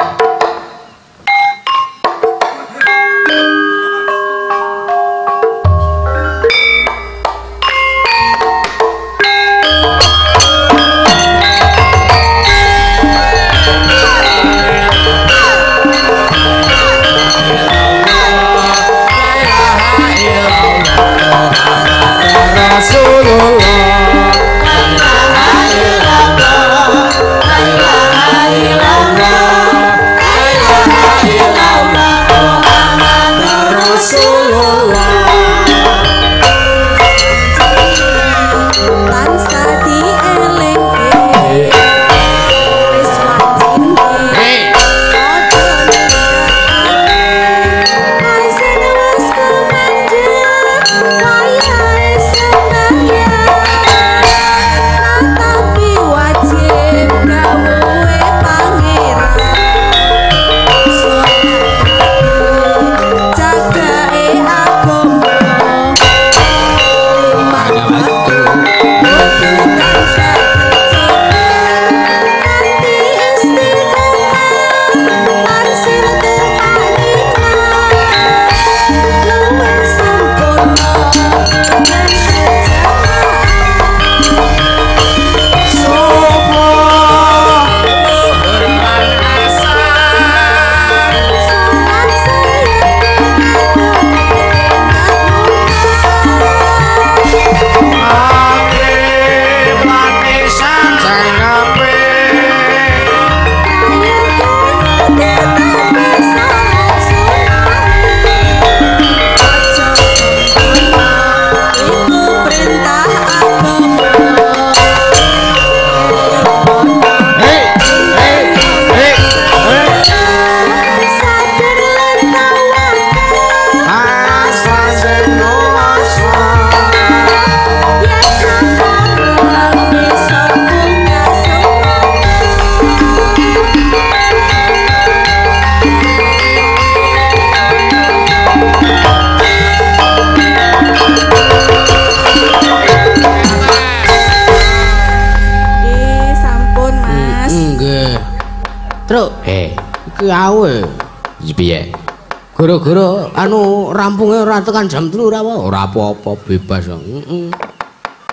Gara-gara anu rampunge ora tekan jam 3 ora apa? Ora apa-apa bebas. Heeh.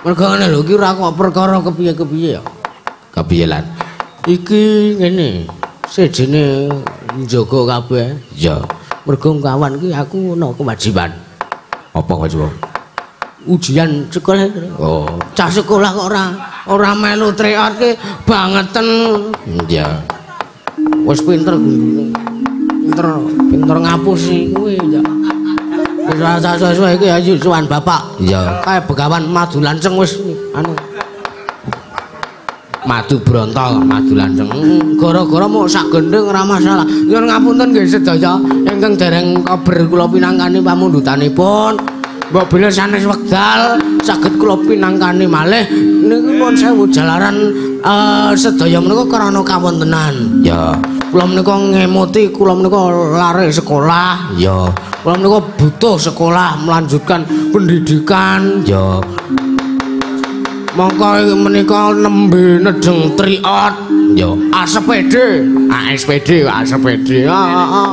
Mergo ngene lho iki ora kok perkara kepiye-kepiye ya. Kepiye lan? Iki ngene. Sejene njaga kabeh. Ya. Mergo kawan iki aku ana kewajiban. Apa kewajiban? Ujian sekolah. Oh, cah sekolah kok ora ora melu tryout ki bangeten. Ya. Wis pinter gundune. Pinter, pinter ngapusi kuwi ya. Wis rasa sesuai iki ya suwan bapak. Ya, kae begawan madu lanceng wis anu. Madu brontol, madu lanceng. Hmm, Gara-gara mau sak gendeng ora masalah. Nyuwun ngapunten nggih sedaya ingkang dereng kabar kula pinangkani pamundutanipun. Mbok bila sanes wekdal saged kula pinangkani malih niki pun sewu jalaran eh, sedaya menika krana kawontenan. Ya, kula menika ngemuti kula menika lare sekolah. Ya, kula menika butuh sekolah melanjutkan pendidikan. Ya. Mongko menika nembe nedeng triot. Ya, ASPD, ASPD, ASPD. Ah, ah.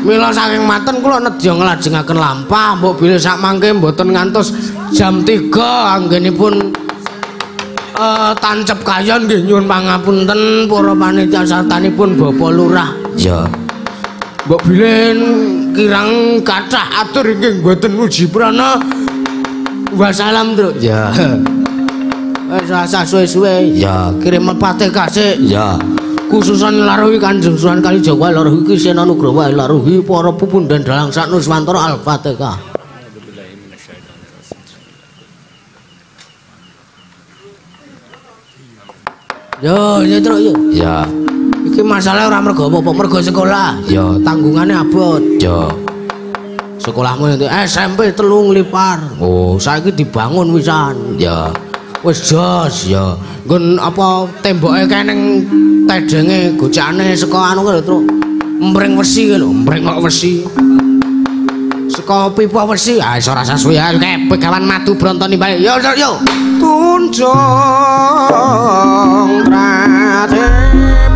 Mila saking maten kula nedya nglajengaken lampah, mbok bilih sak mangke mboten ngantos jam 3 anggenipun eh tancep kayon nggih nyuwun pangapunten para panitia sartanipun Bapak Lurah. Ya. Mbok bilih kirang kathah atur inggih mboten uji prana. Wassalam, Truk. Ya. Wis rasa suwe-suwe. Ya, kirim pate kasih. Ya. khususan laruhi kanjeng Sunan Kalijaga laruhi Kisena Nugraha laruhi para pupun dan dalang sak Nuswantara Al-Fatihah Yo, ya terus yo. Ya. Iki masalah ora mergo apa-apa, mergo sekolah. Ya, tanggungane abot. Ya. Sekolahmu nanti SMP telung lipar. Oh, saiki dibangun wisan. Ya. Wis jos ya. Nggon apa temboke keneng tedenge gocane saka anu lho, Truk. Mring wesi lho, mring kok wesi. Saka pipa wesi, ah iso rasa suwe ae pegawan madu brontoni bae. Yo yo yo. Tunjung biar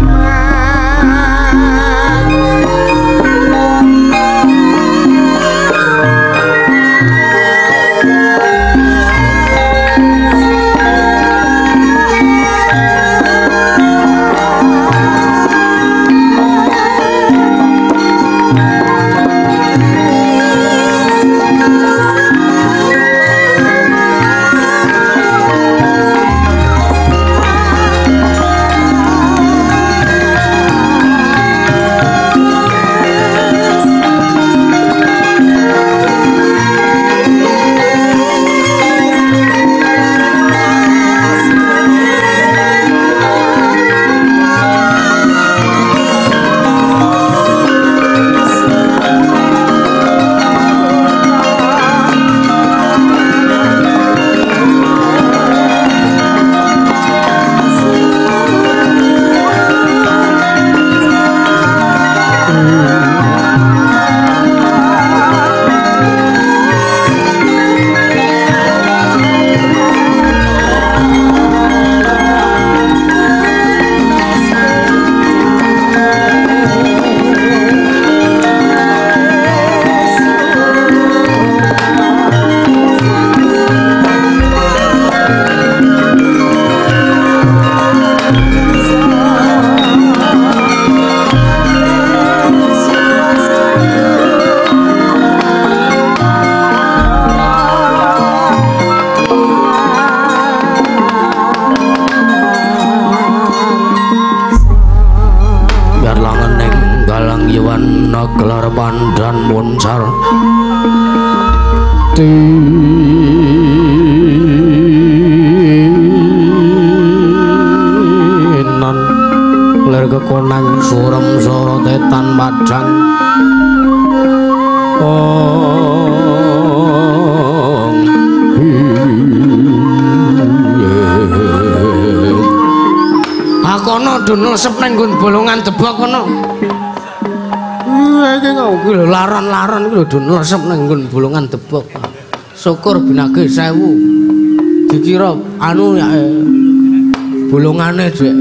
laron-laron iki lho dun lesep ning nggon bolongan debok. Syukur binage 1000. Dikira anu ya eh, bolongane dhek.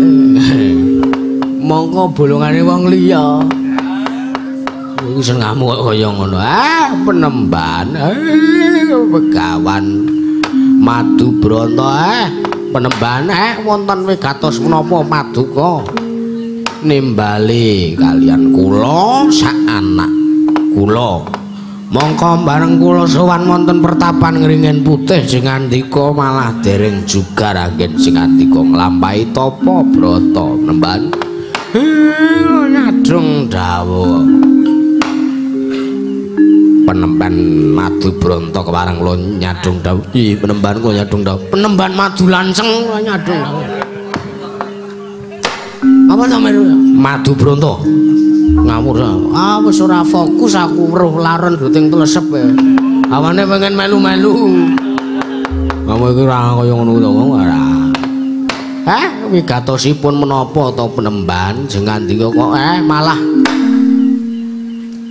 mongko bolongane wong liya. Sing ngamuk kaya ngono. Ah, penemban. Eh, pegawan Madu Bronto eh penemban eh wonten wigatos menapa Maduka nimbali kalian kula sak anak kula. Mongko bareng kula sowan wonten pertapan ngringen putih sing andika malah dereng juga ragen sing andika nglampahi tapa brata nemban. Eh, nyadung dawuh. Penemban madu bronto kewarang lo nyadung dawuh. Ih, penemban kula nyadung dawuh. Penemban madu lanceng nyadung dawuh. Apa sampeyan? Madu bronto. Ngawur. Ah wis ora fokus aku weruh laron duting telesep e awane pengen melu-melu. Kamu iki ora kaya ngono to wong ora. Hah, wigatosipun menapa ta penemban jeneng ndika kok eh malah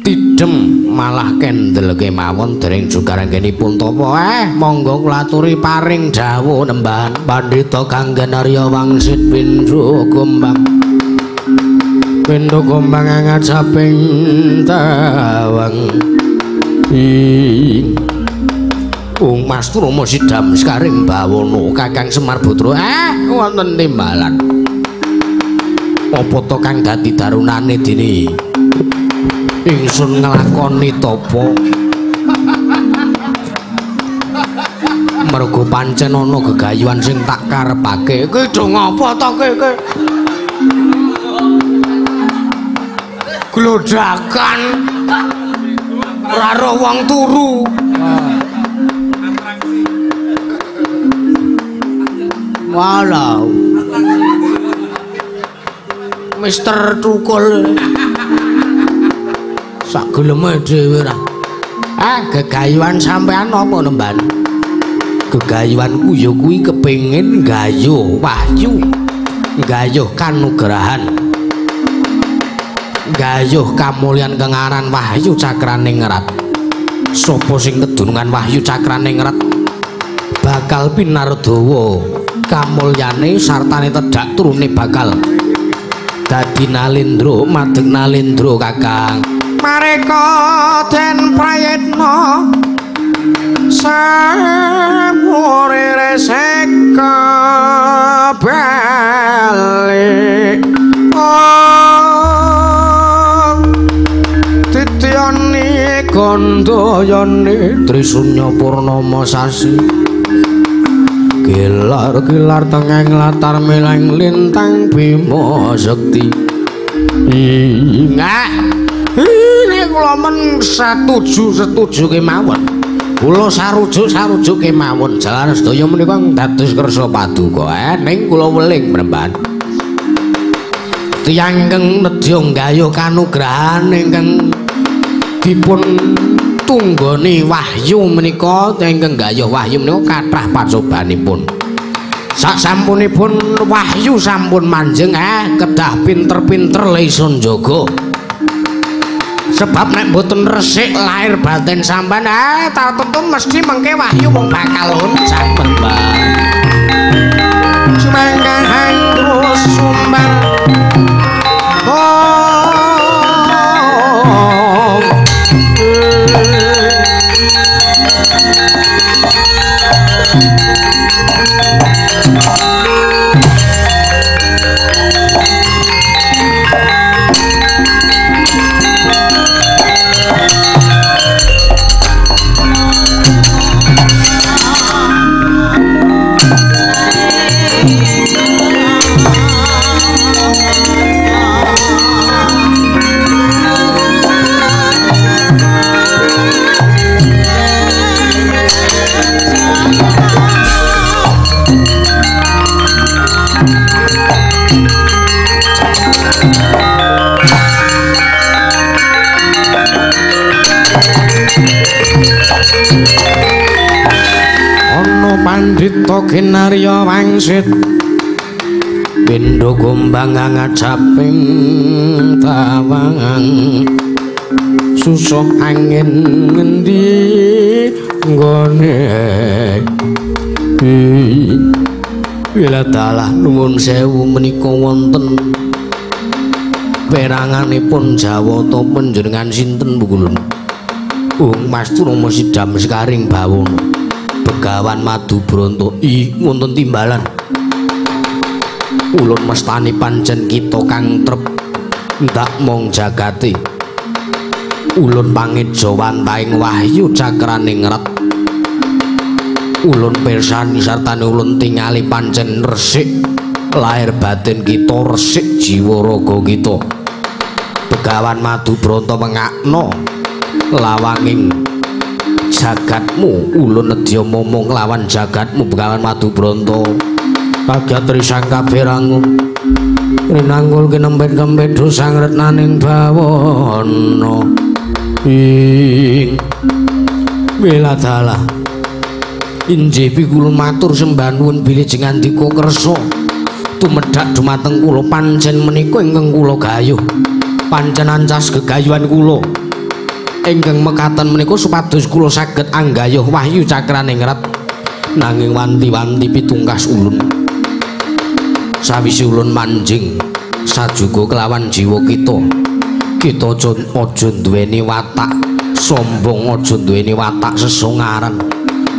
tidem malah kendel kemawon dereng jugarenggenipun tapa eh monggo kula aturi paring dawuh nemban pandhita kanggen Arya Wangsit Pindro Gombang Pindho gombang angat saping tawang. Ung Mas Trama sidam sekaring bawono Kakang Semar Putra eh wonten timbalan. Apa to kang dadi darunane dini ingsun nglakoni tapa Mergo pancen ana gegayuhan sing tak karepake. Kowe do ngopo to kowe glodakan. Raro wong turu. Walau. Mister Tukul. Sak geleme dhewe ra ah gegayuhan sampean apa nemban? Gegayuhanku ya kuwi kepengin gayuh wahyu gayuh kanugrahan gayuh kamulyan kengaran wahyu cakrane ngerat. Sapa sing kedunungan wahyu cakrane ngerat? Bakal pinardawa kamulyane sartane tedak turune bakal. Dadi nalindra madeg nalindra kakang. Mareka den prayetna samure resek balik oh tityani gandayane trisunya purnama sasi. Gilar-gilar tengeng latar mileng lintang bima sekti Ingat Ini kula men setuju-setuju kemawon. Kula sarujuk-sarujuk kemawon. Jalan sedaya menika dados kersa paduka. Eh ning kula weling mremban Tiyang ingkang nedya gayuh kanugrahan ingkang dipun tunggoni wahyu menika ingkang gayuh wahyu menika kathah pacobanipun sak sampunipun wahyu sampun manjeng eh kedah pinter-pinter leison jaga sebab nek mboten resik lahir batin sampean eh tak tentu mesti mengke wahyu wong bakal loncat mbak. Semangka terus sumbang pandhita kinarya wangsit. Pindha gombang ngajaping tawang. Susah angin ngendi nggone? Bila dalah nuwun sewu menika wonten. Peranganipun Jawata panjenengan sinten bukulun? Ung Mas Trama Sidam Sekaring Bawono. Begawan Madu Bronto i wonten timbalan. Ulun mestani pancen kita kang trep ndak mong jagate. Ulun pangidja wantaing wahyu cakraning rat. Ulun pirsani sartane ulun tingali pancen resik lahir batin kita resik jiwa raga kita. Begawan Madu Bronto mengakno lawanging jagatmu. Ulun nedya momong lawan jagatmu Begawan Madu Bronto. Kagat trisangka berangu Rinanggul kinempet-kempet dosang retnaning bawono. Ing Wiladala Injih pikulun matur sembah nuwun bilih jengandika kersa Tumedhak dumateng kula pancen menika ingkang kula gayuh. Pancen ancas gegayuhan kula Ingkang mekaten menika supados kula saged anggayuh wahyu cakraning rat nanging wanti-wanti pitungkas ulun. Sawise ulun manjing sajuga kelawan jiwa kita. Kita aja duweni watak sombong aja duweni watak sesongaran.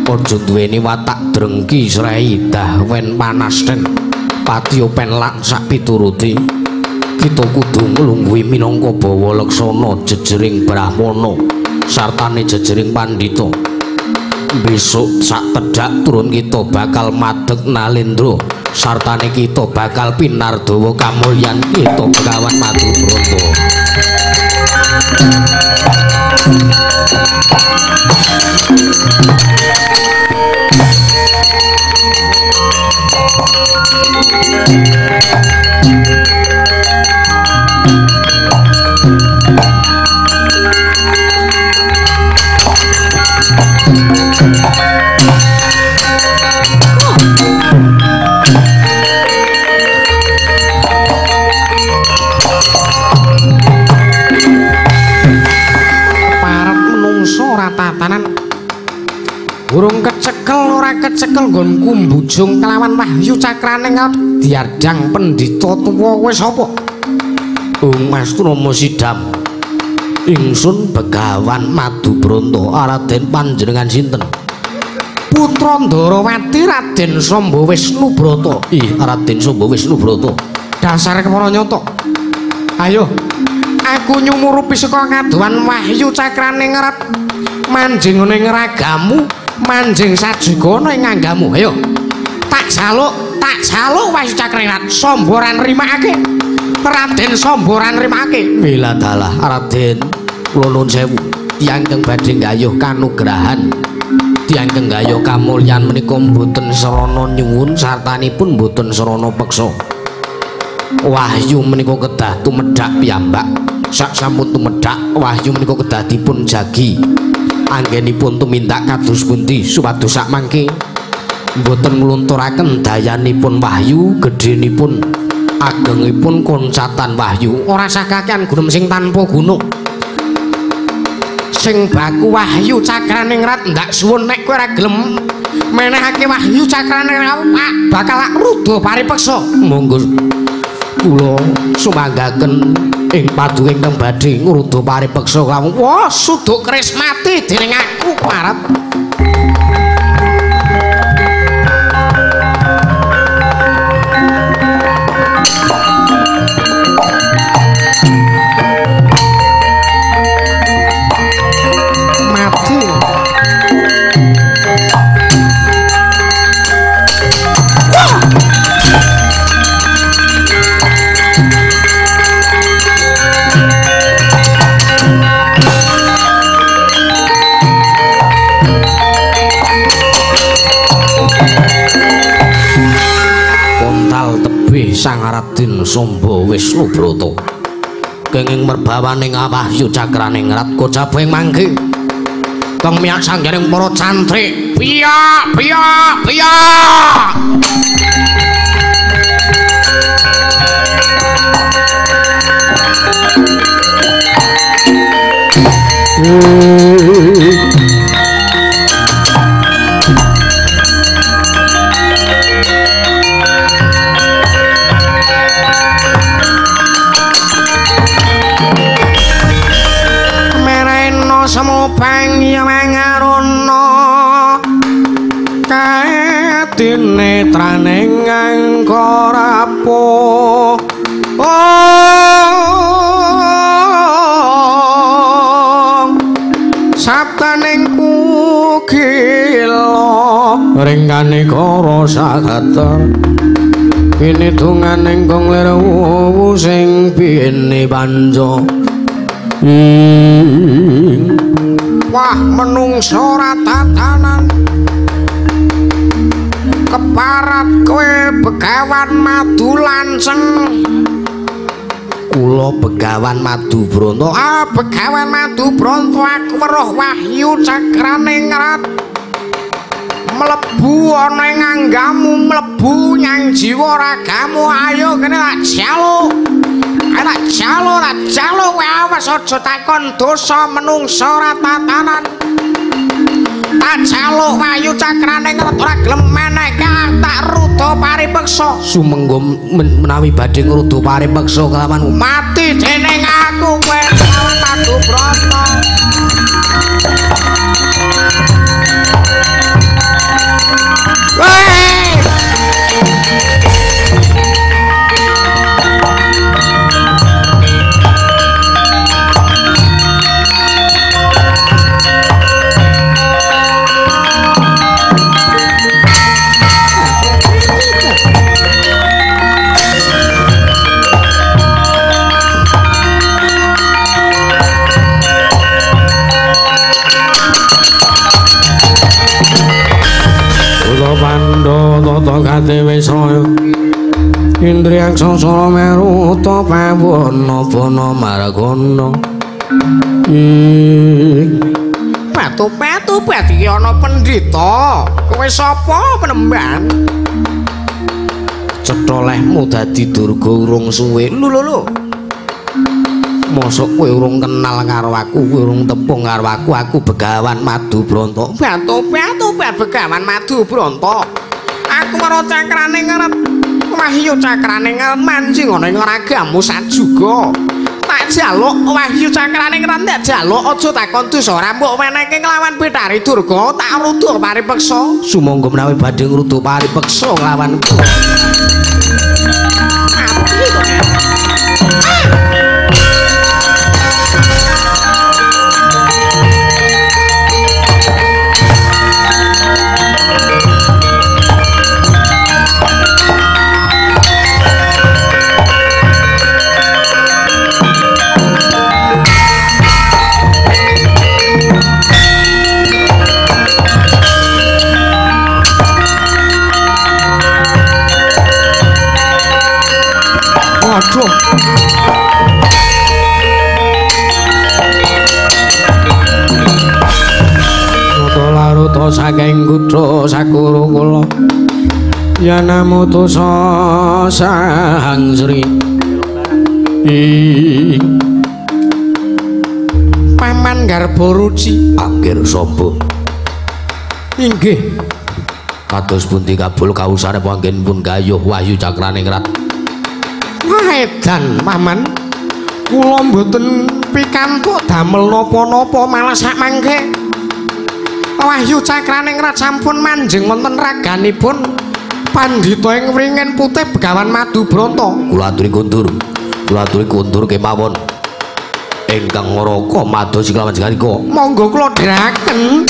Aja duweni watak drengki srei dahwen panasten patio penlak sak pituruti kita nglungguhi minangka bawa leksana jejering brahmana sartane jejering pandhita. Besok sak tedhak turun kita bakal madeg nalendra sartane kita bakal pinardawa kamulyan kita begawan madu broto kecekel nggonku mbujung kelawan wahyu cakrane diadang pendhita tuwa wis apa? Ung Mas Sidam Ingsun Begawan Madu Bronto Raden panjenengan sinten? Putra Ndarawati Raden Samba Wisnu Brata Ih Raden Samba Wisnu Brata dasar kepara nyata. Ayo aku nyumurupi saka ngaduan wahyu cakrane ngerat manjing ning ragamu manjing sajugana ing nganggamu. Ayo. Tak jaluk tak jaluk wahyu cakrane ngerat somboran rimakake Raden somboran rimakake mila dalah Raden. Kula nuwun sewu. Tiyang kang badhe gayuh kanugrahan. Tiyang kang gayuh kamulyan menika mboten sarana nyuwun sartanipun mboten sarana peksa. Wahyu menika kedah tumedhak piyambak. Sak sampun tumedhak wahyu menika kedah dipun jagi anggenipun tumindak kados pundi supados sak mangke? Mboten nglunturaken dayanipun wahyu gedhenipun agengipun koncatan wahyu. Ora sakakean gunung sing tanpa gunung. Sing baku wahyu cakrane ngrat ndak suwun nek kowe ora gelem menehake wahyu cakrane ngrat bakal rudo paripeksa. Monggo kula sumanggaken ing paduke ingkang badhe ngrudo paripeksa kawung wah suduk krismati dening aku parep Raden Sumba Wisnu Broto kenging merbawaning awah yucakraning rat kocabeng mangke kang miyak sanggaring para santri. Piya piya piya Hmm. Ringkane kara sagatar kene donganing kong lerewu sing bine panjo wah menungso ratatanan. Keparat kowe begawan madu lanceng kula begawan madu bronto. Ah begawan madu bronto aku weruh wahyu cakrane ngrat mlebu ana ing anggamu mlebu nyang jiwa ragamu. Ayo kene tak jaluk. Ayo tak jaluk tak jaluk. Kowe awas aja takon dosa menungsa ora tatanan tak jaluk wahyu cakrane ora gelem tak rudo paripeksa. Sumenggo men menawi badhe ngrudo paripeksa kelawan mati dening aku kowe kelawan madu brata Weh! Tata kate wisraya Indriyang sasara meru ta pawana bana margana Patu-patu pati ana pendhita. Kowe sapa penemban Cetha lehmu dadi durga urung suwe. Lho lho lho. Mosok kowe urung kenal karo aku, kowe urung tepung karo aku, aku Begawan Madu Bronto. Batu-batu Begawan Madu Bronto. Aku karo cakrane ngarep. Wahyu cakrane ngarep mancing ana ing ragamu sajuga. Tak jaluk Wahyu cakrane ngarep tak jaluk aja takon dosa. Ora mbok meneke nglawan Betari Durga, tak rudo paripeksa. Sumangga menawi badhe ngrudo paripeksa nglawan. Mati Waduh. Nuto laruta saking kutha sakuru kula. Yanamutu sang Sri. Ing Paman Garba Ruci anggir sapa? Inggih. Kados pundi kabul kausane panggen pun gayuh wahyu cakraning rat. Edan, Paman. Kula mboten pikantuk damel napa-napa malah sak mangke. Wahyu cakraning rat sampun manjing wonten raganipun pandhita ing wringen putih Begawan Madu Bronto. Kula aturi kundur. Kula aturi kundur kemawon. Ingkang ngraka mados kelawan janika. Monggo kula dheraken.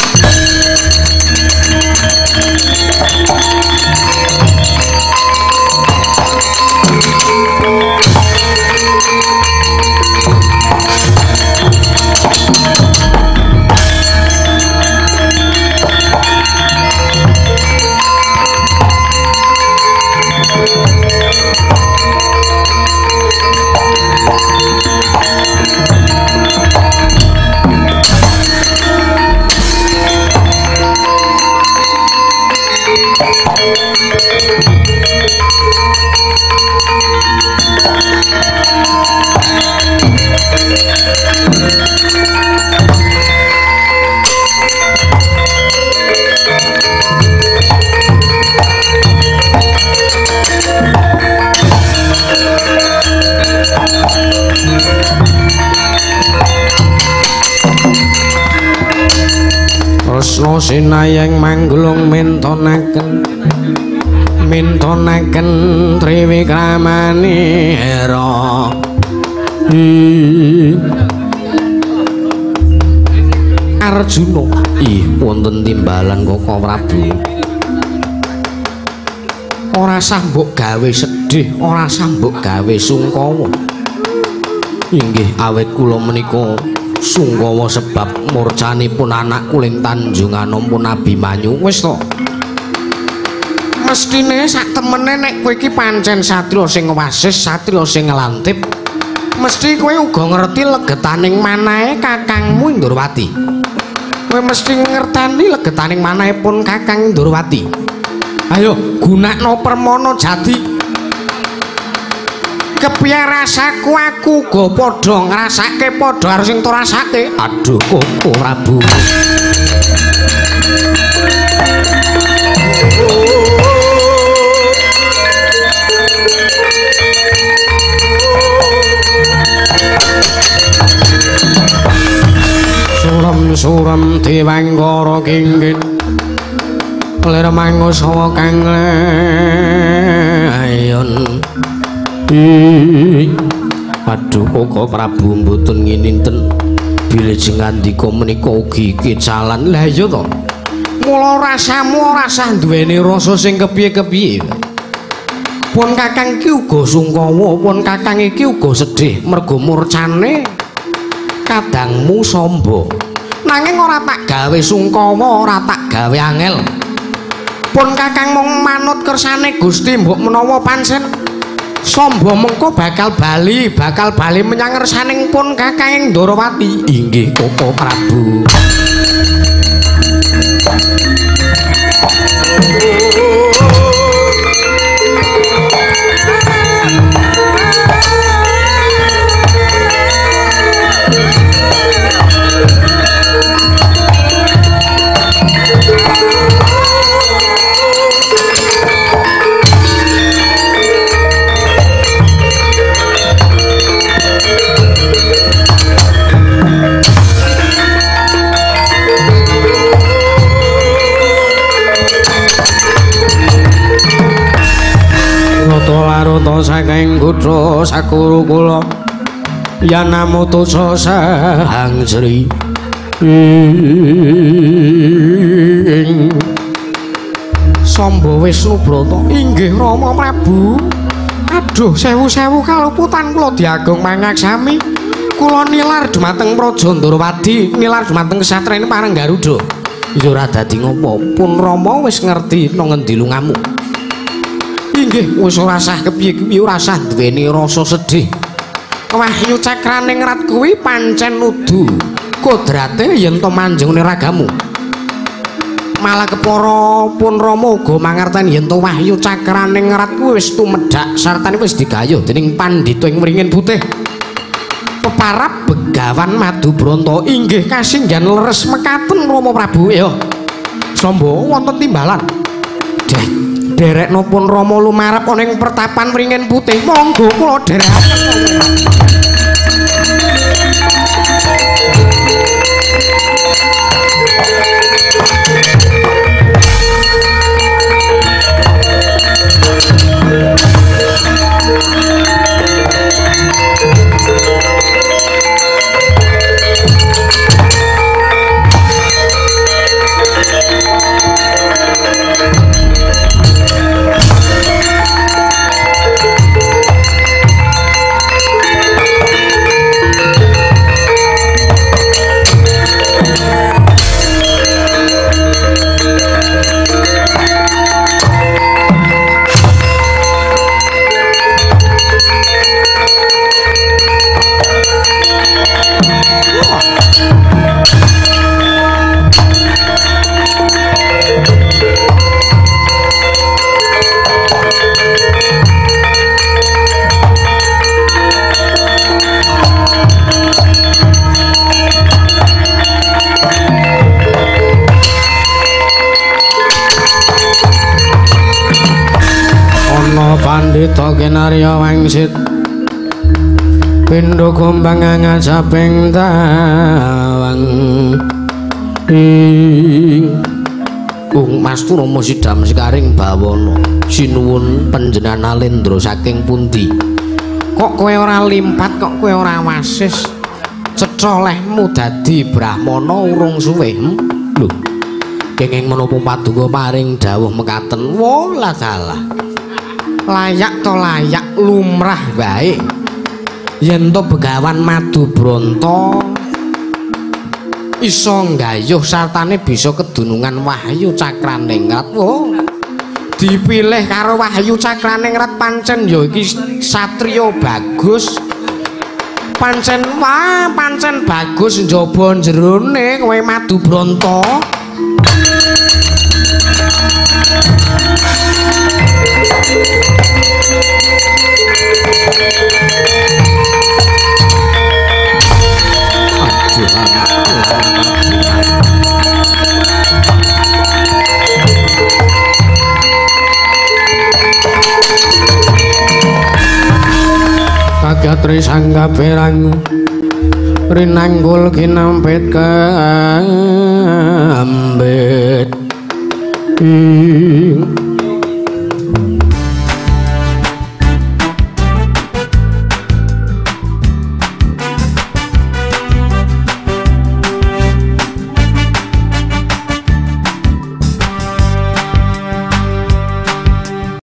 Resna sinayang manggulung mintonaken mintonaken triwikramani hera Arjuna. Ih, wonten timbalan Koko Prabu. Ora sah mbok gawe sedih, ora sah mbok gawe sungkawa. Inggih awet kula menika sungkawa sebab murcanipun anak kuling Tanjungan pun Abimanyu. Wis to. Mestine sak temene nek kowe iki pancen satriya sing wasis, satriya sing ngelantip, mesti kowe uga ngerti legetaning manahe Kakangmu Indrawati. Kowe mesti ngerteni legetaning manahipun Kakang Indrawati. Ayo gunakno permono jati. Kepiye rasaku aku uga padha ngrasake padha karo sing rasake. Aduh Koko Prabu. Suram-suram diwangkara kinggin Lir mangusawa kang layon Aduh kok Prabu mboten ngininten bilih ngandika menika ugi kecalan lha iya to? Mula rasamu ora sah duweni rasa sing kepiye-kepiye. Pun Kakang iki uga sungkawa pun Kakang iki uga sedih mergo murcane. Kadangmu sombo nanging ora tak gawe sungkawa ora tak gawe angel. Pun kakang mung manut kersane Gusti mbok menawa pancen sombo mengko bakal bali bakal bali menyang ngersaning pun kakang Ndorowati. Inggih Koko Prabu Laruta saking kutha sakuru kula yen namutusa sahang sri. Ing Samba Wisnu Brata inggih Rama Prabu. Aduh sewu-sewu kaluputan kula diagung mangaksami. Kula nilar dumateng Praja Ndrawadi nilar dumateng kesatrene Pareng Garuda ya ora dadi ngopo pun Rama wis ngerti nang ngendi lungamu Inggih, wis ora sah kepiye-kepiye ora sah duweni rasa sedih. Wahyu cakraning rat kuwi pancen nudu kodrate yen to manjung ragamu. Malah kepara pun Rama uga mangerteni yen to wahyu cakraning rat kuwi wis tumedhak sartane wis digayuh dening pandhita ing mringin putih. Peparap begawan madu bronto inggih kasinggan leres mekaten Rama Prabu ya. Samba wonten timbalan. Deh, derek nopun Rama lumarep ana ing pertapan wringin putih. Monggo kula derekaken. Pandhita kinarya wangsit. Pindha gombang ngajaping tawang. Ing. Ung Mastu Rama Sidam Sikaring Bawana. Sinuwun panjenengan Alendra saking pundi? Kok kowe ora limpat kok kowe ora wasis? Cetha lehmu dadi brahmana urung suwe hmm? lho. Kenging menapa paduka paring dawuh mekaten? Wala dalah layak to layak lumrah bae. Yen to begawan madu bronto iso nggayuh sartane bisa kedunungan wahyu cakraningrat wo dipilih karo wahyu cakraningrat pancen ya iki satriya bagus. Pancen wah pancen bagus njaba jerone kowe madu bronto Kagatri sangga Rinanggul kinampet kambet. Ing